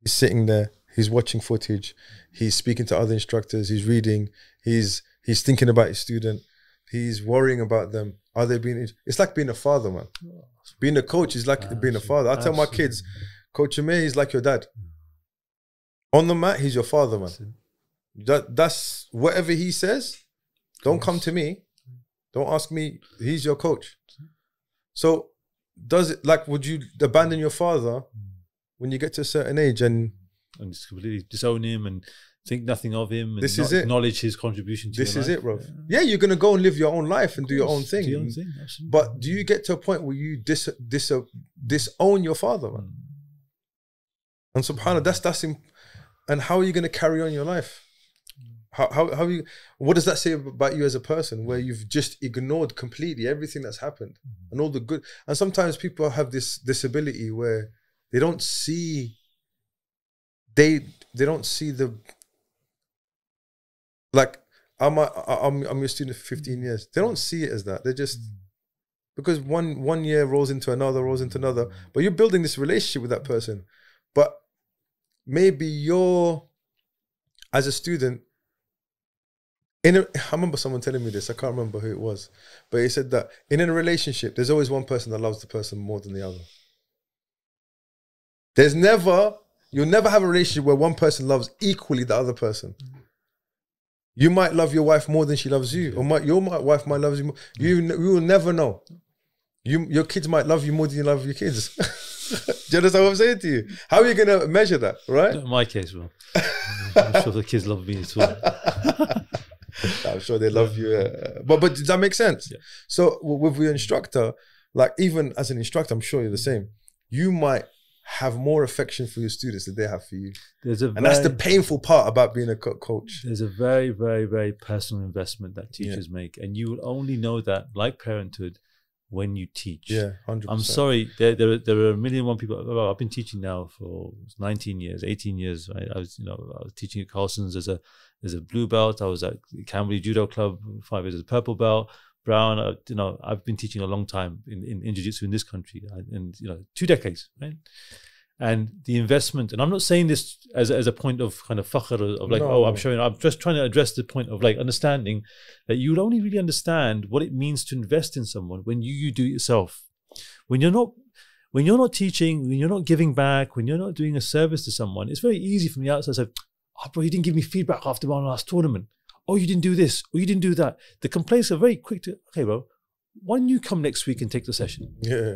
he's sitting there, he's watching footage, he's speaking to other instructors, he's reading, he's he's thinking about his student, he's worrying about them. Are they being? It's like being a father, man. Being a coach is like being a father. I tell my kids, Coach Amir, he's like your dad. On the mat, he's your father, man. That that's whatever he says. Don't come to me. Don't ask me. He's your coach. So does it like would you abandon your father when you get to a certain age and and just completely disown him and think nothing of him. And This is it. Acknowledge his contribution to this your is life. it, bro? Yeah. Yeah, you're gonna go and live your own life and do your own thing. Your own thing. But do you get to a point where you dis, dis disown your father, man? Mm. And subhanallah, that's that's imp- and how are you gonna carry on your life? How, how how you what does that say about you as a person where you've just ignored completely everything that's happened mm-hmm. and all the good and sometimes people have this disability where they don't see they they don't see the like I'm a, I'm I'm your student for 15 mm-hmm. years. They don't see it as that. They just mm-hmm. because one one year rolls into another rolls into another but you're building this relationship with that person. But maybe you're as a student in a, I remember someone telling me this. I can't remember who it was, but he said that in a relationship, there's always one person that loves the person more than the other. There's never you'll never have a relationship where one person loves equally the other person. Mm-hmm. You might love your wife more than she loves you, or might, your wife might love you more. You you will never know. You your kids might love you more than you love your kids. Do you understand what I'm saying to you? How are you gonna measure that, right? Not in my case, well, I'm sure the kids love me as well. I'm sure they love you. Uh, but but does that make sense? Yeah. So with your instructor, like even as an instructor, I'm sure you're the same. You might have more affection for your students than they have for you, There's a and that's the painful part about being a co- coach. There's a very, very, very personal investment that teachers make, and you will only know that, like parenthood, when you teach. Yeah, hundred. I'm sorry. There, there, are, there are a million one people. Well, I've been teaching now for 19 years, 18 years. Right? I was, you know, I was teaching at Carlson's as a as a blue belt. I was at Camberley Judo Club five years as a purple belt. Brown, uh, you know, I've been teaching a long time in, in, in jiu-jitsu in this country, and you know, two decades, right? And the investment, and I'm not saying this as, as a point of kind of fakhr of like, No, oh, I'm showing. I'm just trying to address the point of like understanding that you'll only really understand what it means to invest in someone when you, you do it yourself. When you're not when you're not teaching, when you're not giving back, when you're not doing a service to someone, it's very easy from the outside to say, oh bro, you didn't give me feedback after my last tournament. Oh, you didn't do this, or you didn't do that. The complaints are very quick to, okay, bro, why don't you come next week and take the session? Yeah,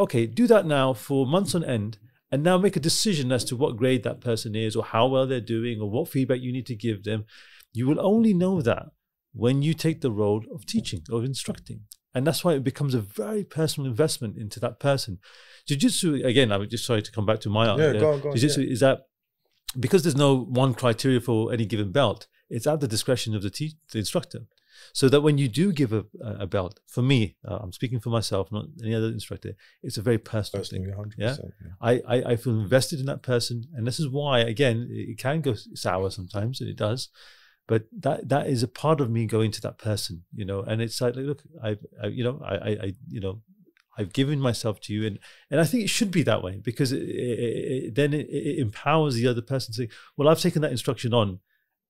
okay, do that now for months on end, and now make a decision as to what grade that person is, or how well they're doing, or what feedback you need to give them. You will only know that when you take the role of teaching, of instructing. And that's why it becomes a very personal investment into that person. Jiu-Jitsu, again, I'm just sorry to come back to my yeah. Go on, go on. Jiu-Jitsu is that because there's no one criteria for any given belt, it's at the discretion of the, the instructor. So that when you do give a, a belt, for me, uh, I'm speaking for myself, not any other instructor, it's a very personal thing. Personally, hundred Yeah? percent. I, I, I feel invested in that person. And this is why, again, it can go sour sometimes, and it does. But that that is a part of me going to that person, you know. And it's like, look, I, I you know, I, I, I, you know, I've given myself to you, and and I think it should be that way because it, it, it, then it, it empowers the other person to say, well, I've taken that instruction on,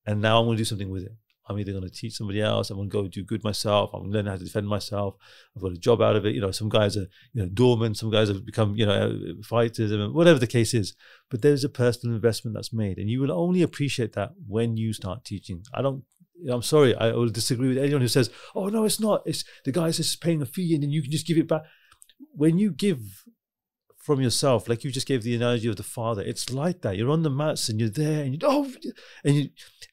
and now I'm going to do something with it. I'm either going to teach somebody else. I'm going to go do good myself. I'm going to learn how to defend myself. I've got a job out of it. You know, some guys are you know doormen. Some guys have become you know fighters. and Whatever the case is, but there's a personal investment that's made, and you will only appreciate that when you start teaching. I don't. I'm sorry. I will disagree with anyone who says, "Oh no, it's not. It's the guy's just paying a fee, and then you can just give it back." When you give from yourself, like you just gave the analogy of the father, it's like that. You're on the mats and you're there, and you oh, and you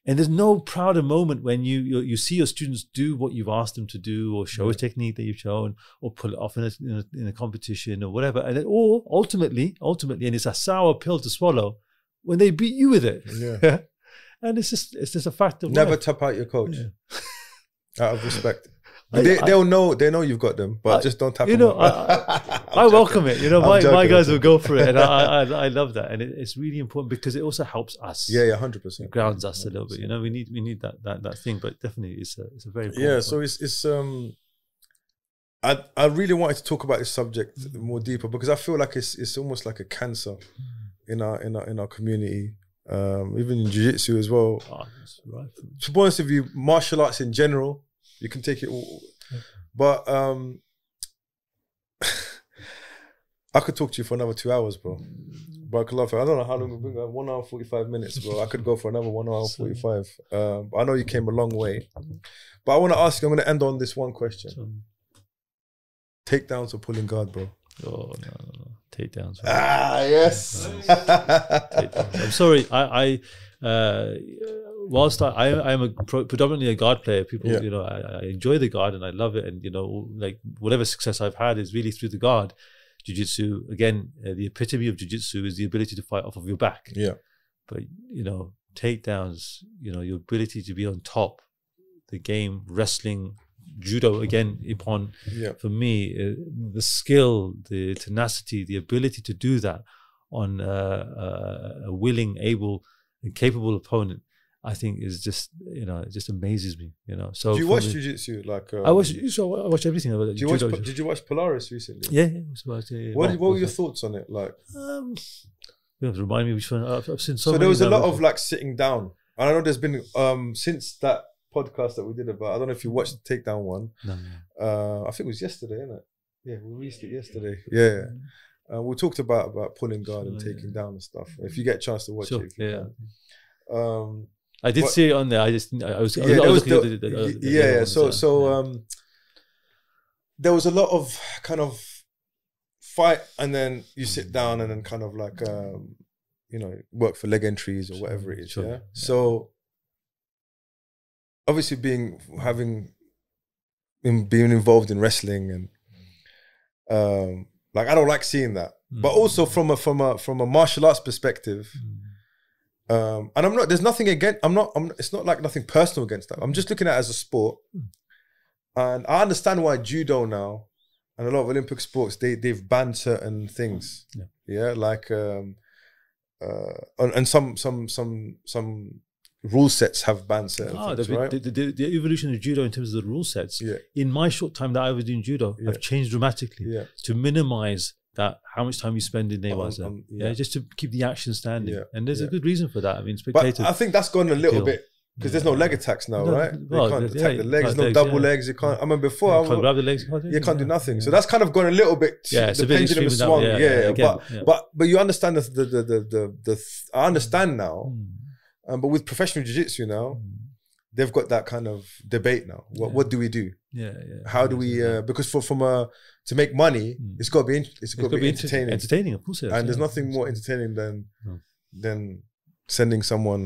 and there's no prouder moment when you you, you see your students do what you've asked them to do, or show a technique that you've shown, or pull it off in a, in a, in a competition or whatever, and then, or ultimately, ultimately, and it's a sour pill to swallow when they beat you with it. Yeah. and it's just it's just a fact of Never life. tap out your coach Yeah. out of respect. I- they, they'll know they know you've got them, but I- just don't tap you them know. I, I welcome it. You know, I'm my, my guys will go for it, and I, I I love that, and it, it's really important because it also helps us. Yeah, yeah, hundred percent. Grounds us a little bit. You know, we need we need that that that thing, but definitely it's a it's a very important Yeah, point. so it's it's um I I really wanted to talk about this subject more deeper because I feel like it's it's almost like a cancer in our in our in our community. Um, even in jiu-jitsu as well. Oh, right. To be honest with you, martial arts in general, you can take it all. But um I could talk to you for another two hours, bro. But I don't know how long we've been going. One hour forty five minutes, bro. I could go for another one hour forty five. Um, I know you came a long way. But I want to ask you. I'm going to end on this one question: takedowns or pulling guard, bro? oh no, no, no. takedowns. Ah, yes. takedowns. I'm sorry. I, I uh, whilst I, I I am a pro, predominantly a guard player. People, Yeah. you know, I, I enjoy the guard and I love it. And you know, like whatever success I've had is really through the guard. Jiu-jitsu again, uh, the epitome of jiu-jitsu is the ability to fight off of your back. yeah, But you know, takedowns, you know, your ability to be on top, the game, wrestling, judo again, Ippon, Yeah. for me, uh, the skill, the tenacity, the ability to do that on uh, uh, a willing, able, and capable opponent, I think is just you know it just amazes me. You know, so Do you watch jiu-jitsu? Like, um, I watch. So I watch everything about Do you watch? Did you watch Polaris recently? yeah, yeah, it was about, yeah, yeah. What, Well, what were your thoughts on it? Like, Um, you have to remind me which one. I've, I've seen so. so, there was a lot of like sitting down. And I know there's been um since that podcast that we did about. I don't know if you watched the takedown one. No, no. Uh, I think it was yesterday, isn't it? Yeah, we released it yesterday. Yeah. Uh, we talked about about pulling guard and yeah. taking down and stuff. If you get a chance to watch Sure, it, yeah. can. Um, I did What- see it on there. I just I was, I yeah, was, I was was the- the, the, yeah, yeah. ones, So so yeah. um, there was a lot of kind of fight, and then you sit down and then kind of like um, you know work for leg entries or whatever it is. Sure, Yeah. yeah. So obviously, being having in, being involved in wrestling and um, like I don't like seeing that, but Mm. also from a from a from a martial arts perspective. Mm. Um, and I'm not. There's nothing against. I'm not. I'm, it's not like nothing personal against that. I'm just looking at it as a sport, and I understand why judo now and a lot of Olympic sports they they've banned certain things. Yeah. Yeah, like um, uh, and, and some some some some rule sets have banned certain Ah, things, the, right? the, the, the evolution of judo in terms of the rule sets. yeah, In my short time that I was doing judo, Yeah. have changed dramatically yeah, to minimize that how much time you spend in Um, Newaza. um, yeah. yeah. just to keep the action standing. Yeah, And there's yeah. a good reason for that. I mean, but. I think that's gone a little bit because there's no leg attacks now, No, right? well, you can't attack you the legs. no legs, double legs. You can't. I mean, before. I you can't was- grab the legs. can't you can't do nothing. So that's kind of gone a little bit. Yeah, the a pendulum that swung. Yeah, Yeah, yeah, yeah, again, but but but you understand the the the the the, the I understand now. Mm. Um, but with professional jiu-jitsu now, Mm. They've got that kind of debate now. What Yeah. what do we do? Yeah, yeah. How do we? Uh, because for from a to make money, Mm. it's got to be it's got to be entertaining. Entertaining, of course. is, and there's nothing more entertaining than No. than sending someone,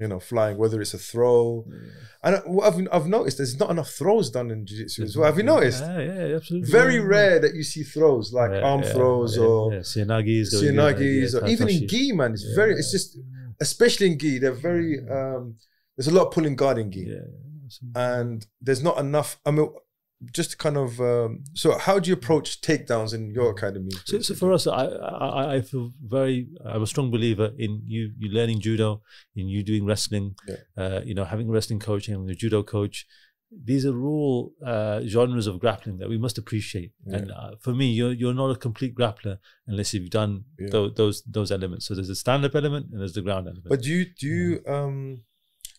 you know, flying. Whether it's a throw, and uh, what I've I've noticed there's not enough throws done in jiu-jitsu as well. Have you noticed? Yeah, yeah, absolutely. Very rare that you see throws like arm throws or seoi nages, Sienagis or even in gi, man. It's very. It's just especially in gi. They're very. um There's a lot of pulling guard in gi, Yeah, and there's not enough. I mean, just to kind of. Um, so, how do you approach takedowns in your academy? So, so for us, I, I I feel very. I'm a strong believer in you you learning judo, in you doing wrestling. Yeah. Uh, you know, having a wrestling coach, having a judo coach. These are all uh, genres of grappling that we must appreciate. Yeah. And uh, for me, you're you're not a complete grappler unless you've done Yeah. tho- those those elements. So there's a stand up element and there's the ground element. But do you do you um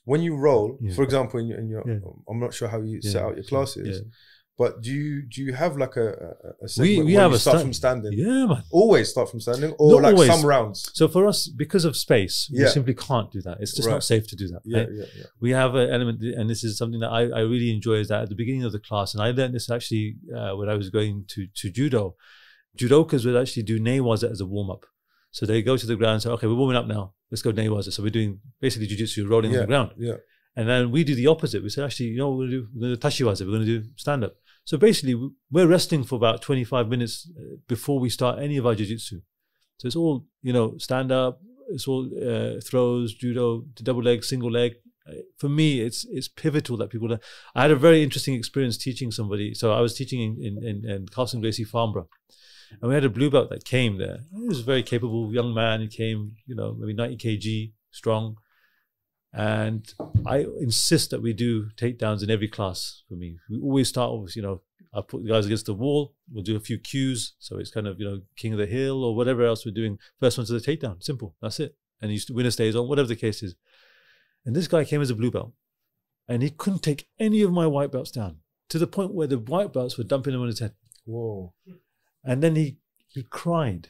when you roll, Yeah. for example, in your, in your Yeah. I'm not sure how you Yeah, set out your classes, yeah. but do you do you have like a a, segment we where have a start stand- from standing? yeah, man. Always start from standing, or Not like always. some rounds. So for us, because of space, we simply can't do that. It's just Right. not safe to do that. Yeah, right? yeah, yeah. we have an element, and this is something that I, I really enjoy, is that at the beginning of the class, and I learned this actually uh, when I was going to, to judo, judokas would actually do newaza as a warm up. So they go to the ground and say, okay, we're warming up now. Let's go newaza. So we're doing basically jujitsu, rolling on the ground. Yeah. And then we do the opposite. We say, actually, you know, what we're going to do, we're going to tachiwaza, we're going to do stand up. So basically, we- we're resting for about 25 minutes uh, before we start any of our jiu-jitsu. So it's all, you know, stand up, it's all uh, throws, judo, double leg, single leg. Uh, For me, it's it's pivotal that people. learn. I had a very interesting experience teaching somebody. So I was teaching in in, in, in Carlson Gracie Farnborough, and we had a blue belt that came there. He was a very capable young man. He came, you know, maybe 90 kg strong, and I insist that we do takedowns in every class for me. We always start with, you know, I put the guys against the wall. We'll do a few cues. So it's kind of, you know, king of the hill or whatever else we're doing. First one to the takedown. Simple. That's it. And to winner stays on, whatever the case is. And this guy came as a blue belt. And he couldn't take any of my white belts down to the point where the white belts were dumping him on his head. Whoa. And then he he cried.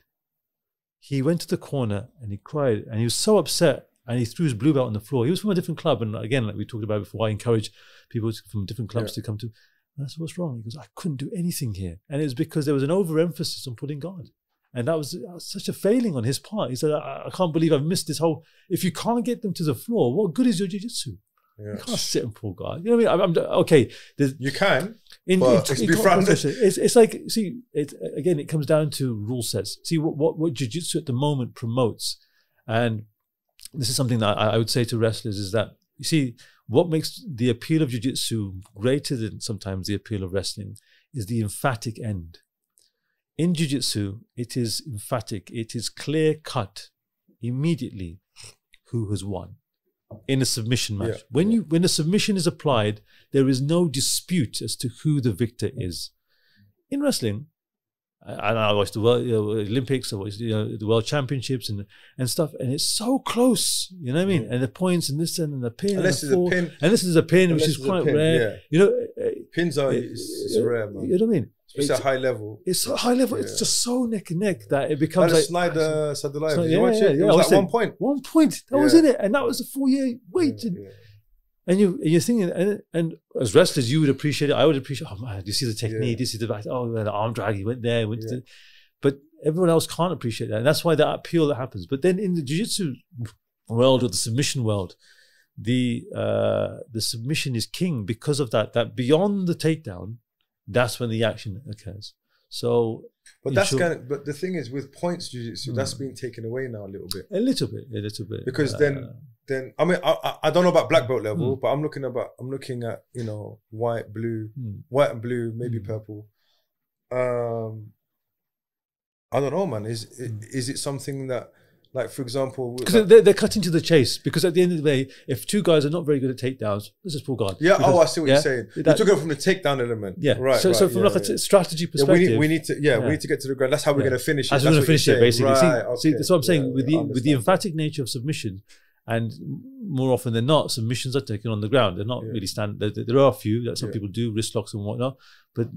He went to the corner and he cried, and he was so upset. And he threw his blue belt on the floor. He was from a different club, and again, like we talked about before, I encourage people from different clubs Yeah. to come to. And I said, "What's wrong?" He goes, "I couldn't do anything here," and it was because there was an overemphasis on putting guard, and that was, that was such a failing on his part. He said, I, "I can't believe I've missed this whole. If you can't get them to the floor, what good is your jiu-jitsu? Yeah. You can't sit and pull guard. You know what I mean? I'm, I'm okay. You can. in, But in- it's in be frowned at. competition, It's, it's like see it again. It comes down to rule sets. See what what, what jujitsu at the moment promotes, and this is something that I, I would say to wrestlers is that you see what makes the appeal of jiu-jitsu greater than sometimes the appeal of wrestling is the emphatic end. In jiu-jitsu, it is emphatic, it is clear cut immediately who has won in a submission match. Yeah. When you when a submission is applied, there is no dispute as to who the victor is. In wrestling, and I watched the World you know, Olympics, I watched you know, the World Championships and and stuff, and it's so close. You know what I mean? Yeah. And the points and this and the pin, Unless and there's the a pin, and this is a pin, which is quite pin, rare. yeah. You know, Pins are uh, it's, it's rare, man. You know what I mean? Especially It's, at high level. it's so high level. It's just so neck and neck that it becomes the like Snyder Sadulaev. So, Did yeah, you watch yeah, it? yeah, It was watched like it. one point. one point. That was in it, and that was a four year wait. Yeah, and, yeah. and you and you're thinking, and, and as wrestlers, you would appreciate it. I would appreciate. Oh man, you see the technique? Yeah. You see the back? Oh, man, the arm drag. He went there. Went Yeah. to, but everyone else can't appreciate that, and that's why that appeal that happens. But then in the jiu-jitsu world or the submission world, the uh, the submission is king because of that. That beyond the takedown, that's when the action occurs. So But that's kind of. But the thing is, with points jiu-jitsu, that's being taken away now a little bit. a little bit, a little bit, Because uh, then- Then I mean, I, I- don't know about black belt level, Mm. but I'm looking about. I'm looking at you know white, blue, hmm. white and blue, maybe Mm. purple. Um, I don't know, man. Is Mm. is it something that, like, for example, Because they're, they're cutting to the chase. Because at the end of the day, if two guys are not very good at takedowns, let's just pull guard. yeah. Because- oh, I see what yeah, you're saying. that- you took it from the takedown element. Yeah, right. So, right, so from yeah, like a yeah. strategy perspective, we need, we need to, yeah, we need to get to the ground. That's how we're going to finish it. as That's we're what going to finish it, basically. Right, see, see, that's what I'm saying with the with the emphatic nature of submission, and more often than not, submissions are taken on the ground. They're not Yeah. really stand. There, there are a few that some Yeah. people do wrist locks and whatnot, but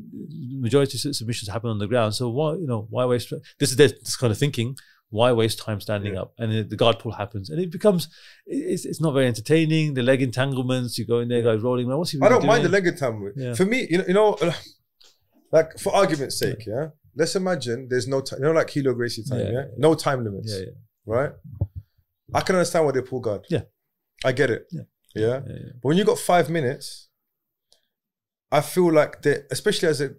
majority of submissions happen on the ground. So why you know why waste? This is this kind of thinking. Why waste time standing Yeah. up? And then the guard pull happens, and it becomes it's, it's not very entertaining. The leg entanglements, you go in there, guys rolling. What's he I don't mind the leg entanglement. Yeah. For me, you know, you know, like for argument's sake, yeah. Let's imagine there's no time. You know, like Helio Gracie time, Yeah, yeah. yeah, yeah. No time limits, Yeah, yeah, right? I can understand why they pull guard. Yeah. I get it. Yeah. yeah. yeah, yeah. But when you got five minutes, I feel like they, especially as a,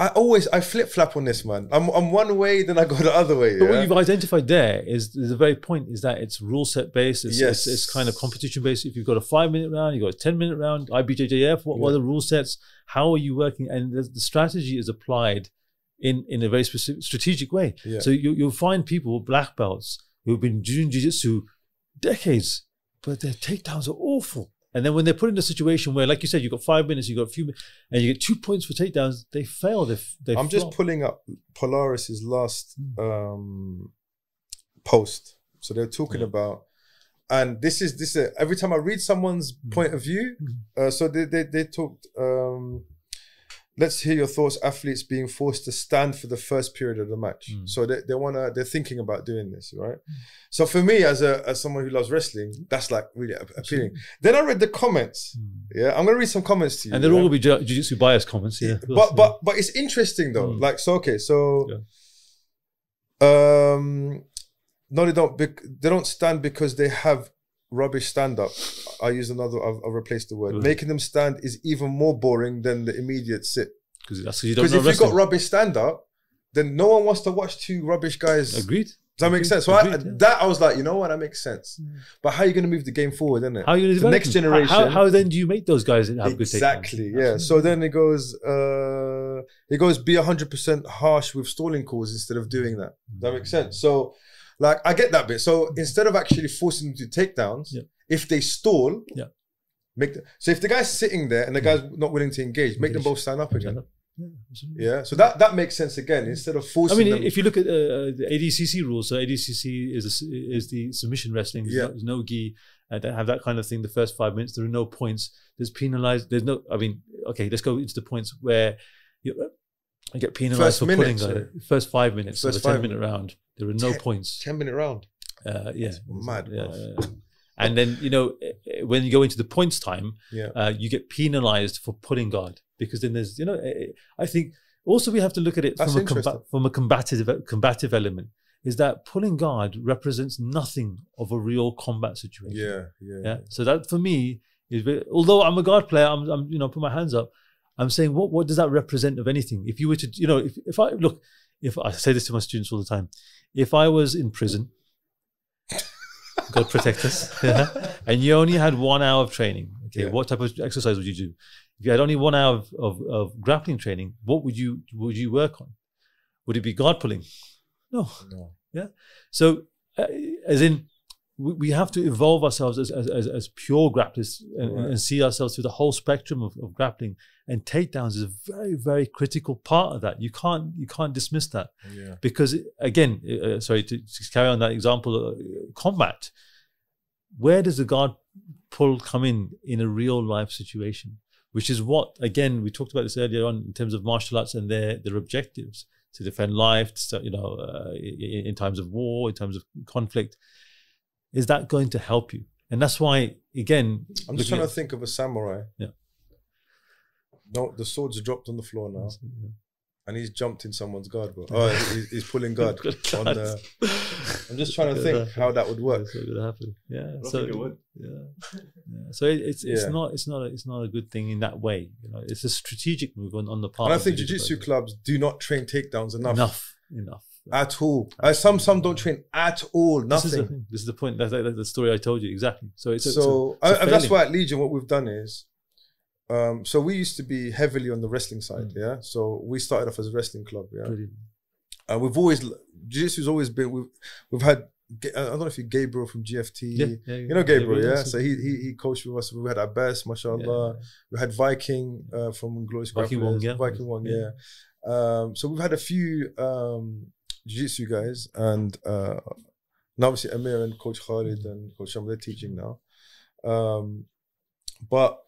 I always I flip flop on this man. I'm I'm one way, then I go the other way. But yeah? what you've identified there is the very point is that it's rule set based. It's, Yes. it's, it's kind of competition based. If you've got a five minute round, you've got a 10 minute round, IBJJF, what, what are the rule sets? How are you working? And the, the strategy is applied in, in a very specific strategic way. Yeah. So you, you'll find people, black belts, who've been doing jiu jitsu decades, but their takedowns are awful. And then when they're put in a situation where, like you said, you've got five minutes, you've got a few minutes, and you get two points for takedowns, they fail. They, they I'm just pulling up Polaris's last Hmm. um, post. So they're talking Yeah. about, and this is this. Uh, every time I read someone's Mm. point of view, Mm. uh, so they they, they talked. Um, let's hear your thoughts. Athletes being forced to stand for the first period of the match. Mm. So they, they wanna they're thinking about doing this, right? So for me, as a as someone who loves wrestling, that's like really appealing. Then I read the comments. Mm. Yeah, I'm gonna read some comments to you. And they're all to be jiu- jiu-jitsu bias comments. Yeah. but but but it's interesting though. Mm. Like so, okay, so um, no, they don't. Bec- they don't stand because they have rubbish stand up. I use another. I've, I've replaced the word. Right. Making them stand is even more boring than the immediate sit. because that's 'cause you don't Because know if you've got rubbish stand up, then no one wants to watch two rubbish guys. Agreed. Does that make sense? So I, yeah. that I was like, you know what, that makes sense. But how are you going to move the game forward, isn't it? How are you going to The next them? Generation- How, how then do you make those guys have good takedowns? exactly yeah so then it goes uh it goes be 100% harsh with stalling calls instead of doing that Does that makes sense so like i get that bit so instead of actually forcing them to take downs Yeah. if they stall Yeah. make the, so if the guy's sitting there and the guy's not willing to engage make them both stand up again. Yeah, yeah so that that makes sense again instead of forcing, I mean, them if you look at uh, the ADCC rules, so ADCC is a is the submission wrestling. There's, Yeah. no, there's no gi. Uh, they have that kind of thing. The first five minutes, there are no points. There's penalized. There's no. I mean, okay, let's go into the points where you, you get penalized First for minute, pulling. sorry. First five minutes First of a ten five minute round. There are no Ten- points. 10 minute round Uh, yeah, mad, Yeah, yeah, and then you know eh, eh, when you go into the points time, yeah uh, you get penalized for pulling guard because then there's you know eh, I think also we have to look at it That's from a from a combative combative element is that pulling guard represents nothing of a real combat situation. yeah yeah, Yeah. So that for me is although I'm a guard player, I'm, I'm you know put my hands up. I'm saying what what does that represent of anything? If you were to you know if if I look if I say this to my students all the time, if I was in prison, God protect us. Yeah. And you only had one hour of training. Okay, Yeah. what type of exercise would you do? If you had only one hour of, of, of grappling training, what would you would you work on? Would it be guard pulling? No. No. Yeah. So, uh, as in, we, we have to evolve ourselves as as, as, as pure grapplers and, Right. and see ourselves through the whole spectrum of, of grappling. And takedowns is a very very critical part of that. You can't you can't dismiss that Yeah. because again, uh, sorry to, to carry on that example, uh, combat. Where does the guard pull come in in a real life situation? Which is what again we talked about this earlier on in terms of martial arts and their their objectives to defend life, to, you know, uh, in, in times of war, in times of conflict. Is that going to help you? And that's why again, I'm just trying at- to think of a samurai. Yeah. No, the sword's dropped on the floor now, Yeah. and he's jumped in someone's guard. Bro. Oh, he's, he's pulling guard. On the, I'm just trying to think how that would work. That's not happen. Yeah. so it would. yeah. yeah. So it, it's it's Yeah. not it's not a, it's not a good thing in that way. You know, it's a strategic move on, on the part. And I think the jiu-jitsu clubs do not train takedowns enough, enough enough. At all. Uh, some some don't train at all. This is, the, Nothing. this is the point. That's, that's the story I told you exactly. So it's a- so it's a- it's a I- that's why at Legion, what we've done is, um, so we used to be heavily on the wrestling side. Mm. Yeah. So we started off as a wrestling club. Yeah. Brilliant. Uh, we've always jiu-jitsu's always been. We've we've had. I don't know if you Gabriel from GFT. Yeah, yeah, You know Gabriel, yeah. so- he he, he coached with us. We had our best, mashallah. We had Viking uh, from Glorious Viking Grapplers, Wong, yeah. Viking Wong, Yeah. yeah. Um, so we've had a few um, jiu-jitsu guys, and uh, now obviously Amir and Coach Khalid and Coach Sham, they're teaching now. Um, but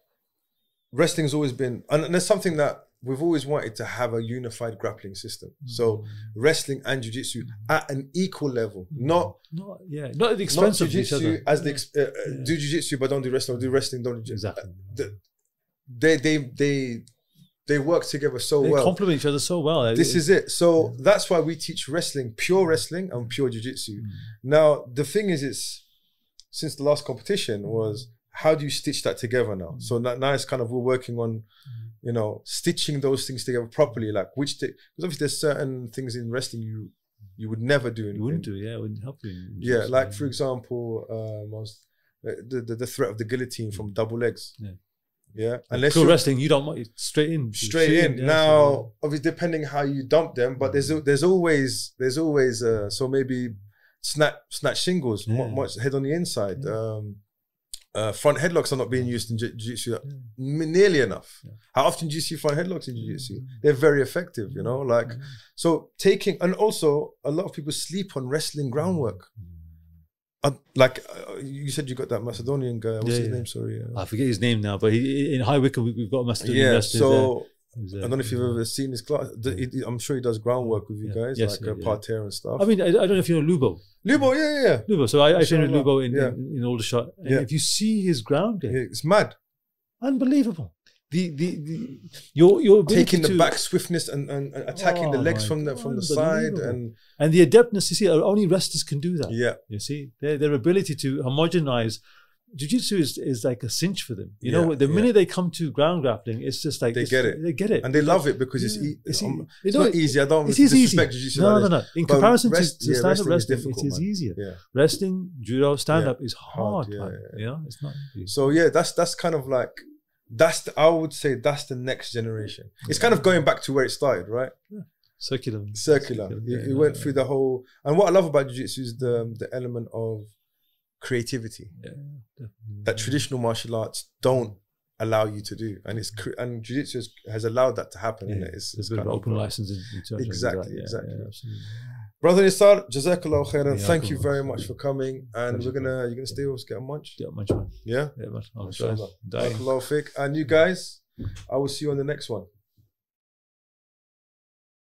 wrestling's always been, and there's something that we've always wanted to have a unified grappling system. Mm. So wrestling and jiu-jitsu at an equal level, not not yeah, not at the not expense of each other. as the ex- uh, uh, Yeah. do jiu-jitsu but don't do wrestling, or do wrestling don't do jiu-jitsu. exactly. the- They they they they work together so they well. They complement each other so well. This is it. So that's why we teach wrestling, pure wrestling and pure jiu-jitsu. Mm. Now the thing is, it's since the last competition was how do you stitch that together now? So now, now it's kind of we're working on, you know, stitching those things together properly. Like which because obviously there's certain things in wrestling you you would never do. In, You wouldn't in- do, yeah, it wouldn't help you. Yeah, like for example, um, I was, the, the the threat of the guillotine from double legs. Yeah. Yeah, unless you're wrestling, you don't mind straight in, straight shoot in. yeah, now, obviously, depending how you dump them, but there's there's always there's always uh, so maybe snap snatch shingles, Yeah. much head on the inside. Yeah. Um, uh, front headlocks are not being used in jiu- jiu-jitsu Yeah. nearly enough. Yeah. How often do you see front headlocks in jiu-jitsu? Mm. They're very effective, you know. Like so, taking and also a lot of people sleep on wrestling groundwork. Uh, like uh, you said, you got that Macedonian guy. What's Yeah, his yeah. name? Sorry. Uh, I forget his name now, but he, in High Wycombe, we- we've got a Macedonian yeah. So there who's, uh, I don't know if you've ever seen his class. He- he- I'm sure he does groundwork with you Yeah. guys, Yes, like parterre and stuff. I mean, I, I don't know if you know Lubo. Lubo, yeah, yeah, yeah. Lubo. So I, I trained with. Lubo in, in, in Aldershot. And Yeah. if you see his grounding, Yeah, It's mad. unbelievable. The, the, the your your Taking the to- back swiftness and, and, and attacking the Oh legs from the from the side and and the adeptness. You see, only wrestlers can do that. yeah, You see, their their ability to homogenize. Jiu-jitsu is, is like a cinch for them. You Yeah, know, the yeah. minute they come to ground grappling, it's just like They get it. They get it, and they love it because it's Yeah. e- It's, um, e- it's not easy. I don't It is easy. disrespect jiu-jitsu No, no, no. In But comparison rest- to, to yeah, stand-up wrestling wrestling, it is man. easier. Yeah. Wrestling, judo, stand-up is hard. yeah, yeah, You know, it's not easy. So yeah, that's that's kind of like that's the, I would say that's the next generation. It's kind of going back to where it started, right? circular. Circular. It, it yeah, went yeah. through the whole. And what I love about jiu-jitsu is the um, the element of creativity Yeah, that traditional martial arts don't allow you to do, and it's cre- and jiu-jitsu has, allowed that to happen. Yeah, innit? It's, it's a bit of open license in, in terms Exactly, of that. Yeah, exactly. Brother Nisar, Jazakallah khairan. Yeah, Thank you very much for coming, and Pleasure, we're gonna you're gonna stay with us, get a munch. Yeah, much man. Yeah, Yeah, man. I'm Mashallah. dying. Barakallahu fiqh. And you guys, I will see you on the next one.